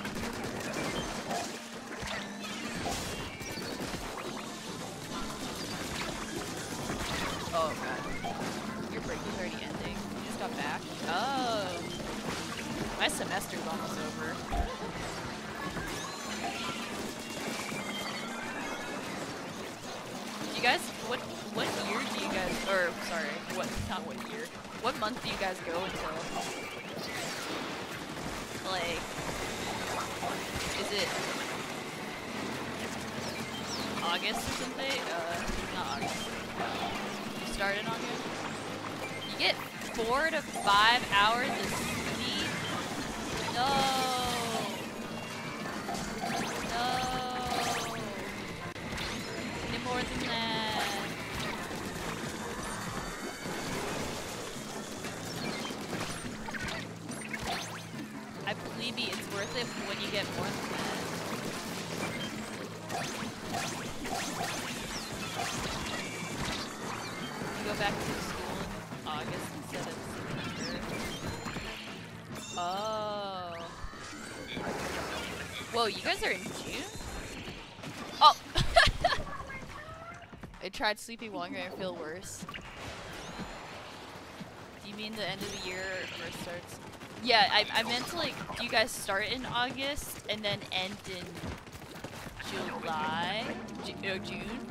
Speaker 1: Oh god. Your break is already ending. You just got back? Oh. My semester's almost over. What month do you guys go until? Like, is it August or something? Uh, not August. You start in August. You get four to five hours of tried sleeping longer and feel worse. Do you mean the end of the year or starts? Yeah, I, I meant to like, do you guys start in August and then end in July? Ju oh, June? June?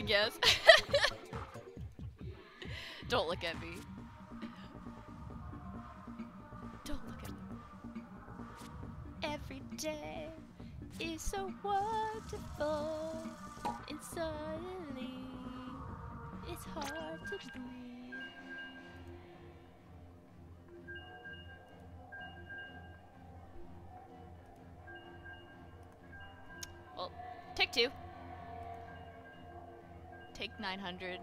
Speaker 1: I guess. [laughs] Don't look at me. Don't look at me. Every day is so wonderful, and suddenly it's hard to breathe. Well, take two. Take 900.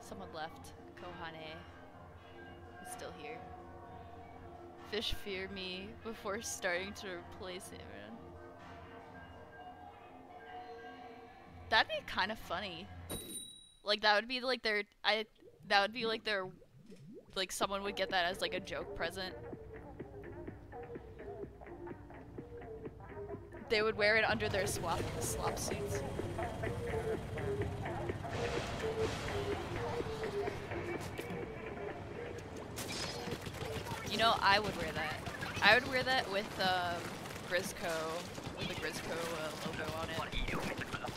Speaker 1: Someone left. Kohane is still here. Fish fear me before starting to replace Aaron. That'd be kind of funny. Like that would be like their I that would be like their like someone would get that as like a joke present. They would wear it under their swap slop suits. You know, I would wear that. I would wear that with um, Grizzco, with the Grizzco uh, logo on it.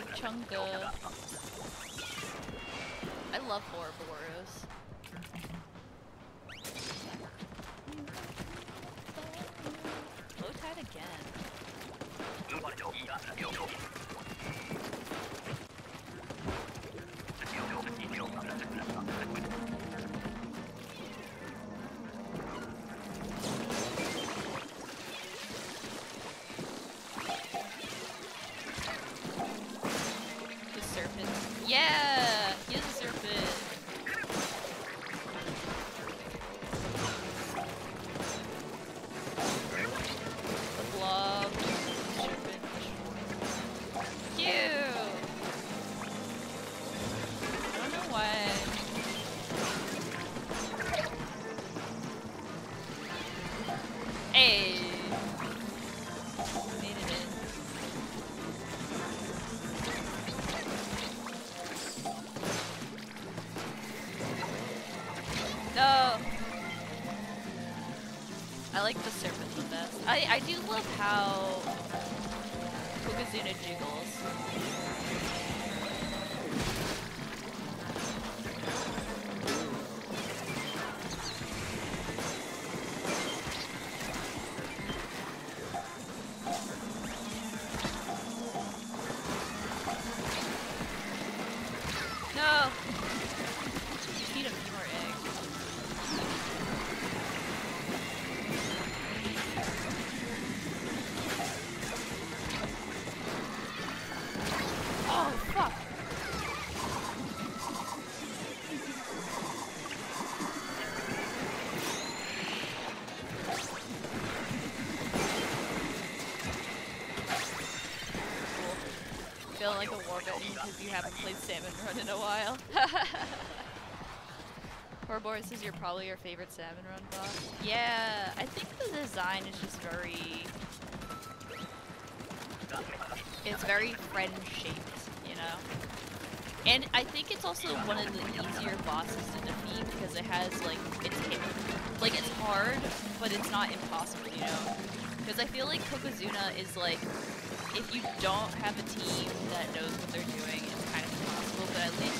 Speaker 1: Big chunga. I love Horrorboros. Low tide again. Salmon Run in a while. [laughs] Poor Horrorboros is your probably your favorite Salmon Run boss. Yeah, I think the design is just very it's very friend shaped, you know? And I think it's also one of the easier bosses to defeat because it has like it's like it's hard, but it's not impossible, you know? Because I feel like Cohozuna is like if you don't have a team that knows what they're doing, you can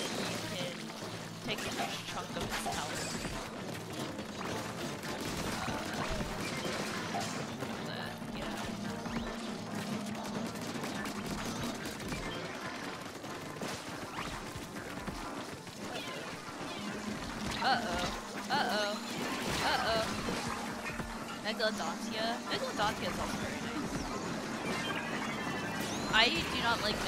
Speaker 1: take a huge chunk of its health. Uh. Uh-oh. Uh-oh. Uh-oh. Megalodontia. Megalodontia is also very nice. I do not like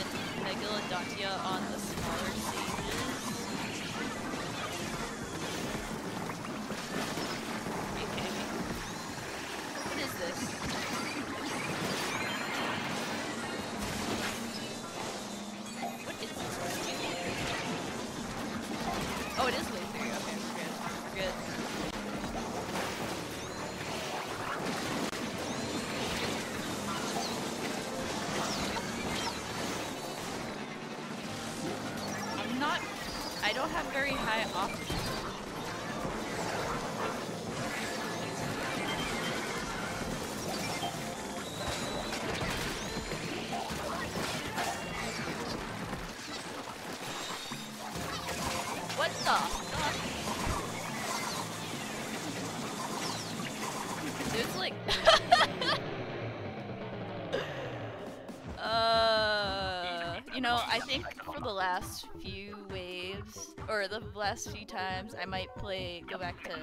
Speaker 1: I think for the last few waves, or the last few times, I might play, go back to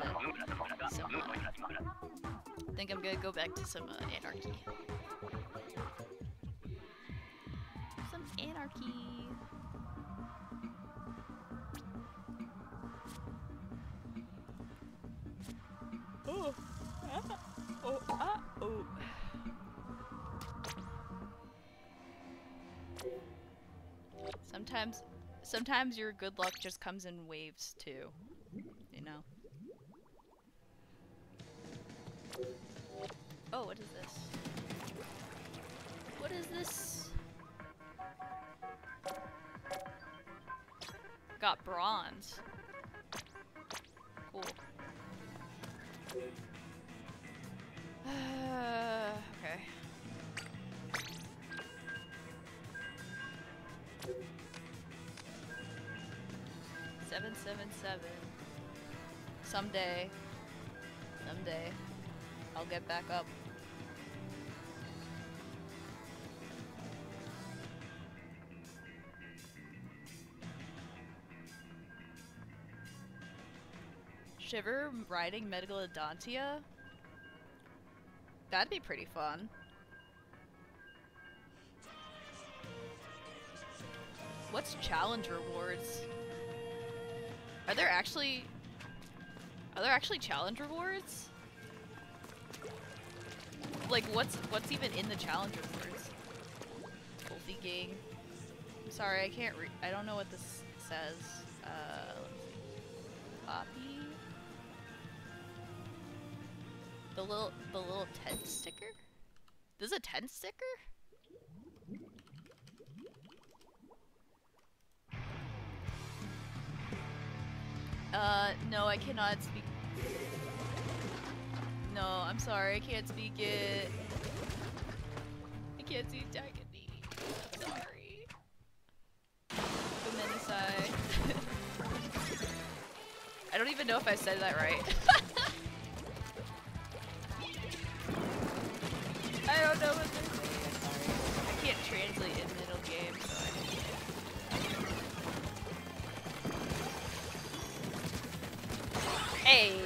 Speaker 1: some. Uh, I think I'm gonna go back to some uh, anarchy. sometimes sometimes your good luck just comes in waves too. You know. Oh, what is this? What is this? Got bronze. Cool. [sighs] Okay. Seven seven seven. Someday. Someday. I'll get back up. Shiver riding Megalodontia? That'd be pretty fun. What's challenge rewards? Are there actually... Are there actually challenge rewards? Like, what's what's even in the challenge rewards? Wolfie gang. I'm sorry, I can't re- I don't know what this says. Uh, Poppy? The little, the little tent sticker? This is a tent sticker? Uh, no, I cannot speak. No, I'm sorry, I can't speak it. I can't speak Japanese. I'm sorry. Gomenisai. [laughs] I don't even know if I said that right. [laughs] I don't know what they're. I'm sorry. I can't translate in middle game, so I Hey!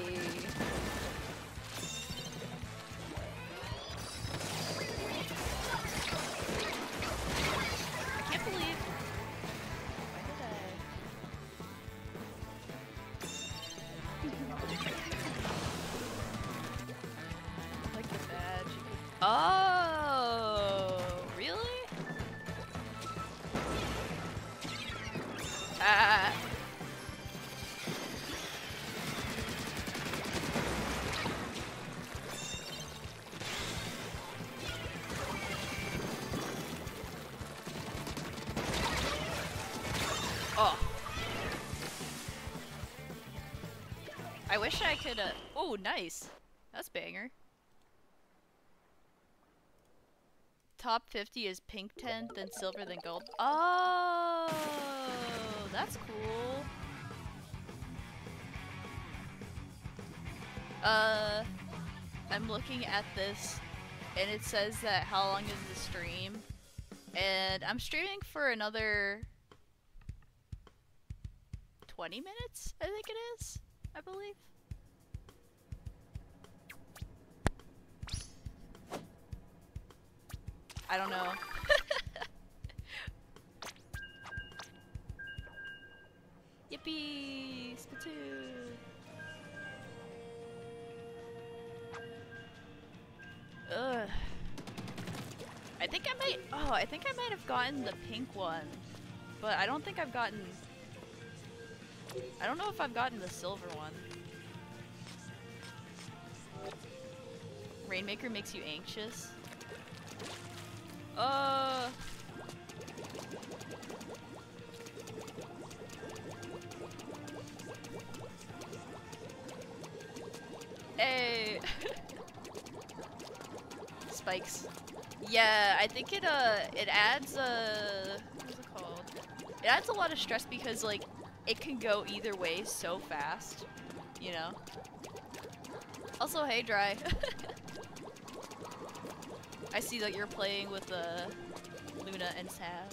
Speaker 1: Wish I could, uh, oh, nice. That's banger. Top 50 is pink 10, then silver, then gold. Oh, that's cool. Uh, I'm looking at this, and it says that how long is the stream? And I'm streaming for another 20 minutes, I think it is, I believe. Gotten the pink one. But I don't think I've gotten- I don't know if I've gotten the silver one. Rainmaker makes you anxious. Uh. I think it uh it adds uh what is it called? It adds a lot of stress because like it can go either way so fast, you know. Also, hey, dry. [laughs] I see that you're playing with uh, Luna and Sav.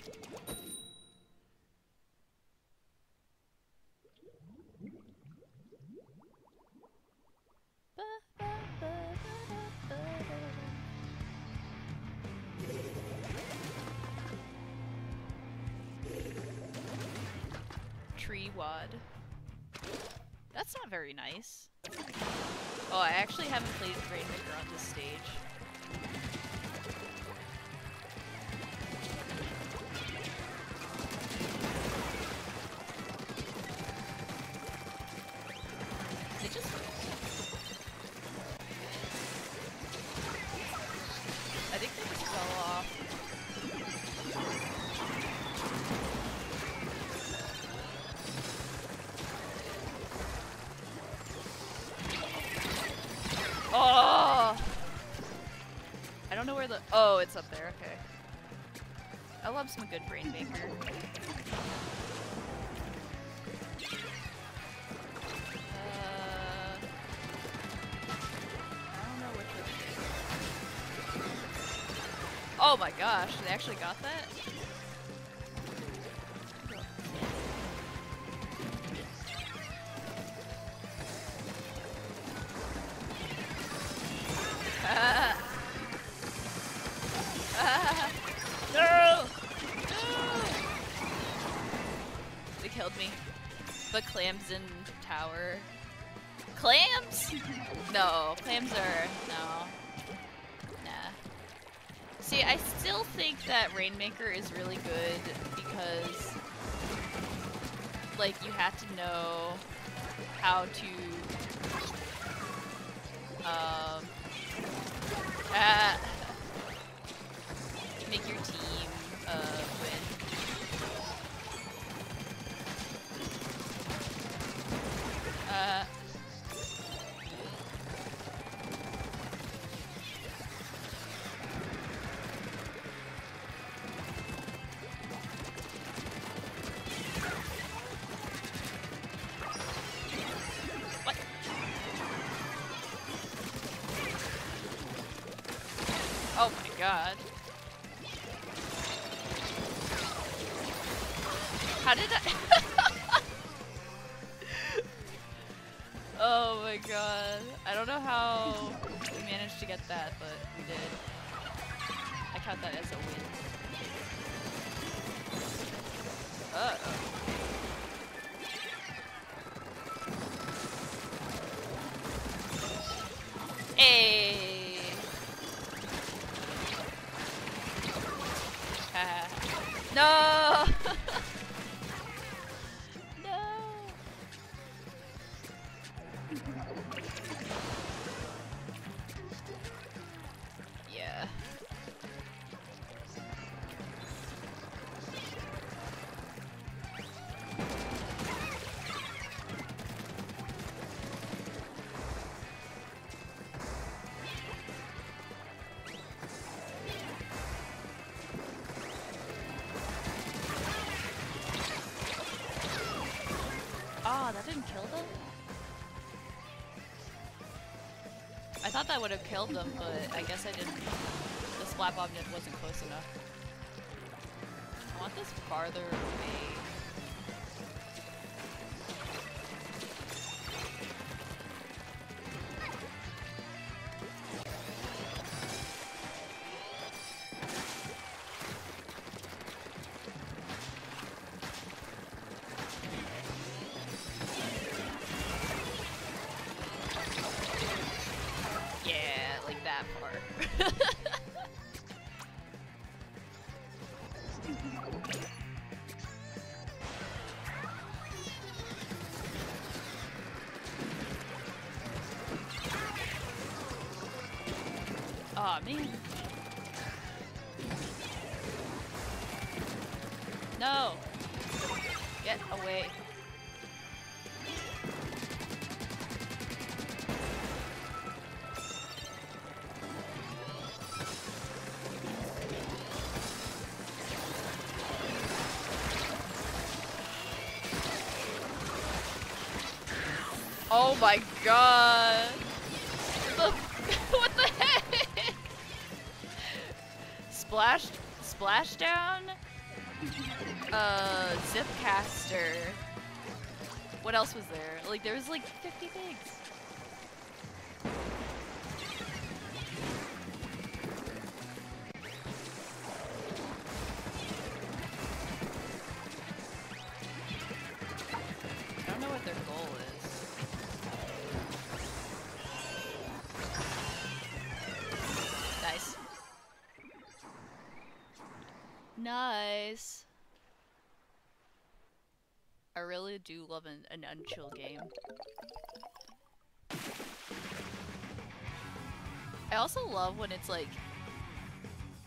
Speaker 1: It's up there. Okay. I love some good Rainmaker. Uh. Oh my gosh, they actually got that? Rainmaker is really good because like you have to know how to I thought that would have killed them, but I guess I didn't. The splat bomb wasn't close enough. I want this farther Oh my god! The, [laughs] what the heck? Splash, splashdown. Uh, zipcaster. What else was there? Like there was like 50 things. unchill game. I also love when it's like,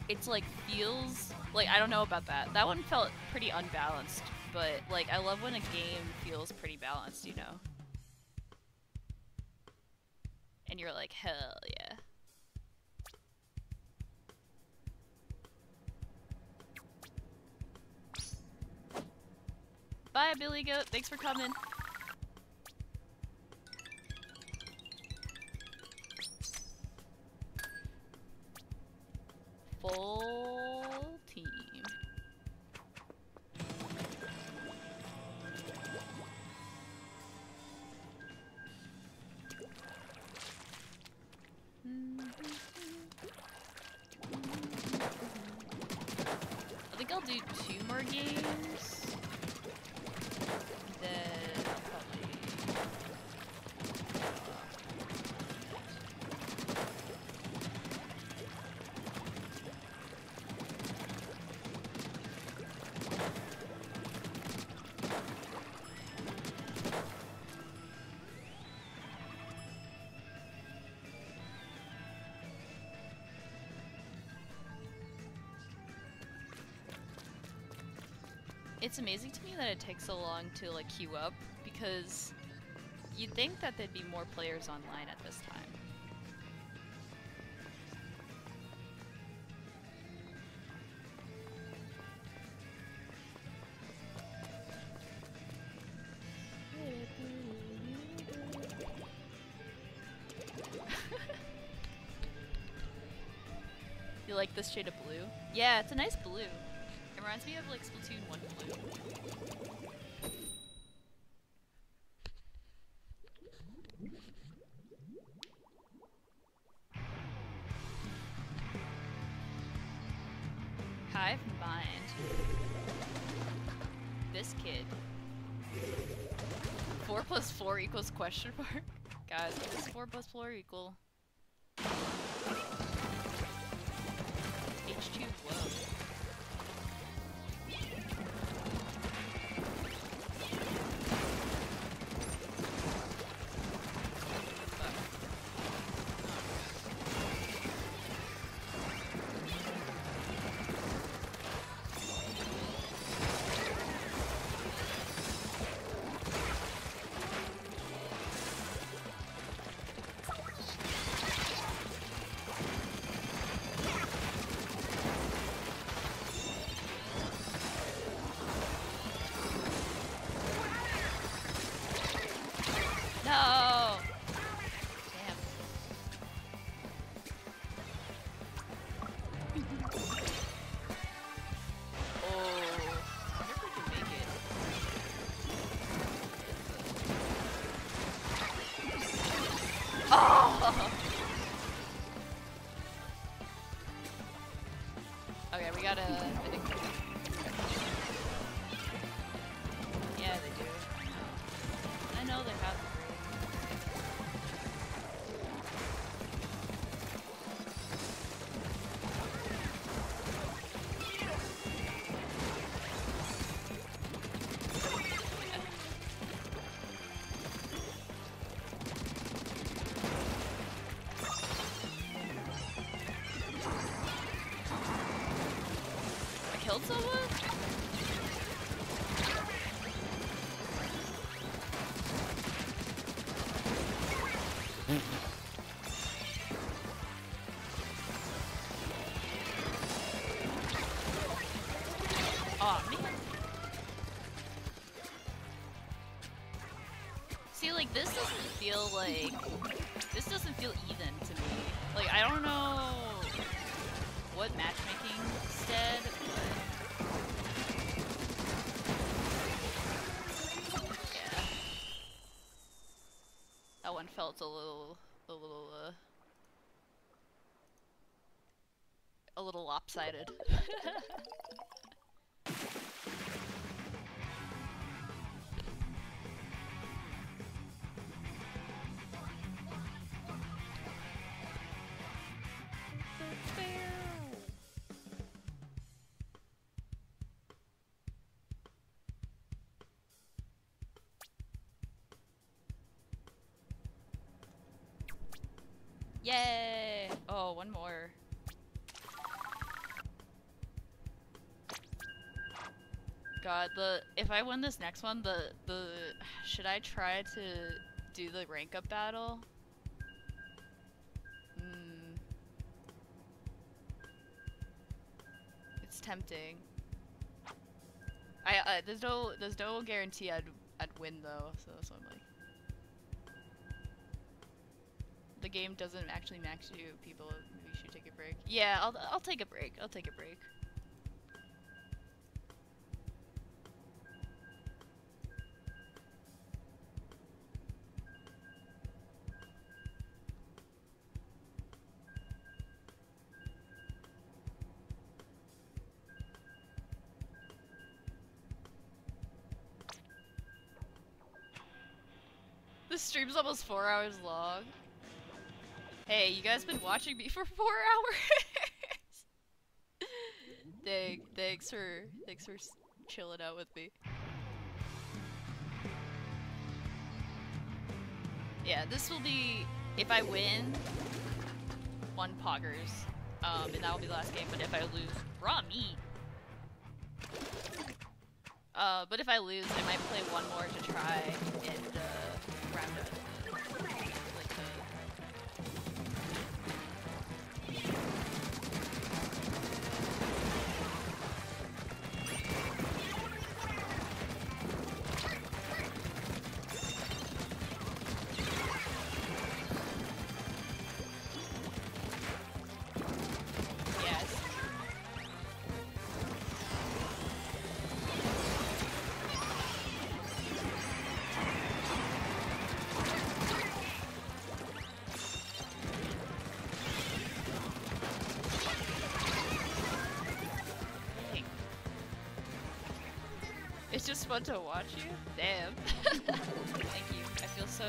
Speaker 1: it's like feels, like I don't know about that. That one felt pretty unbalanced, but like I love when a game feels pretty balanced, you know? And you're like, hell yeah. Bye, Billy Goat. Thanks for coming. Amazing to me that it takes so long to like queue up because you'd think that there'd be more players online at this time. [laughs] you like this shade of blue? Yeah, it's a nice blue. It reminds me of like Splatoon 1 blue. Hive mind. This kid. 4 plus 4 equals question mark? Guys, what does 4 plus 4 equal? This doesn't feel like... This doesn't feel even to me. Like, I don't know what matchmaking said, but... Yeah. That one felt a little... a little, uh... A little lopsided. [laughs] Yay! Oh, one more. God, the if I win this next one, the the should I try to do the rank up battle? Hmm. It's tempting. I uh, there's no there's no guarantee I'd I'd win though, so that's what I'm like. Game doesn't actually max you. People maybe you should take a break. Yeah, I'll I'll take a break. I'll take a break. The stream's almost four hours long. Hey, you guys been watching me [laughs] for four hours? [laughs] Thank, thanks for, thanks for chilling out with me. Yeah, this will be, if I win, one poggers, um, and that will be the last game, but if I lose, raw meat. Uh, but if I lose, I might play one more to try and, uh, Fun to watch you? Damn. [laughs] Thank you. I feel so...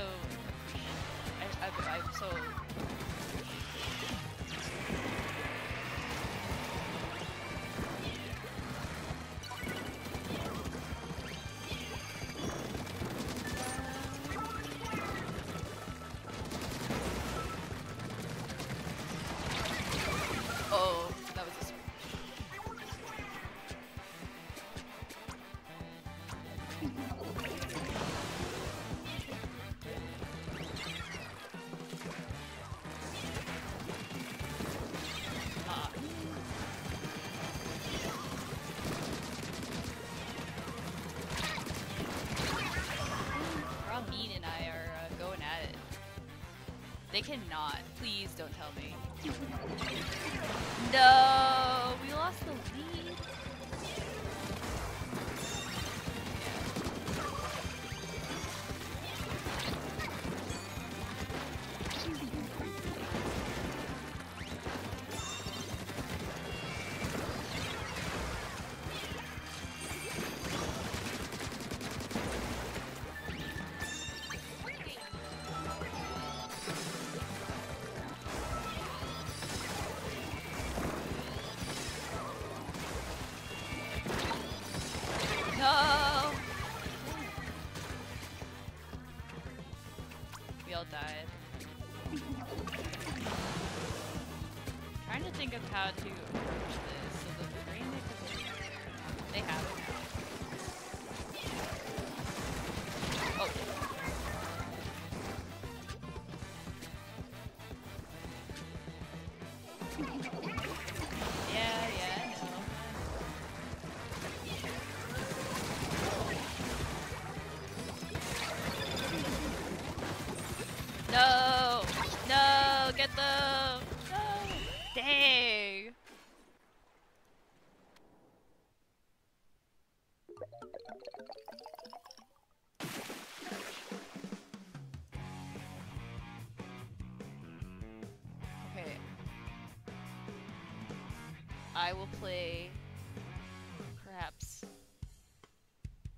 Speaker 1: cannot. Please don't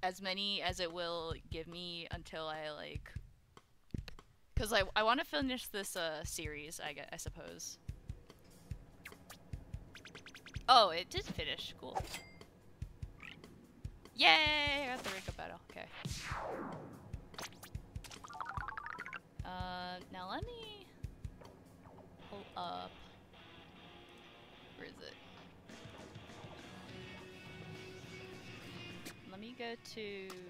Speaker 1: as many as it will give me until I like because I, I want to finish this uh, series, I, gue- I suppose. Oh, it did finish. Cool. Yay! To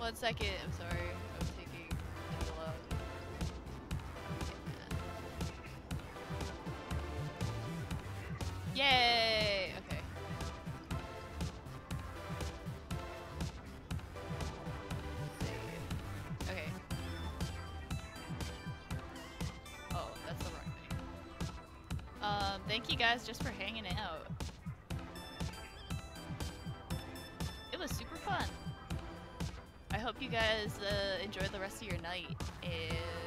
Speaker 1: One second, I'm sorry. I'm taking too long. Yay! Okay. Save. Okay. Oh, that's the wrong thing. Um, thank you guys just for hanging out. You guys uh, enjoy the rest of your night, and